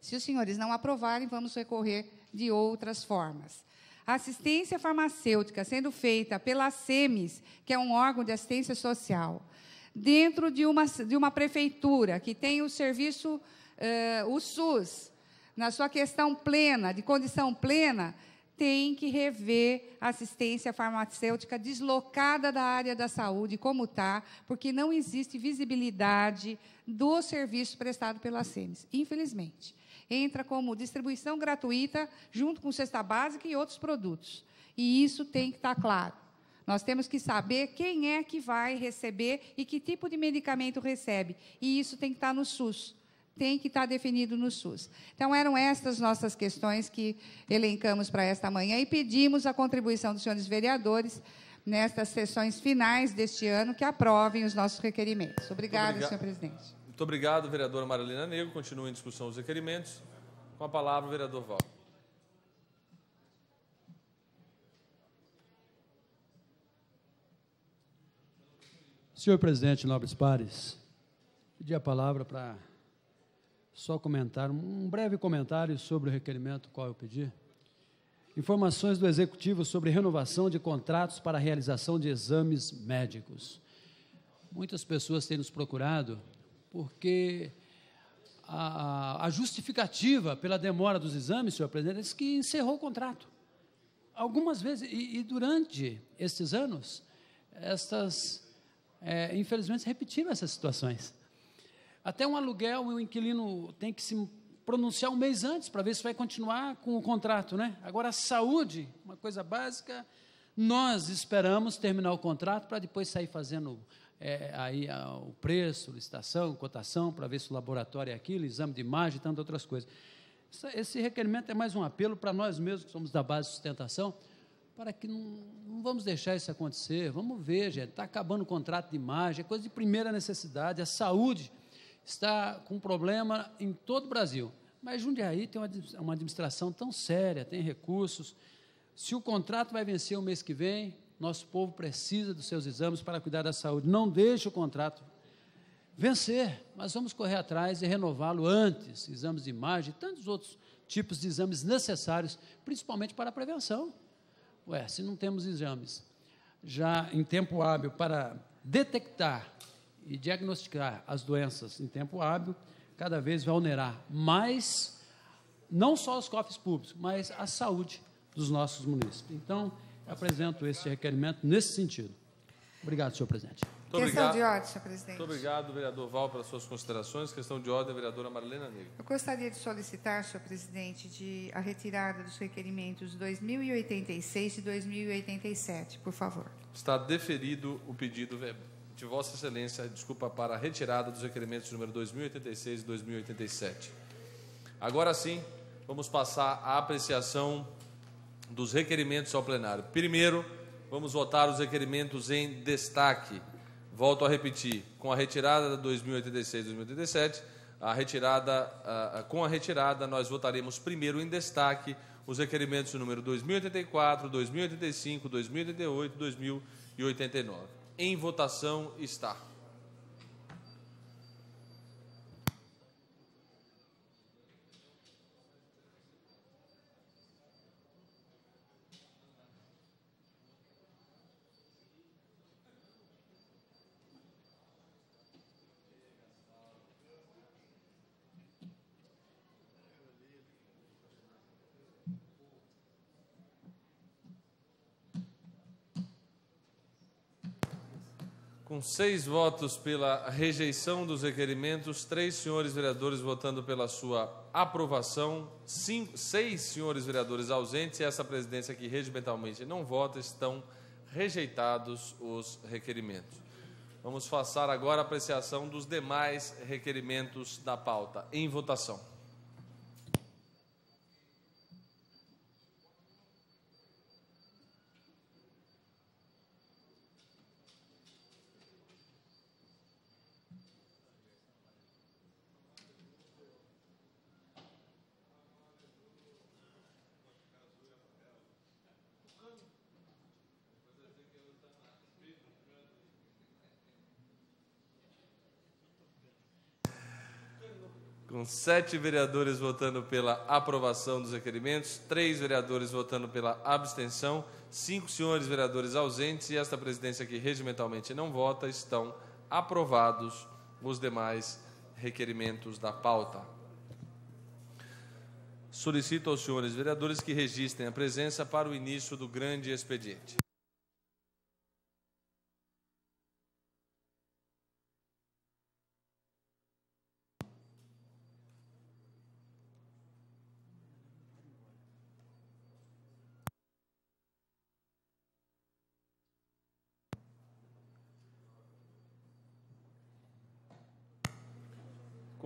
Speaker 15: Se os senhores não aprovarem, vamos recorrer de outras formas. A assistência farmacêutica sendo feita pela SEMES, que é um órgão de assistência social, dentro de uma, de uma prefeitura que tem o serviço, uh, o SUS, na sua questão plena, de condição plena, tem que rever a assistência farmacêutica deslocada da área da saúde, como está, porque não existe visibilidade do serviço prestado pela SEMES, infelizmente. Entra como distribuição gratuita, junto com cesta básica e outros produtos. E isso tem que estar tá claro. Nós temos que saber quem é que vai receber e que tipo de medicamento recebe. E isso tem que estar no SUS. Tem que estar definido no SUS. Então, eram estas nossas questões que elencamos para esta manhã e pedimos a contribuição dos senhores vereadores nestas sessões finais deste ano que aprovem os nossos requerimentos. Obrigada, senhor presidente.
Speaker 1: Muito obrigado, vereadora Marilena Negro. Continua em discussão os requerimentos. Com a palavra, o vereador Val.
Speaker 6: Senhor presidente, nobres pares, pedi a palavra para só comentar, um breve comentário sobre o requerimento qual eu pedi. Informações do Executivo sobre renovação de contratos para realização de exames médicos. Muitas pessoas têm nos procurado porque a, a justificativa pela demora dos exames, senhor presidente, é que encerrou o contrato. Algumas vezes, e, e durante estes anos, estas é, infelizmente, repetiram essas situações. Até um aluguel, o inquilino tem que se pronunciar um mês antes para ver se vai continuar com o contrato, né? Agora, a saúde, uma coisa básica, nós esperamos terminar o contrato para depois sair fazendo é, aí a, o preço, licitação, cotação, para ver se o laboratório é aquilo, exame de imagem e tantas outras coisas. Esse requerimento é mais um apelo para nós mesmos, que somos da base de sustentação, para que não, não vamos deixar isso acontecer. Vamos ver, gente, está acabando o contrato de imagem, é coisa de primeira necessidade. A saúde está com problema em todo o Brasil. Mas Jundiaí tem uma administração tão séria, tem recursos. Se o contrato vai vencer o mês que vem, nosso povo precisa dos seus exames para cuidar da saúde. Não deixe o contrato vencer, mas vamos correr atrás e renová-lo antes. Exames de imagem, tantos outros tipos de exames necessários, principalmente para a prevenção. Ué, se não temos exames já em tempo hábil para detectar e diagnosticar as doenças em tempo hábil, cada vez vai onerar mais, não só os cofres públicos, mas a saúde dos nossos municípios. Então, apresento esse requerimento nesse sentido. Obrigado, senhor presidente.
Speaker 15: Muito Questão obrigado. de ordem, senhor presidente.
Speaker 1: Muito obrigado, vereador Val, pelas suas considerações. Questão de ordem, vereadora Marilena Negro.
Speaker 15: Eu gostaria de solicitar, senhor presidente, de a retirada dos requerimentos 2086 e 2087, por favor.
Speaker 1: Está deferido o pedido de Vossa Excelência, desculpa, para a retirada dos requerimentos número 2086 e 2087. Agora sim, vamos passar à apreciação dos requerimentos ao plenário. Primeiro, vamos votar os requerimentos em destaque. Volto a repetir, com a retirada da 2086 2087, a retirada, com a retirada, nós votaremos primeiro em destaque os requerimentos número 2084, 2085, 2088 2089. Em votação está. Com seis votos pela rejeição dos requerimentos, três senhores vereadores votando pela sua aprovação, cinco, seis senhores vereadores ausentes e essa presidência que regimentalmente não vota, estão rejeitados os requerimentos. Vamos passar agora a apreciação dos demais requerimentos da pauta. Em votação. Sete vereadores votando pela aprovação dos requerimentos, três vereadores votando pela abstenção, cinco senhores vereadores ausentes e esta presidência que regimentalmente não vota, estão aprovados os demais requerimentos da pauta. Solicito aos senhores vereadores que registrem a presença para o início do grande expediente.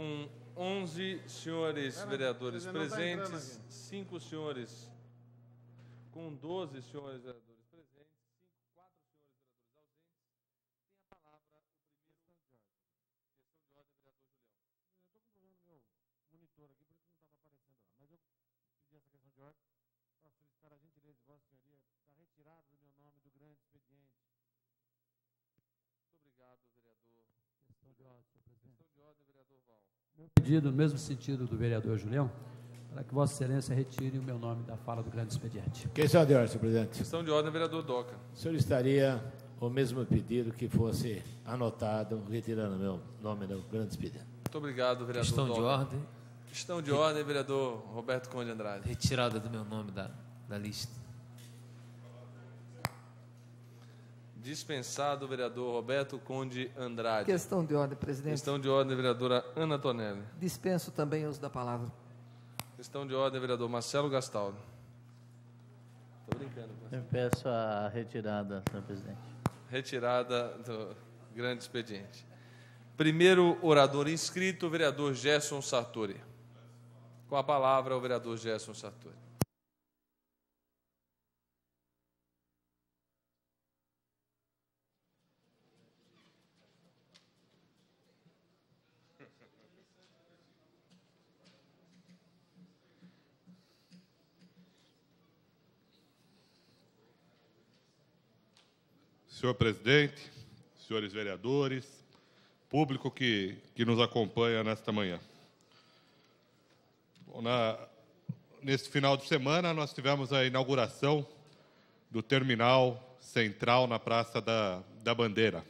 Speaker 1: com 11 senhores
Speaker 4: Pera,
Speaker 1: vereadores
Speaker 4: tá
Speaker 1: presentes,
Speaker 4: aqui.
Speaker 1: 5 senhores, com 12 senhores vereadores presentes, 5, 4 senhores vereadores ausentes, tem a palavra o primeiro Questão de ordem, vereador Julião.
Speaker 4: Eu estou com problema no meu monitor aqui, por isso não estava aparecendo lá. Mas eu pedi essa questão de ordem para solicitar a gentileza de Vossa Senhoria está retirado do meu nome do grande expediente.
Speaker 1: Muito obrigado, vereador.
Speaker 6: Questão de ordem, senhor presidente.
Speaker 1: Questão de ordem, vereador Val.
Speaker 6: Meu pedido, no mesmo sentido do vereador Julião, para que Vossa Excelência retire o meu nome da fala do grande expediente.
Speaker 8: Questão de ordem, senhor presidente.
Speaker 1: Questão de ordem, vereador Doca.
Speaker 8: O senhor estaria o mesmo pedido que fosse anotado, retirando meu nome do grande expediente.
Speaker 1: Muito obrigado, vereador
Speaker 17: Questão de
Speaker 1: Doca.
Speaker 17: ordem.
Speaker 1: Questão de ordem, vereador Roberto Conde Andrade.
Speaker 17: Retirada do meu nome da, da lista.
Speaker 1: Dispensado o vereador Roberto Conde Andrade.
Speaker 2: Questão de ordem, presidente.
Speaker 1: Questão de ordem, vereadora Ana Tonelli.
Speaker 2: Dispenso também o uso da palavra.
Speaker 1: Questão de ordem, vereador Marcelo Gastaldo. Estou brincando. você.
Speaker 3: Eu peço a retirada, senhor presidente.
Speaker 1: Retirada do grande expediente. Primeiro orador inscrito, o vereador Gerson Sartori. Com a palavra, o vereador Gerson Sartori.
Speaker 14: Senhor presidente, senhores vereadores, público que, que nos acompanha nesta manhã. Bom, na, nesse final de semana, nós tivemos a inauguração do terminal central na Praça da, da Bandeira.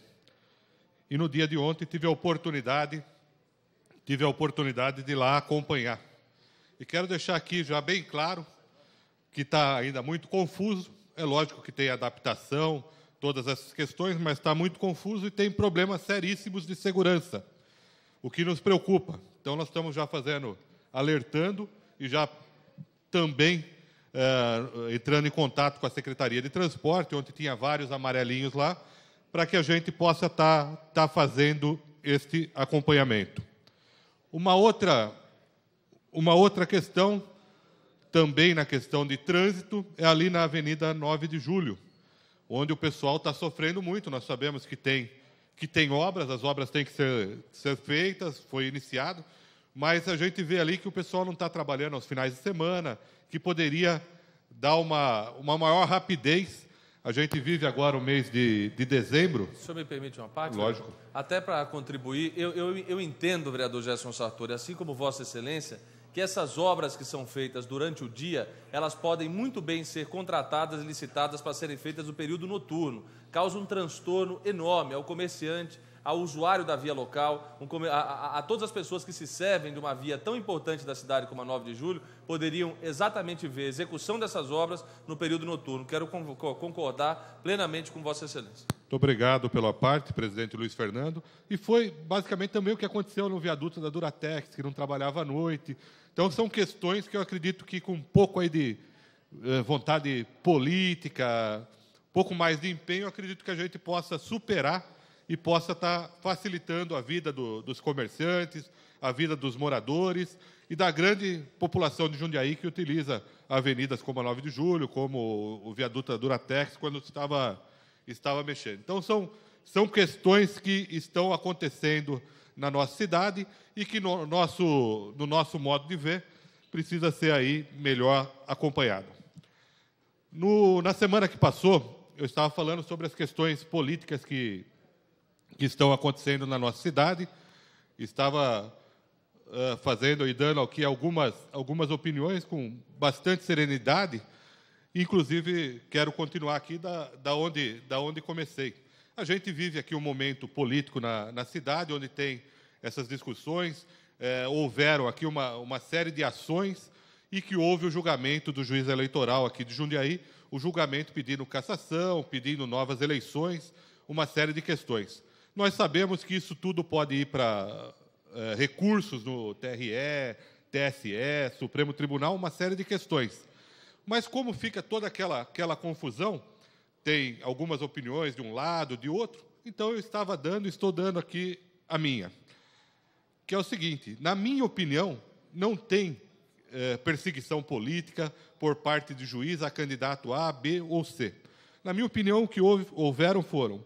Speaker 14: E no dia de ontem tive a oportunidade, tive a oportunidade de ir lá acompanhar. E quero deixar aqui já bem claro que está ainda muito confuso. É lógico que tem adaptação, todas essas questões, mas está muito confuso e tem problemas seríssimos de segurança, o que nos preocupa. Então, nós estamos já fazendo, alertando e já também eh, entrando em contato com a Secretaria de Transporte, onde tinha vários amarelinhos lá, para que a gente possa estar tá, fazendo este acompanhamento. Uma outra, uma outra questão, também na questão de trânsito, é ali na Avenida 9 de Julho, onde o pessoal está sofrendo muito. Nós sabemos que tem, que tem obras, as obras têm que ser, ser feitas, foi iniciado, mas a gente vê ali que o pessoal não está trabalhando aos finais de semana, que poderia dar uma, uma maior rapidez. A gente vive agora o mês de, de dezembro.
Speaker 1: O senhor me permite uma parte?
Speaker 14: Lógico.
Speaker 1: Até para contribuir, eu, eu, eu entendo, vereador Gerson Sartori, assim como Vossa Excelência, que essas obras que são feitas durante o dia, elas podem muito bem ser contratadas e licitadas para serem feitas no período noturno. Causa um transtorno enorme ao comerciante, ao usuário da via local, um a, a- a todas as pessoas que se servem de uma via tão importante da cidade como a 9 de julho, poderiam exatamente ver a execução dessas obras no período noturno. Quero con- co- concordar plenamente com Vossa Excelência.
Speaker 14: Muito obrigado pela parte, presidente Luiz Fernando. E foi basicamente também o que aconteceu no viaduto da Duratex, que não trabalhava à noite. Então, são questões que eu acredito que, com um pouco aí de eh, vontade política, um pouco mais de empenho, eu acredito que a gente possa superar e possa estar facilitando a vida do, dos comerciantes, a vida dos moradores e da grande população de Jundiaí que utiliza avenidas como a 9 de Julho, como o viaduto da Duratex, quando estava, estava mexendo. Então, são, são questões que estão acontecendo na nossa cidade e que, no nosso, no nosso modo de ver, precisa ser aí melhor acompanhado. No, na semana que passou, eu estava falando sobre as questões políticas que que estão acontecendo na nossa cidade. Estava uh, fazendo e dando aqui algumas, algumas opiniões com bastante serenidade. Inclusive, quero continuar aqui da, da, onde, da onde comecei. A gente vive aqui um momento político na, na cidade, onde tem essas discussões. É, houveram aqui uma, uma série de ações e que houve o julgamento do juiz eleitoral aqui de Jundiaí, o julgamento pedindo cassação, pedindo novas eleições, uma série de questões. Nós sabemos que isso tudo pode ir para é, recursos no TRE, TSE, Supremo Tribunal, uma série de questões. Mas como fica toda aquela, aquela confusão, tem algumas opiniões de um lado, de outro, então eu estava dando, estou dando aqui a minha. Que é o seguinte: na minha opinião, não tem é, perseguição política por parte de juiz a candidato A, B ou C. Na minha opinião, o que houve, houveram foram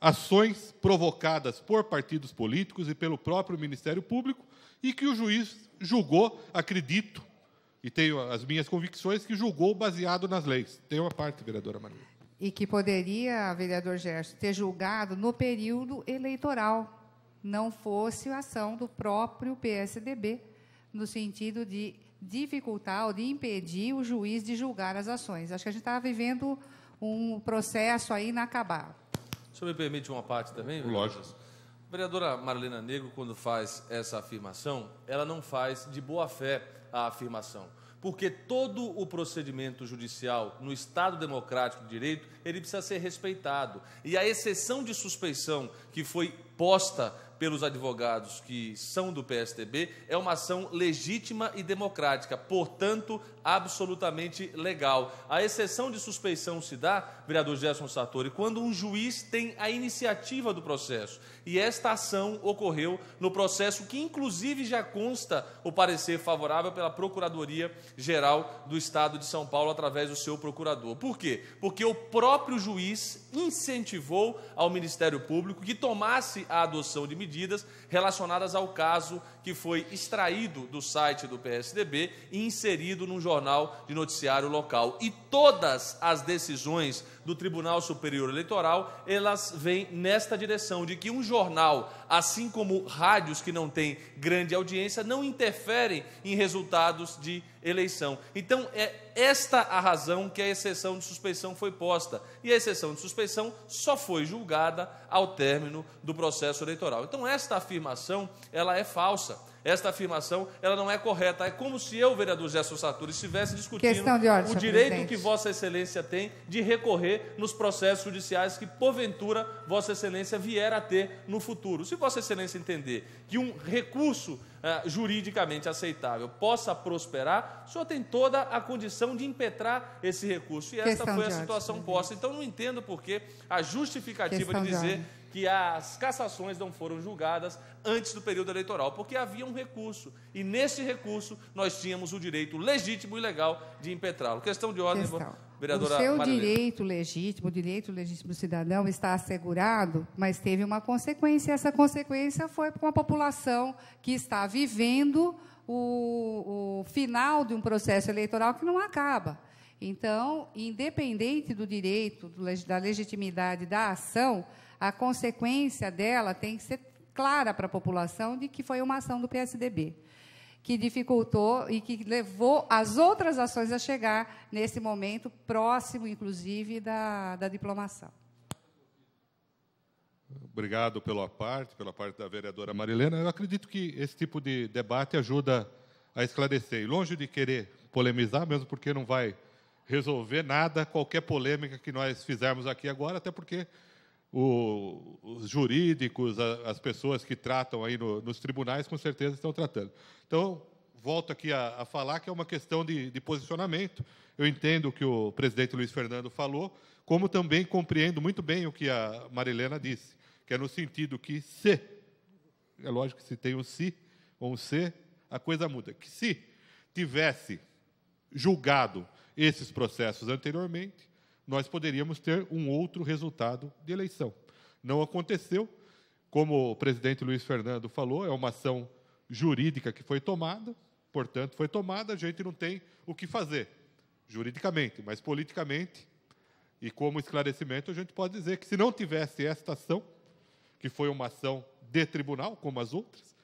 Speaker 14: ações provocadas por partidos políticos e pelo próprio Ministério Público e que o juiz julgou, acredito, e tenho as minhas convicções, que julgou baseado nas leis. Tem uma parte, vereadora Maria.
Speaker 15: E que poderia, vereador Gerson, ter julgado no período eleitoral, não fosse a ação do próprio PSDB, no sentido de dificultar ou de impedir o juiz de julgar as ações. Acho que a gente está vivendo um processo aí inacabado.
Speaker 1: O senhor me permite uma parte também?
Speaker 14: Lógico.
Speaker 1: A vereadora Marlena Negro, quando faz essa afirmação, ela não faz de boa fé a afirmação. Porque todo o procedimento judicial no Estado Democrático de Direito, ele precisa ser respeitado. E a exceção de suspeição que foi posta pelos advogados que são do PSDB é uma ação legítima e democrática, portanto, absolutamente legal. A exceção de suspeição se dá, vereador Gerson Sartori, quando um juiz tem a iniciativa do processo. E esta ação ocorreu no processo que, inclusive, já consta o parecer favorável pela Procuradoria Geral do Estado de São Paulo, através do seu procurador. Por quê? Porque o próprio juiz incentivou ao Ministério Público que tomasse a adoção de medidas relacionadas ao caso que foi extraído do site do PSDB e inserido num jornal de noticiário local. E todas as decisões do Tribunal Superior Eleitoral, elas vêm nesta direção de que um jornal, assim como rádios que não têm grande audiência, não interferem em resultados de eleição. Então, é esta a razão que a exceção de suspeição foi posta. E a exceção de suspeição só foi julgada ao término do processo eleitoral. Então, esta afirmação, ela é falsa esta afirmação ela não é correta. É como se eu, vereador Gerson Sartori, estivesse discutindo
Speaker 15: ordem,
Speaker 1: o direito
Speaker 15: presidente.
Speaker 1: que Vossa Excelência tem de recorrer nos processos judiciais que, porventura, Vossa Excelência vier a ter no futuro. Se Vossa Excelência entender que um recurso ah, juridicamente aceitável possa prosperar, o senhor tem toda a condição de impetrar esse recurso. E esta
Speaker 15: Questão
Speaker 1: foi a
Speaker 15: de
Speaker 1: situação posta. Então, não entendo por que a justificativa
Speaker 15: Questão
Speaker 1: de
Speaker 15: de
Speaker 1: dizer
Speaker 15: ordem.
Speaker 1: Que as cassações não foram julgadas antes do período eleitoral, porque havia um recurso. E nesse recurso nós tínhamos o direito legítimo e legal de impetrá-lo. Questão de ordem,
Speaker 15: Questão.
Speaker 1: vereadora
Speaker 15: o seu direito legítimo, o direito legítimo do cidadão está assegurado, mas teve uma consequência. Essa consequência foi com a população que está vivendo o, o final de um processo eleitoral que não acaba. Então, independente do direito, da legitimidade da ação, a consequência dela tem que ser clara para a população de que foi uma ação do PSDB que dificultou e que levou as outras ações a chegar nesse momento próximo, inclusive, da, da diplomação.
Speaker 14: Obrigado pela parte, pela parte da vereadora Marilena. Eu acredito que esse tipo de debate ajuda a esclarecer. E longe de querer polemizar, mesmo porque não vai resolver nada, qualquer polêmica que nós fizermos aqui agora, até porque o, os jurídicos, a, as pessoas que tratam aí no, nos tribunais, com certeza estão tratando. Então, volto aqui a, a falar que é uma questão de, de posicionamento. Eu entendo o que o presidente Luiz Fernando falou, como também compreendo muito bem o que a Marilena disse, que é no sentido que se, é lógico que se tem um se ou um se, a coisa muda. Que se tivesse julgado esses processos anteriormente, nós poderíamos ter um outro resultado de eleição. Não aconteceu, como o presidente Luiz Fernando falou, é uma ação jurídica que foi tomada, portanto, foi tomada, a gente não tem o que fazer, juridicamente, mas politicamente, e como esclarecimento, a gente pode dizer que se não tivesse esta ação, que foi uma ação de tribunal, como as outras,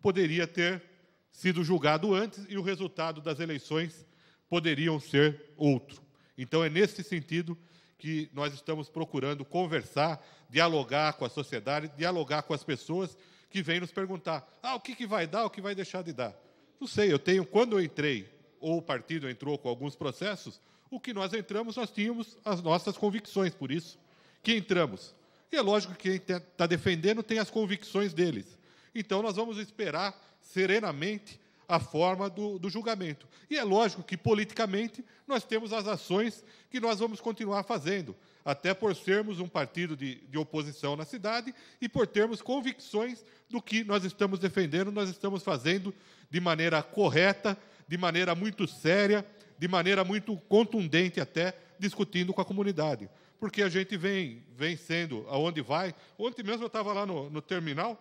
Speaker 14: poderia ter sido julgado antes e o resultado das eleições poderiam ser outro. Então, é nesse sentido que nós estamos procurando conversar, dialogar com a sociedade, dialogar com as pessoas que vêm nos perguntar: ah, o que, que vai dar, o que vai deixar de dar? Não sei, eu tenho, quando eu entrei, ou o partido entrou com alguns processos, o que nós entramos, nós tínhamos as nossas convicções, por isso que entramos. E é lógico que quem está defendendo tem as convicções deles. Então, nós vamos esperar serenamente a forma do, do, julgamento. E é lógico que, politicamente, nós temos as ações que nós vamos continuar fazendo, até por sermos um partido de, de oposição na cidade e por termos convicções do que nós estamos defendendo, nós estamos fazendo de maneira correta, de maneira muito séria, de maneira muito contundente até, discutindo com a comunidade. Porque a gente vem, vem sendo aonde vai. Ontem mesmo eu estava lá no, no terminal,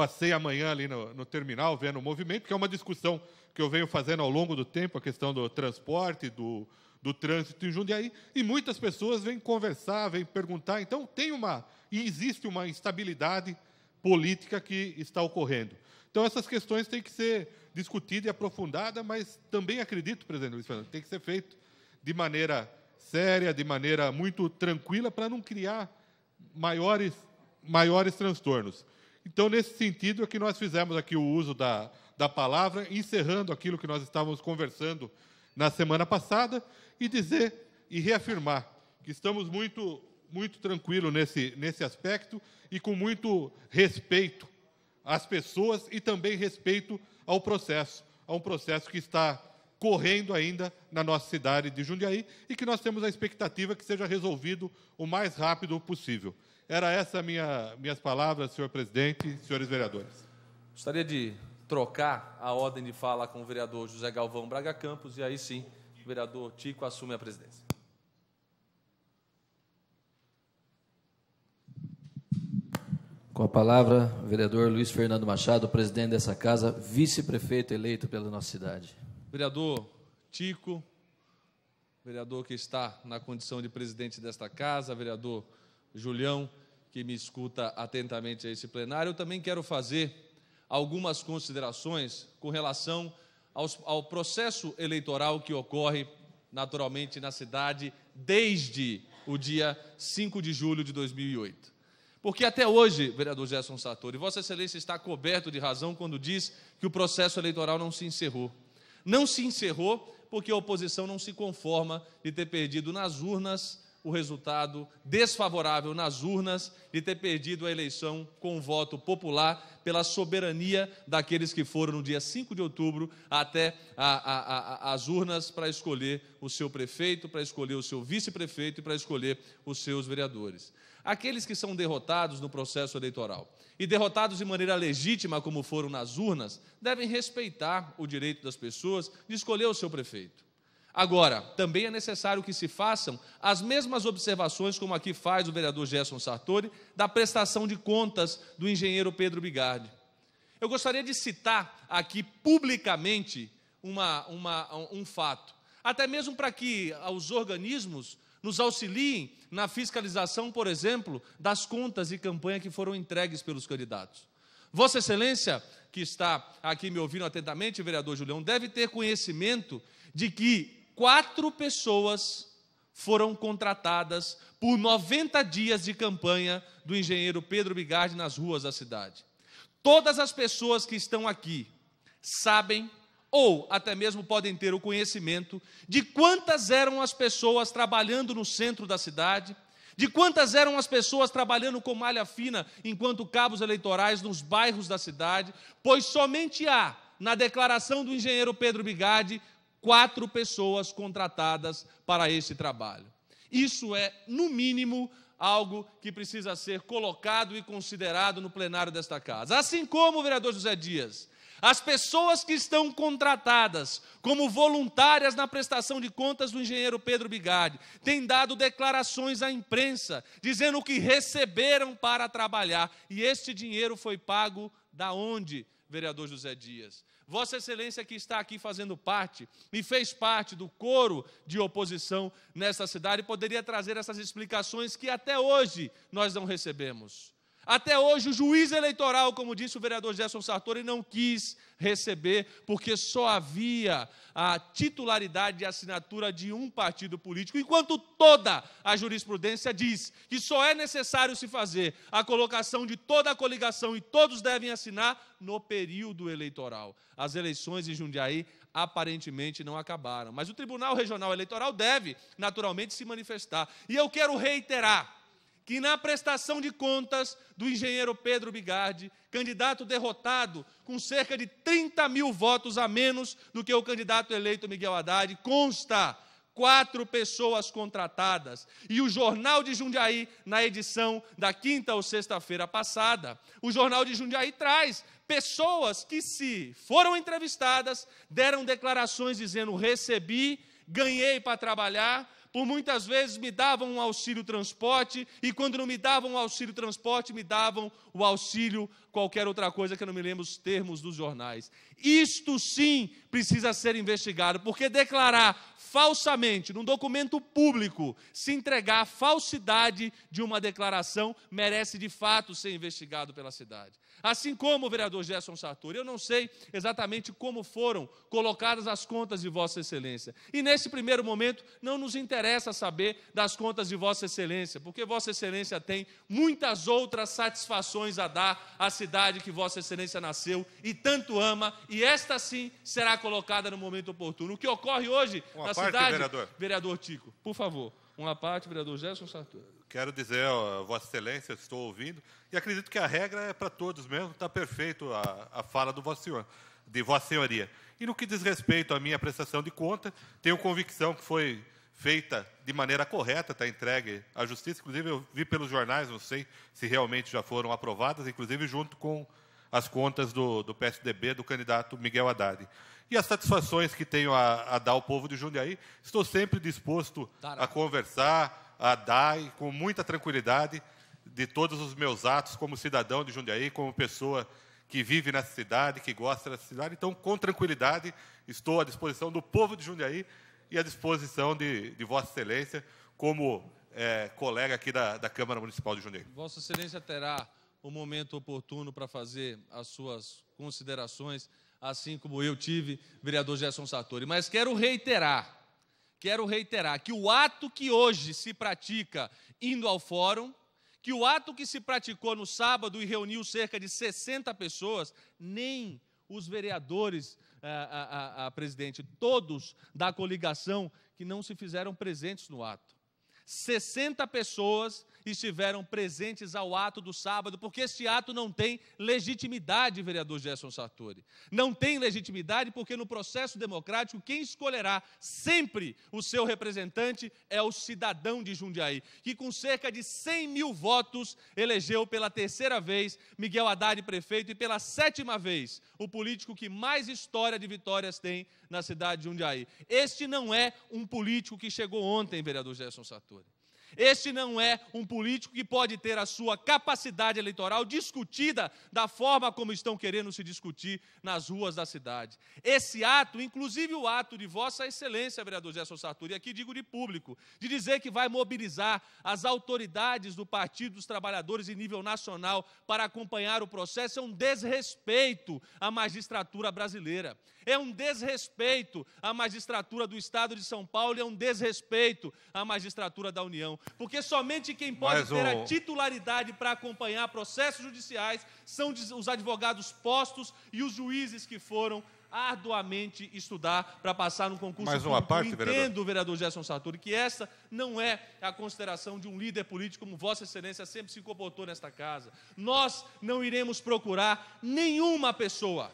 Speaker 14: Passei amanhã ali no, no, terminal vendo o movimento, que é uma discussão que eu venho fazendo ao longo do tempo, a questão do transporte, do, do trânsito em Jundiaí, e muitas pessoas vêm conversar, vêm perguntar. Então, tem uma, e existe uma instabilidade política que está ocorrendo. Então, essas questões têm que ser discutidas e aprofundadas, mas também acredito, presidente Luiz Fernando, tem que ser feito de maneira séria, de maneira muito tranquila, para não criar maiores, maiores transtornos. Então, nesse sentido, é que nós fizemos aqui o uso da, da palavra, encerrando aquilo que nós estávamos conversando na semana passada, e dizer e reafirmar que estamos muito, muito tranquilos nesse, nesse aspecto e com muito respeito às pessoas e também respeito ao processo, a um processo que está correndo ainda na nossa cidade de Jundiaí e que nós temos a expectativa que seja resolvido o mais rápido possível. Era essa minha minhas palavras, senhor presidente, senhores vereadores.
Speaker 1: Gostaria de trocar a ordem de fala com o vereador José Galvão Braga Campos e aí sim o vereador Tico assume a presidência.
Speaker 5: Com a palavra, o vereador Luiz Fernando Machado, presidente dessa casa, vice-prefeito eleito pela nossa cidade.
Speaker 1: Vereador Tico, vereador que está na condição de presidente desta casa, vereador Julião, que me escuta atentamente a esse plenário, eu também quero fazer algumas considerações com relação aos, ao processo eleitoral que ocorre naturalmente na cidade desde o dia 5 de julho de 2008. Porque até hoje, vereador Gerson Sartori, Vossa Excelência está coberto de razão quando diz que o processo eleitoral não se encerrou. Não se encerrou porque a oposição não se conforma de ter perdido nas urnas o resultado desfavorável nas urnas de ter perdido a eleição com voto popular pela soberania daqueles que foram no dia 5 de outubro até a, a, a, as urnas para escolher o seu prefeito, para escolher o seu vice-prefeito e para escolher os seus vereadores. Aqueles que são derrotados no processo eleitoral e derrotados de maneira legítima, como foram nas urnas, devem respeitar o direito das pessoas de escolher o seu prefeito. Agora, também é necessário que se façam as mesmas observações, como aqui faz o vereador Gerson Sartori, da prestação de contas do engenheiro Pedro Bigardi. Eu gostaria de citar aqui publicamente uma, uma, um fato, até mesmo para que os organismos nos auxiliem na fiscalização, por exemplo, das contas de campanha que foram entregues pelos candidatos. Vossa Excelência, que está aqui me ouvindo atentamente, vereador Julião, deve ter conhecimento de que quatro pessoas foram contratadas por 90 dias de campanha do engenheiro Pedro Bigardi nas ruas da cidade. Todas as pessoas que estão aqui sabem ou até mesmo podem ter o conhecimento de quantas eram as pessoas trabalhando no centro da cidade, De quantas eram as pessoas trabalhando com malha fina enquanto cabos eleitorais nos bairros da cidade? Pois somente há, na declaração do engenheiro Pedro Bigade, quatro pessoas contratadas para esse trabalho. Isso é, no mínimo, algo que precisa ser colocado e considerado no plenário desta casa. Assim como o vereador José Dias, as pessoas que estão contratadas como voluntárias na prestação de contas do engenheiro Pedro Bigade têm dado declarações à imprensa dizendo que receberam para trabalhar e este dinheiro foi pago da onde, vereador José Dias? Vossa Excelência que está aqui fazendo parte e fez parte do coro de oposição nessa cidade poderia trazer essas explicações que até hoje nós não recebemos. Até hoje, o juiz eleitoral, como disse o vereador Gerson Sartori, não quis receber, porque só havia a titularidade de assinatura de um partido político, enquanto toda a jurisprudência diz que só é necessário se fazer a colocação de toda a coligação e todos devem assinar no período eleitoral. As eleições em Jundiaí aparentemente não acabaram, mas o Tribunal Regional Eleitoral deve, naturalmente, se manifestar. E eu quero reiterar que na prestação de contas do engenheiro Pedro Bigardi, candidato derrotado com cerca de 30 mil votos a menos do que o candidato eleito Miguel Haddad, consta quatro pessoas contratadas. E o Jornal de Jundiaí, na edição da quinta ou sexta-feira passada, o Jornal de Jundiaí traz pessoas que, se foram entrevistadas, deram declarações dizendo: recebi, ganhei para trabalhar, por muitas vezes me davam um auxílio transporte, e quando não me davam o auxílio transporte, me davam o auxílio qualquer outra coisa que eu não me lembro os termos dos jornais. Isto sim precisa ser investigado, porque declarar falsamente num documento público, se entregar a falsidade de uma declaração, merece de fato ser investigado pela cidade. Assim como o vereador Gerson Sartori, eu não sei exatamente como foram colocadas as contas de Vossa Excelência. E nesse primeiro momento, não nos interessa saber das contas de Vossa Excelência, porque Vossa Excelência tem muitas outras satisfações a dar à cidade que Vossa Excelência nasceu e tanto ama, e esta sim será colocada no momento oportuno. O que ocorre hoje
Speaker 14: Uma
Speaker 1: na
Speaker 14: parte,
Speaker 1: cidade,
Speaker 14: vereador.
Speaker 1: vereador Tico, por favor, uma parte, vereador Gerson Sartori.
Speaker 14: Quero dizer, ó, Vossa Excelência, estou ouvindo, e acredito que a regra é para todos mesmo, está perfeito a, a fala do Vossa Senhor, de Vossa Senhoria. E no que diz respeito à minha prestação de conta, tenho convicção que foi feita de maneira correta, está entregue à Justiça. Inclusive, eu vi pelos jornais, não sei se realmente já foram aprovadas, inclusive junto com as contas do, do PSDB, do candidato Miguel Haddad. E as satisfações que tenho a, a dar ao povo de Jundiaí, estou sempre disposto a conversar, a dar e com muita tranquilidade de todos os meus atos como cidadão de Jundiaí, como pessoa que vive nessa cidade, que gosta dessa cidade. Então, com tranquilidade, estou à disposição do povo de Jundiaí e à disposição de, de Vossa Excelência, como é, colega aqui da, da Câmara Municipal de Jundiaí.
Speaker 1: Vossa Excelência terá o momento oportuno para fazer as suas considerações, assim como eu tive, vereador Gerson Sartori. Mas quero reiterar, quero reiterar que o ato que hoje se pratica indo ao fórum, que o ato que se praticou no sábado e reuniu cerca de 60 pessoas, nem os vereadores, a, a, a, presidente, todos da coligação que não se fizeram presentes no ato. 60 pessoas estiveram presentes ao ato do sábado, porque este ato não tem legitimidade, vereador Gerson Sartori. Não tem legitimidade porque no processo democrático quem escolherá sempre o seu representante é o cidadão de Jundiaí, que com cerca de 100 mil votos elegeu pela terceira vez Miguel Haddad prefeito e pela sétima vez o político que mais história de vitórias tem na cidade de Jundiaí. Este não é um político que chegou ontem, vereador Gerson Sartori. Este não é um político que pode ter a sua capacidade eleitoral discutida da forma como estão querendo se discutir nas ruas da cidade. Esse ato, inclusive o ato de Vossa Excelência, vereador Gerson Sartori, aqui digo de público, de dizer que vai mobilizar as autoridades do Partido dos Trabalhadores em nível nacional para acompanhar o processo, é um desrespeito à magistratura brasileira. É um desrespeito à magistratura do Estado de São Paulo e é um desrespeito à magistratura da União. Porque somente quem pode
Speaker 14: Mas
Speaker 1: ter
Speaker 14: o-
Speaker 1: a titularidade para acompanhar processos judiciais são os advogados postos e os juízes que foram arduamente estudar para passar no concurso
Speaker 14: Mais uma
Speaker 1: público.
Speaker 14: parte,
Speaker 1: Eu
Speaker 14: vereador.
Speaker 1: entendo, vereador Gerson Sartori, que essa não é a consideração de um líder político como Vossa Excelência sempre se comportou nesta casa. Nós não iremos procurar nenhuma pessoa,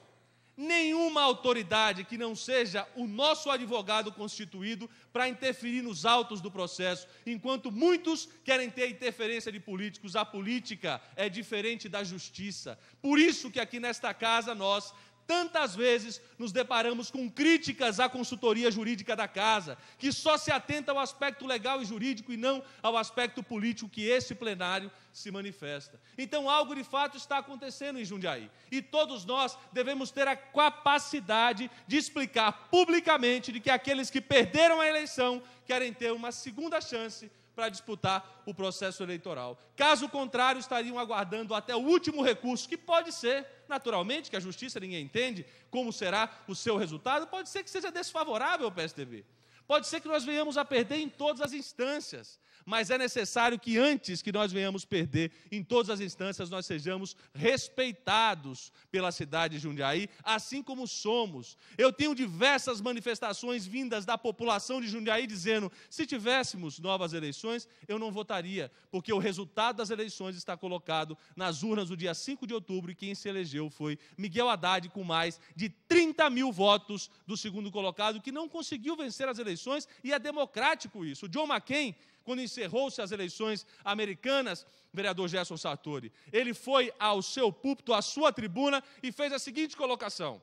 Speaker 1: nenhuma autoridade que não seja o nosso advogado constituído para interferir nos autos do processo, enquanto muitos querem ter interferência de políticos. A política é diferente da justiça. Por isso que aqui nesta casa nós tantas vezes nos deparamos com críticas à consultoria jurídica da casa, que só se atenta ao aspecto legal e jurídico e não ao aspecto político que esse plenário se manifesta. Então, algo de fato está acontecendo em Jundiaí. E todos nós devemos ter a capacidade de explicar publicamente de que aqueles que perderam a eleição querem ter uma segunda chance para disputar o processo eleitoral. Caso contrário, estariam aguardando até o último recurso, que pode ser, naturalmente, que a justiça ninguém entende como será o seu resultado, pode ser que seja desfavorável ao PSDB. Pode ser que nós venhamos a perder em todas as instâncias, mas é necessário que antes que nós venhamos perder em todas as instâncias, nós sejamos respeitados pela cidade de Jundiaí, assim como somos. Eu tenho diversas manifestações vindas da população de Jundiaí dizendo: se tivéssemos novas eleições, eu não votaria, porque o resultado das eleições está colocado nas urnas no dia 5 de outubro e quem se elegeu foi Miguel Haddad, com mais de 30 mil votos do segundo colocado, que não conseguiu vencer as eleições e é democrático isso. O John McCain quando encerrou-se as eleições americanas, vereador Gerson Sartori, ele foi ao seu púlpito, à sua tribuna, e fez a seguinte colocação: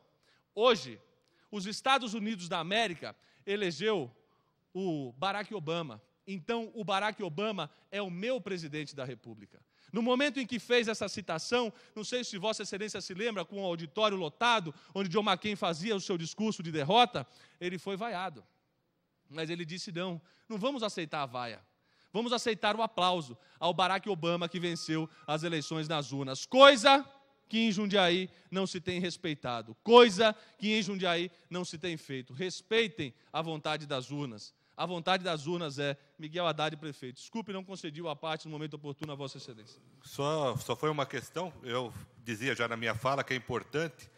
Speaker 1: Hoje, os Estados Unidos da América elegeu o Barack Obama. Então, o Barack Obama é o meu presidente da República. No momento em que fez essa citação, não sei se Vossa Excelência se lembra, com o auditório lotado, onde John McCain fazia o seu discurso de derrota, ele foi vaiado. Mas ele disse: não, não vamos aceitar a vaia. Vamos aceitar o aplauso ao Barack Obama que venceu as eleições nas urnas. Coisa que em Jundiaí não se tem respeitado. Coisa que em Jundiaí não se tem feito. Respeitem a vontade das urnas. A vontade das urnas é Miguel Haddad prefeito. Desculpe, não concedi a parte no momento oportuno a Vossa Excelência.
Speaker 14: Só, só foi uma questão, eu dizia já na minha fala que é importante,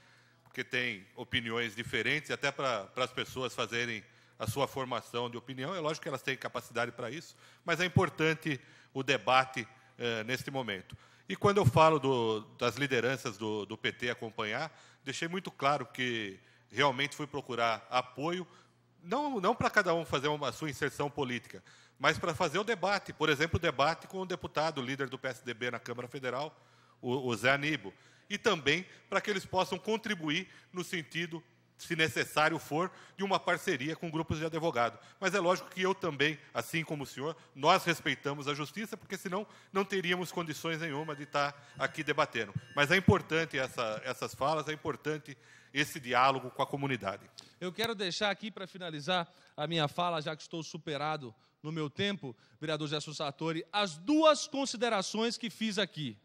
Speaker 14: porque tem opiniões diferentes, até para as pessoas fazerem a sua formação de opinião. É lógico que elas têm capacidade para isso, mas é importante o debate eh, neste momento. E quando eu falo do, das lideranças do, do PT acompanhar, deixei muito claro que realmente fui procurar apoio, não, não para cada um fazer uma sua inserção política, mas para fazer o debate. Por exemplo, o debate com o deputado, líder do PSDB na Câmara Federal, o, o Zé Aníbal. E também para que eles possam contribuir no sentido se necessário for, de uma parceria com grupos de advogado. Mas é lógico que eu também, assim como o senhor, nós respeitamos a justiça, porque senão não teríamos condições nenhuma de estar aqui debatendo. Mas é importante essa, essas falas, é importante esse diálogo com a comunidade.
Speaker 1: Eu quero deixar aqui para finalizar a minha fala, já que estou superado no meu tempo, vereador Gerson Sartori, as duas considerações que fiz aqui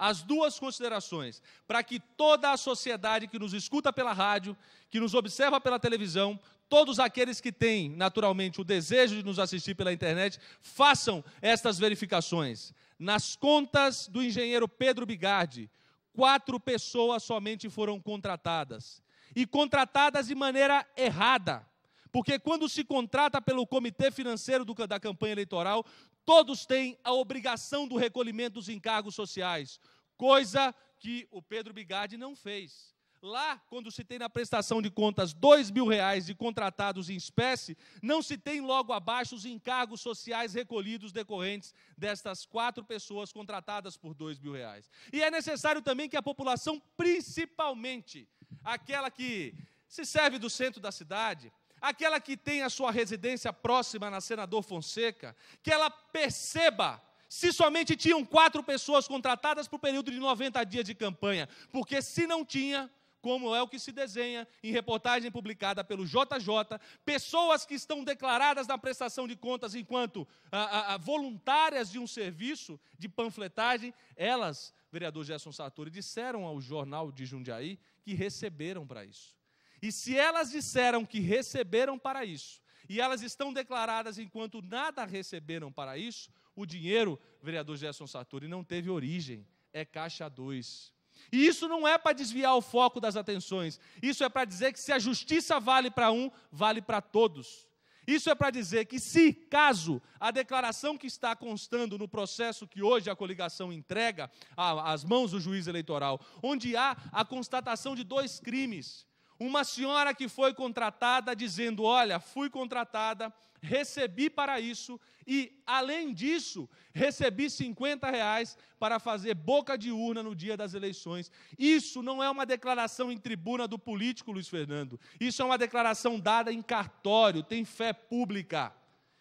Speaker 1: as duas considerações, para que toda a sociedade que nos escuta pela rádio, que nos observa pela televisão, todos aqueles que têm, naturalmente, o desejo de nos assistir pela internet, façam estas verificações. Nas contas do engenheiro Pedro Bigardi, quatro pessoas somente foram contratadas. E contratadas de maneira errada. Porque quando se contrata pelo comitê financeiro do, da campanha eleitoral, todos têm a obrigação do recolhimento dos encargos sociais, coisa que o Pedro Bigardi não fez. Lá, quando se tem na prestação de contas dois mil reais de contratados em espécie, não se tem logo abaixo os encargos sociais recolhidos decorrentes destas quatro pessoas contratadas por dois mil reais. E é necessário também que a população, principalmente aquela que se serve do centro da cidade, aquela que tem a sua residência próxima na Senador Fonseca, que ela perceba se somente tinham quatro pessoas contratadas por período de 90 dias de campanha, porque se não tinha, como é o que se desenha em reportagem publicada pelo JJ, pessoas que estão declaradas na prestação de contas enquanto a, a, a voluntárias de um serviço de panfletagem, elas, vereador Gerson Sartori, disseram ao jornal de Jundiaí que receberam para isso. E se elas disseram que receberam para isso, e elas estão declaradas enquanto nada receberam para isso, o dinheiro, vereador Gerson Sartori, não teve origem, é caixa 2. E isso não é para desviar o foco das atenções. Isso é para dizer que se a justiça vale para um, vale para todos. Isso é para dizer que, se, caso, a declaração que está constando no processo que hoje a coligação entrega às mãos do juiz eleitoral, onde há a constatação de dois crimes, uma senhora que foi contratada dizendo: Olha, fui contratada recebi para isso e, além disso, recebi 50 reais para fazer boca de urna no dia das eleições. Isso não é uma declaração em tribuna do político, Luiz Fernando. Isso é uma declaração dada em cartório, tem fé pública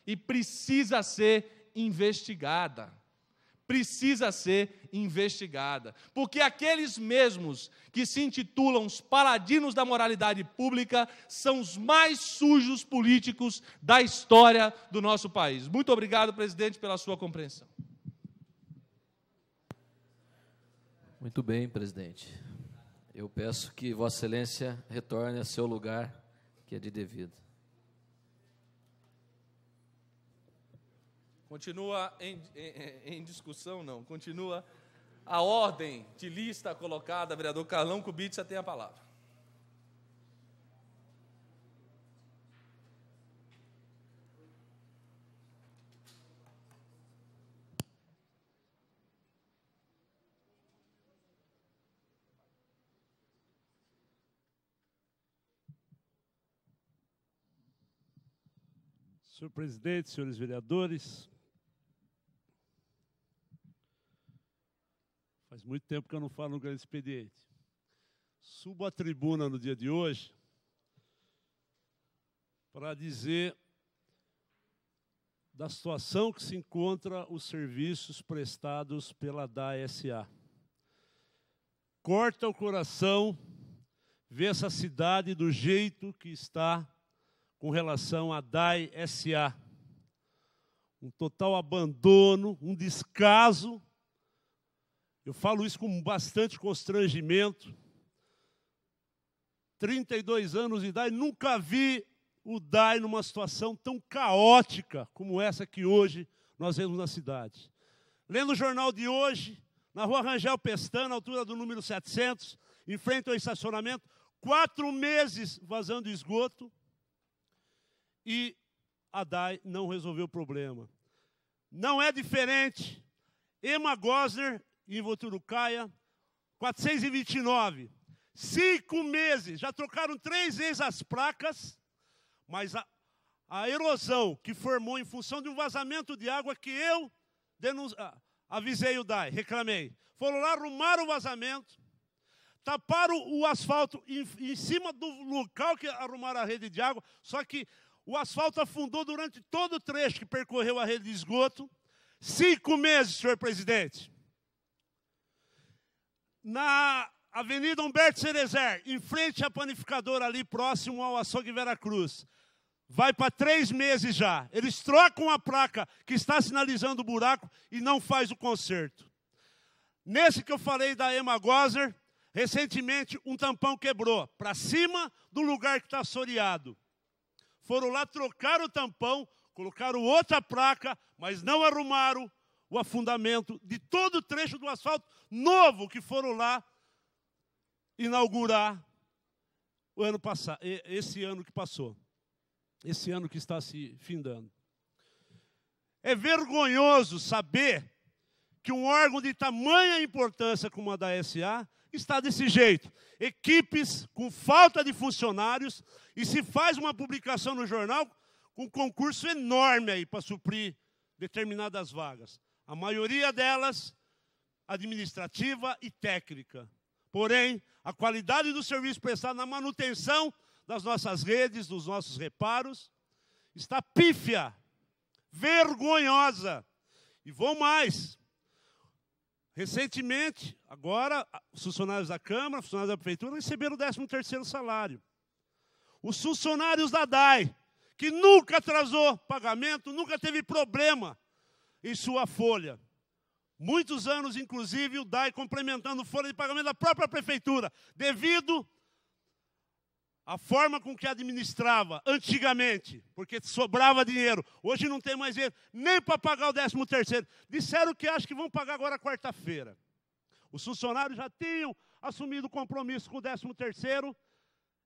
Speaker 1: e precisa ser investigada precisa ser investigada. Porque aqueles mesmos que se intitulam os paladinos da moralidade pública são os mais sujos políticos da história do nosso país. Muito obrigado, presidente, pela sua compreensão.
Speaker 5: Muito bem, presidente. Eu peço que Vossa Excelência retorne a seu lugar, que é de devido.
Speaker 1: Continua em, em, em, discussão, não. Continua a ordem de lista colocada. Vereador Carlão Kubitsa tem a palavra.
Speaker 13: Senhor presidente, senhores vereadores, Faz muito tempo que eu não falo no grande expediente. Subo à tribuna no dia de hoje para dizer da situação que se encontra os serviços prestados pela DASA. Corta o coração ver essa cidade do jeito que está com relação à DAI SA. Um total abandono, um descaso eu falo isso com bastante constrangimento. 32 anos de idade, nunca vi o DAI numa situação tão caótica como essa que hoje nós vemos na cidade. Lendo o jornal de hoje, na rua Rangel Pestana, altura do número 700, em frente ao estacionamento, quatro meses vazando esgoto e a DAI não resolveu o problema. Não é diferente. Emma Gosner em Voturucaia, 429. Cinco meses, já trocaram três vezes as placas, mas a, a erosão que formou em função de um vazamento de água que eu avisei o DAI, reclamei. Foram lá, arrumaram o vazamento, taparam o asfalto em, em cima do local que arrumaram a rede de água, só que o asfalto afundou durante todo o trecho que percorreu a rede de esgoto. Cinco meses, senhor presidente na Avenida Humberto Cerezer, em frente à panificadora ali, próximo ao açougue Veracruz. Vai para três meses já. Eles trocam a placa que está sinalizando o buraco e não faz o conserto. Nesse que eu falei da Emma Gozer, recentemente um tampão quebrou para cima do lugar que está assoreado. Foram lá trocar o tampão, colocaram outra placa, mas não arrumaram o afundamento de todo o trecho do asfalto novo que foram lá inaugurar o ano passado, esse ano que passou, esse ano que está se findando. É vergonhoso saber que um órgão de tamanha importância como a da SA está desse jeito. Equipes com falta de funcionários e se faz uma publicação no jornal com um concurso enorme aí para suprir determinadas vagas. A maioria delas administrativa e técnica. Porém, a qualidade do serviço prestado na manutenção das nossas redes, dos nossos reparos, está pífia, vergonhosa. E vou mais. Recentemente, agora, os funcionários da Câmara, funcionários da Prefeitura, receberam o 13 terceiro salário. Os funcionários da DAI, que nunca atrasou pagamento, nunca teve problema em sua folha. Muitos anos, inclusive, o DAI complementando folha de pagamento da própria prefeitura, devido à forma com que administrava antigamente, porque sobrava dinheiro. Hoje não tem mais dinheiro nem para pagar o 13 terceiro. Disseram que acham que vão pagar agora quarta-feira. Os funcionários já tinham assumido o compromisso com o 13 terceiro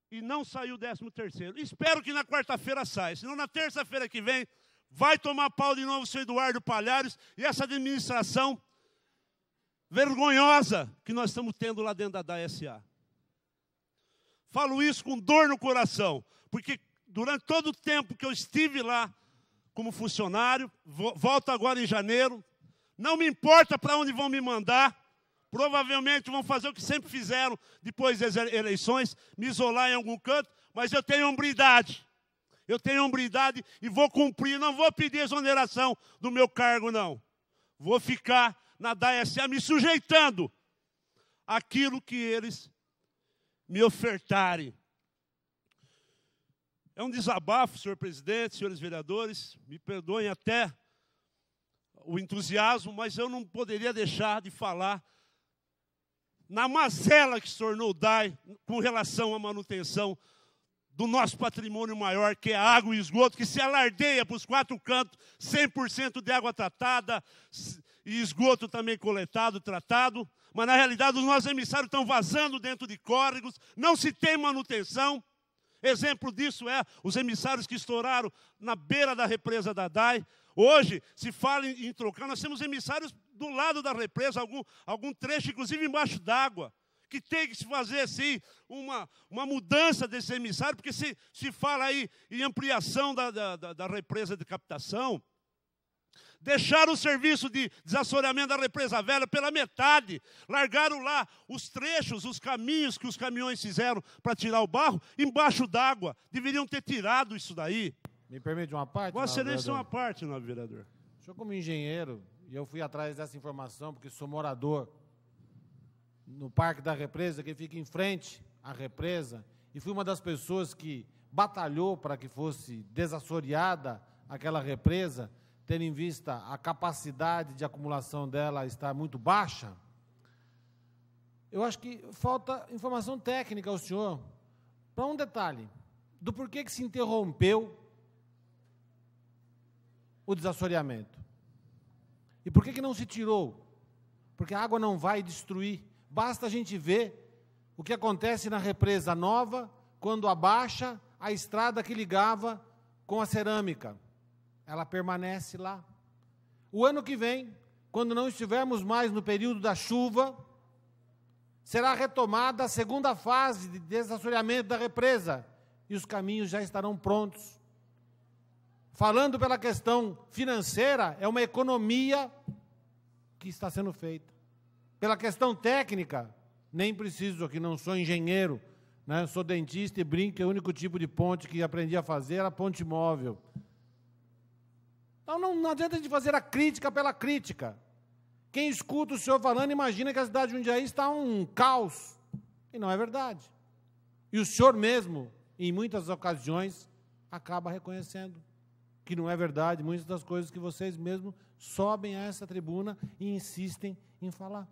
Speaker 13: e não saiu o 13 terceiro. Espero que na quarta-feira saia, senão na terça-feira que vem vai tomar pau de novo o seu Eduardo Palhares e essa administração vergonhosa que nós estamos tendo lá dentro da DSA. Falo isso com dor no coração, porque durante todo o tempo que eu estive lá como funcionário, volto agora em janeiro, não me importa para onde vão me mandar, provavelmente vão fazer o que sempre fizeram depois das eleições, me isolar em algum canto, mas eu tenho hombridade. Eu tenho hombridade e vou cumprir, não vou pedir exoneração do meu cargo, não. Vou ficar na DSA me sujeitando àquilo que eles me ofertarem. É um desabafo, senhor presidente, senhores vereadores, me perdoem até o entusiasmo, mas eu não poderia deixar de falar na mazela que se tornou o DAI com relação à manutenção do nosso patrimônio maior, que é a água e esgoto, que se alardeia para os quatro cantos, 100% de água tratada e esgoto também coletado, tratado. Mas na realidade os nossos emissários estão vazando dentro de córregos, não se tem manutenção. Exemplo disso é os emissários que estouraram na beira da represa da DAI. Hoje, se fala em, em trocar, nós temos emissários do lado da represa, algum, algum trecho, inclusive embaixo d'água que tem que se fazer assim uma, uma mudança desse emissário, porque se, se fala aí em ampliação da, da, da represa de captação, deixaram o serviço de desassoreamento da represa velha pela metade, largaram lá os trechos, os caminhos que os caminhões fizeram para tirar o barro embaixo d'água. Deveriam ter tirado isso daí.
Speaker 4: Me permite uma parte?
Speaker 13: Vossa Excelência, uma parte, nobre vereador.
Speaker 4: O senhor, como engenheiro, e eu fui atrás dessa informação porque sou morador no Parque da Represa, que fica em frente à represa, e fui uma das pessoas que batalhou para que fosse desassoreada aquela represa, tendo em vista a capacidade de acumulação dela estar muito baixa. Eu acho que falta informação técnica ao senhor para um detalhe do porquê que se interrompeu o desassoreamento. E por que, que não se tirou? Porque a água não vai destruir Basta a gente ver o que acontece na represa nova, quando abaixa a estrada que ligava com a cerâmica. Ela permanece lá. O ano que vem, quando não estivermos mais no período da chuva, será retomada a segunda fase de desassoreamento da represa e os caminhos já estarão prontos. Falando pela questão financeira, é uma economia que está sendo feita. Pela questão técnica, nem preciso aqui, não sou engenheiro, né? sou dentista e brinco, é o único tipo de ponte que aprendi a fazer era ponte móvel. Então não, não adianta a gente fazer a crítica pela crítica. Quem escuta o senhor falando imagina que a cidade de Jundiaí está um caos. E não é verdade. E o senhor mesmo, em muitas ocasiões, acaba reconhecendo que não é verdade muitas das coisas que vocês mesmos sobem a essa tribuna e insistem em falar.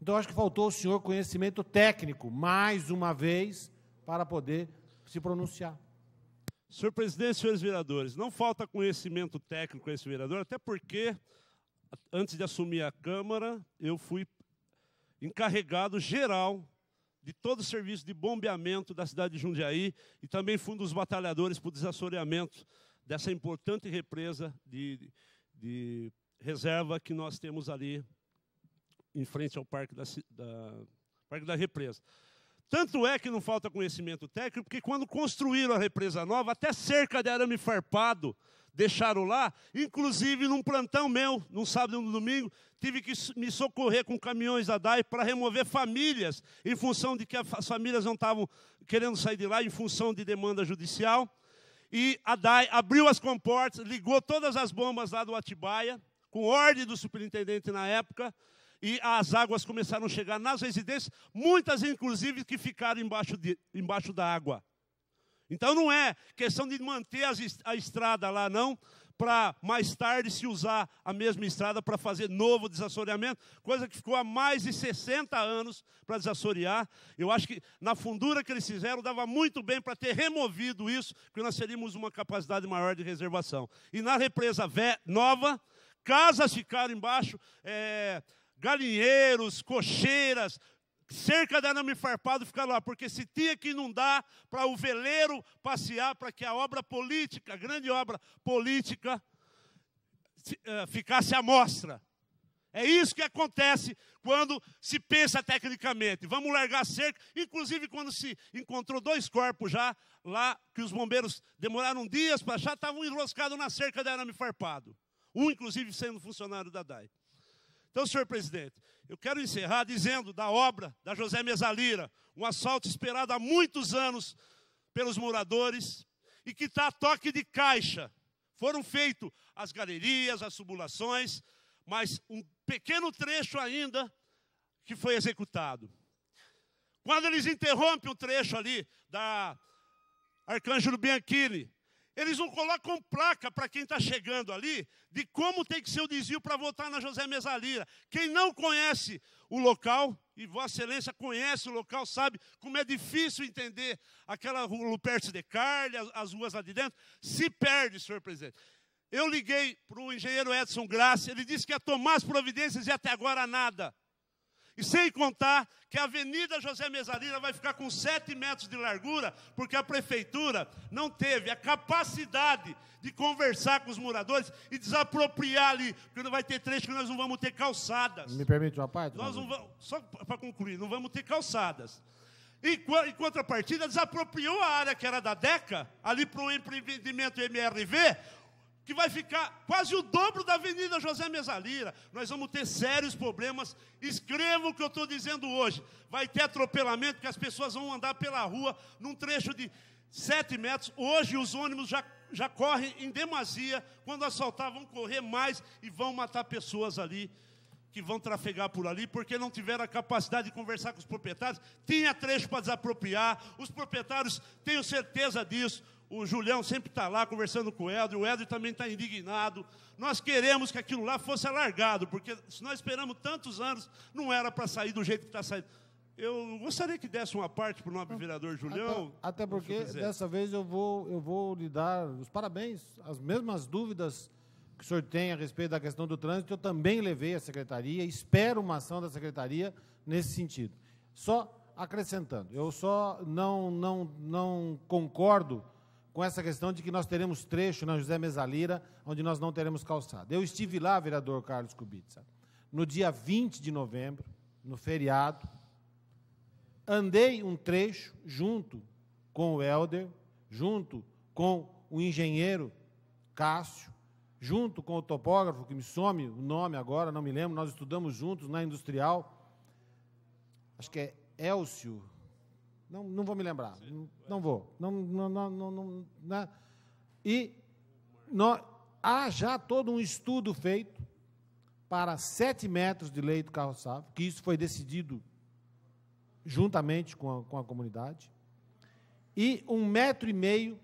Speaker 4: Então, acho que faltou ao senhor conhecimento técnico, mais uma vez, para poder se pronunciar.
Speaker 13: Senhor presidente, senhores vereadores, não falta conhecimento técnico a esse vereador, até porque, antes de assumir a Câmara, eu fui encarregado geral de todo o serviço de bombeamento da cidade de Jundiaí e também fui um dos batalhadores para o desassoreamento dessa importante represa de, de reserva que nós temos ali em frente ao Parque da, da, Parque da Represa. Tanto é que não falta conhecimento técnico, porque quando construíram a represa nova, até cerca de arame farpado deixaram lá, inclusive num plantão meu, num sábado e num domingo, tive que me socorrer com caminhões da DAI para remover famílias, em função de que as famílias não estavam querendo sair de lá, em função de demanda judicial. E a DAI abriu as comportas, ligou todas as bombas lá do Atibaia, com ordem do superintendente na época, e as águas começaram a chegar nas residências, muitas inclusive que ficaram embaixo, de, embaixo da água. Então não é questão de manter a estrada lá, não, para mais tarde se usar a mesma estrada para fazer novo desassoreamento, coisa que ficou há mais de 60 anos para desassorear. Eu acho que na fundura que eles fizeram dava muito bem para ter removido isso, porque nós teríamos uma capacidade maior de reservação. E na represa nova, casas ficaram embaixo, é, galinheiros, cocheiras, cerca de arame farpado ficar lá, porque se tinha que inundar para o veleiro passear, para que a obra política, a grande obra política, uh, ficasse à mostra. É isso que acontece quando se pensa tecnicamente. Vamos largar a cerca, inclusive quando se encontrou dois corpos já lá, que os bombeiros demoraram dias para achar, estavam enroscados na cerca de arame farpado. Um, inclusive, sendo funcionário da DAI. Então, senhor presidente, eu quero encerrar dizendo da obra da José Mesalira, um assalto esperado há muitos anos pelos moradores e que está a toque de caixa. Foram feitas as galerias, as subulações, mas um pequeno trecho ainda que foi executado. Quando eles interrompem o trecho ali da Arcângelo Bianchini, eles não colocam placa para quem está chegando ali de como tem que ser o desvio para voltar na José Mesalira. Quem não conhece o local, e Vossa Excelência conhece o local, sabe como é difícil entender aquela Luperce de Carle, as, as ruas lá de dentro, se perde, senhor presidente. Eu liguei para o engenheiro Edson Graça, ele disse que ia tomar as providências e até agora nada. E sem contar que a Avenida José Mesalina vai ficar com 7 metros de largura, porque a prefeitura não teve a capacidade de conversar com os moradores e desapropriar ali, porque não vai ter trecho que nós não vamos ter calçadas.
Speaker 4: Me permite uma parte?
Speaker 13: Nós não vamos, só para concluir, não vamos ter calçadas. E, em contrapartida, desapropriou a área que era da DECA, ali para o empreendimento MRV, que vai ficar quase o dobro da Avenida José Mesalira. Nós vamos ter sérios problemas. Escreva o que eu estou dizendo hoje. Vai ter atropelamento, que as pessoas vão andar pela rua num trecho de 7 metros. Hoje os ônibus já, já correm em demasia. Quando assaltar, vão correr mais e vão matar pessoas ali que vão trafegar por ali, porque não tiveram a capacidade de conversar com os proprietários. Tinha trecho para desapropriar, os proprietários, tenho certeza disso, o Julião sempre está lá conversando com o Edro, o Edro também está indignado. Nós queremos que aquilo lá fosse alargado, porque se nós esperamos tantos anos, não era para sair do jeito que está saindo. Eu gostaria que desse uma parte para o nobre vereador Julião.
Speaker 4: Até, até porque dessa vez eu vou, eu vou lhe dar os parabéns. As mesmas dúvidas que o senhor tem a respeito da questão do trânsito, eu também levei à secretaria, espero uma ação da secretaria nesse sentido. Só acrescentando, eu só não, não, não concordo com essa questão de que nós teremos trecho na José Mesalira, onde nós não teremos calçada. Eu estive lá, vereador Carlos Kubica, no dia 20 de novembro, no feriado, andei um trecho junto com o Helder, junto com o engenheiro Cássio, junto com o topógrafo, que me some o nome agora, não me lembro, nós estudamos juntos na Industrial, acho que é Elcio, não, não vou me lembrar. Não, não vou. Não, não, não, não, não né? E nós, há já todo um estudo feito para sete metros de leito carroçável, que isso foi decidido juntamente com a, com a comunidade, e um metro e meio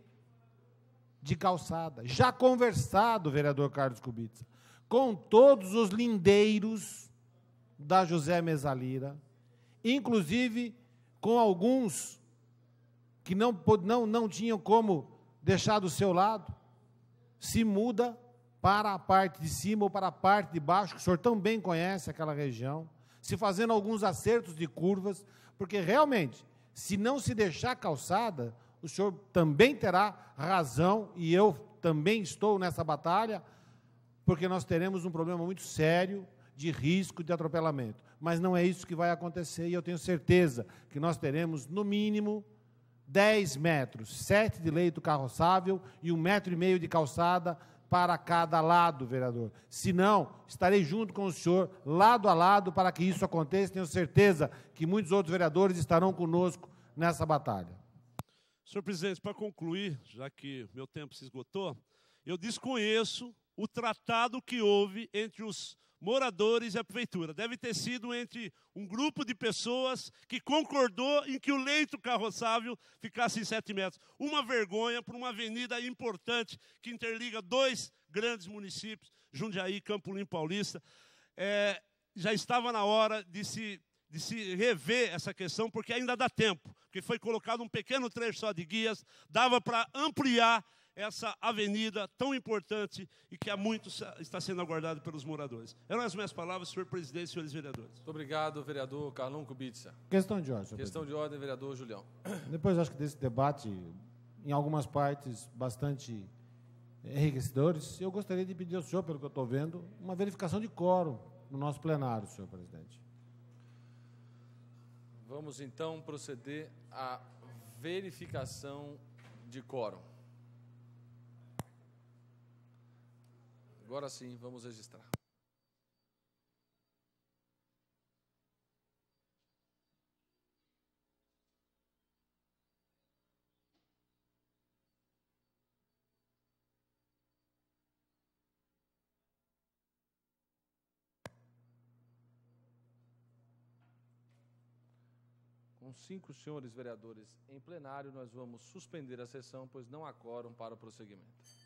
Speaker 4: de calçada. Já conversado, vereador Carlos Kubica, com todos os lindeiros da José Mesalira, inclusive com alguns que não, não, não tinham como deixar do seu lado, se muda para a parte de cima ou para a parte de baixo, que o senhor também conhece aquela região, se fazendo alguns acertos de curvas, porque realmente, se não se deixar calçada, o senhor também terá razão, e eu também estou nessa batalha, porque nós teremos um problema muito sério de risco de atropelamento. Mas não é isso que vai acontecer e eu tenho certeza que nós teremos, no mínimo, 10 metros, 7 de leito carroçável e um metro e meio de calçada para cada lado, vereador. Se não, estarei junto com o senhor, lado a lado, para que isso aconteça. Tenho certeza que muitos outros vereadores estarão conosco nessa batalha.
Speaker 13: Senhor presidente, para concluir, já que meu tempo se esgotou, eu desconheço o tratado que houve entre os moradores e a prefeitura. Deve ter sido entre um grupo de pessoas que concordou em que o leito carroçável ficasse em 7 metros. Uma vergonha para uma avenida importante que interliga dois grandes municípios, Jundiaí e Campo Limpo Paulista. É, já estava na hora de se, de se rever essa questão, porque ainda dá tempo, porque foi colocado um pequeno trecho só de guias, dava para ampliar essa avenida tão importante e que há muito está sendo aguardado pelos moradores. Eram as minhas palavras, senhor presidente e senhores vereadores.
Speaker 1: Muito obrigado, vereador Carlão Kubitsa.
Speaker 4: Questão de ordem, senhor
Speaker 1: Questão de ordem, vereador Julião.
Speaker 4: Depois, acho que desse debate, em algumas partes bastante enriquecedores, eu gostaria de pedir ao senhor, pelo que eu estou vendo, uma verificação de quórum no nosso plenário, senhor presidente.
Speaker 1: Vamos então proceder à verificação de quórum. Agora sim, vamos registrar. Com cinco senhores vereadores em plenário, nós vamos suspender a sessão, pois não há quórum para o prosseguimento.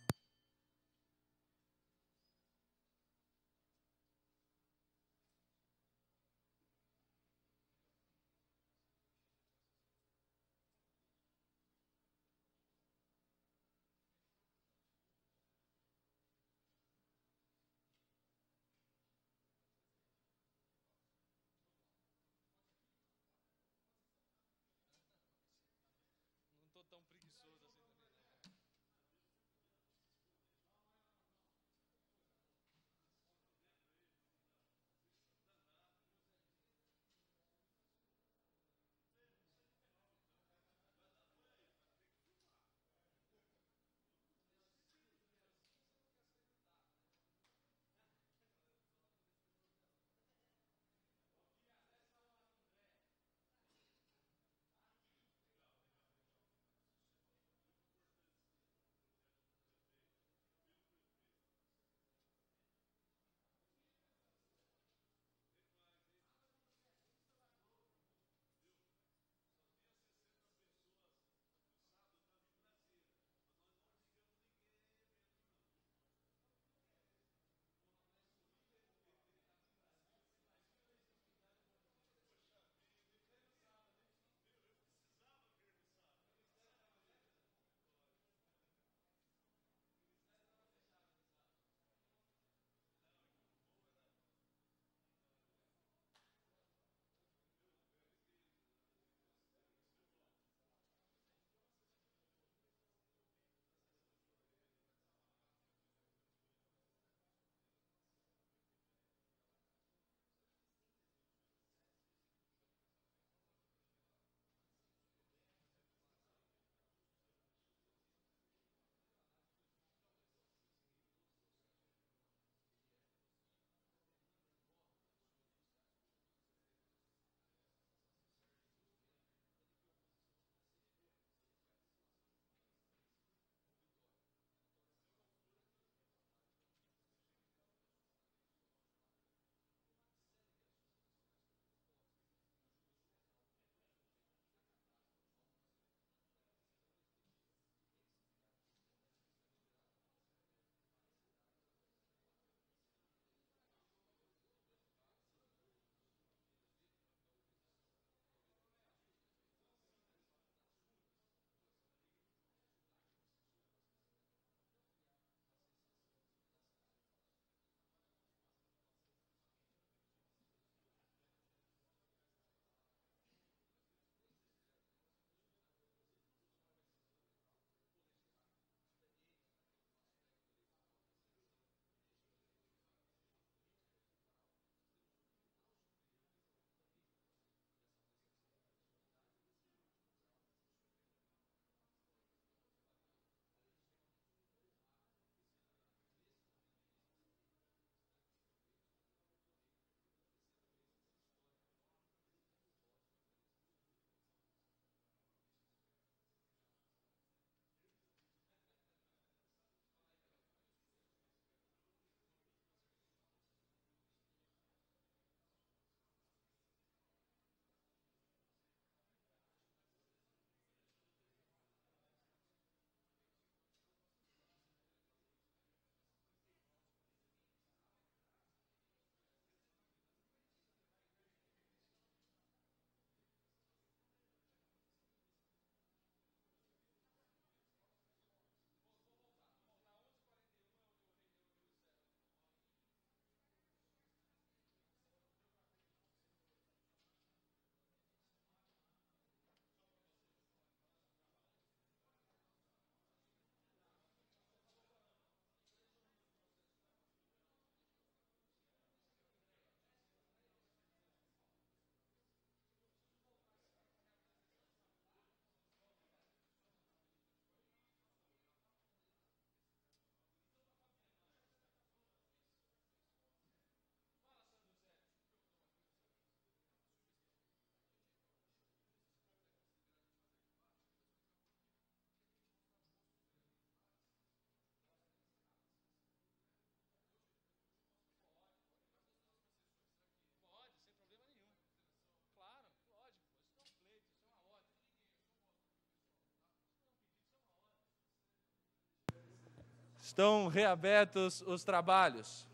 Speaker 1: Estão reabertos os trabalhos.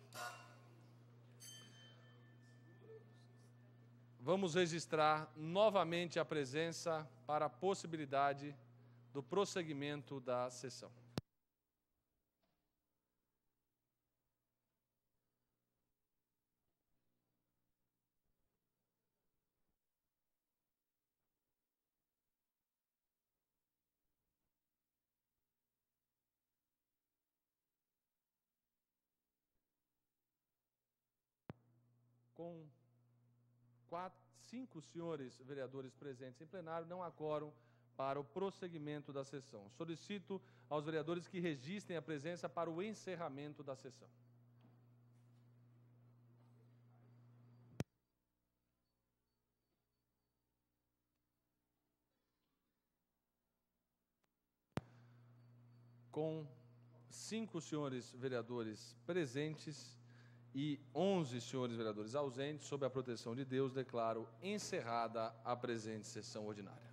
Speaker 1: Vamos registrar novamente a presença para a possibilidade do prosseguimento da sessão. Com quatro, cinco senhores vereadores presentes em plenário, não há quórum para o prosseguimento da sessão. Solicito aos vereadores que registrem a presença para o encerramento da sessão. Com cinco senhores vereadores presentes, e 11 senhores vereadores ausentes, sob a proteção de Deus, declaro encerrada a presente sessão ordinária.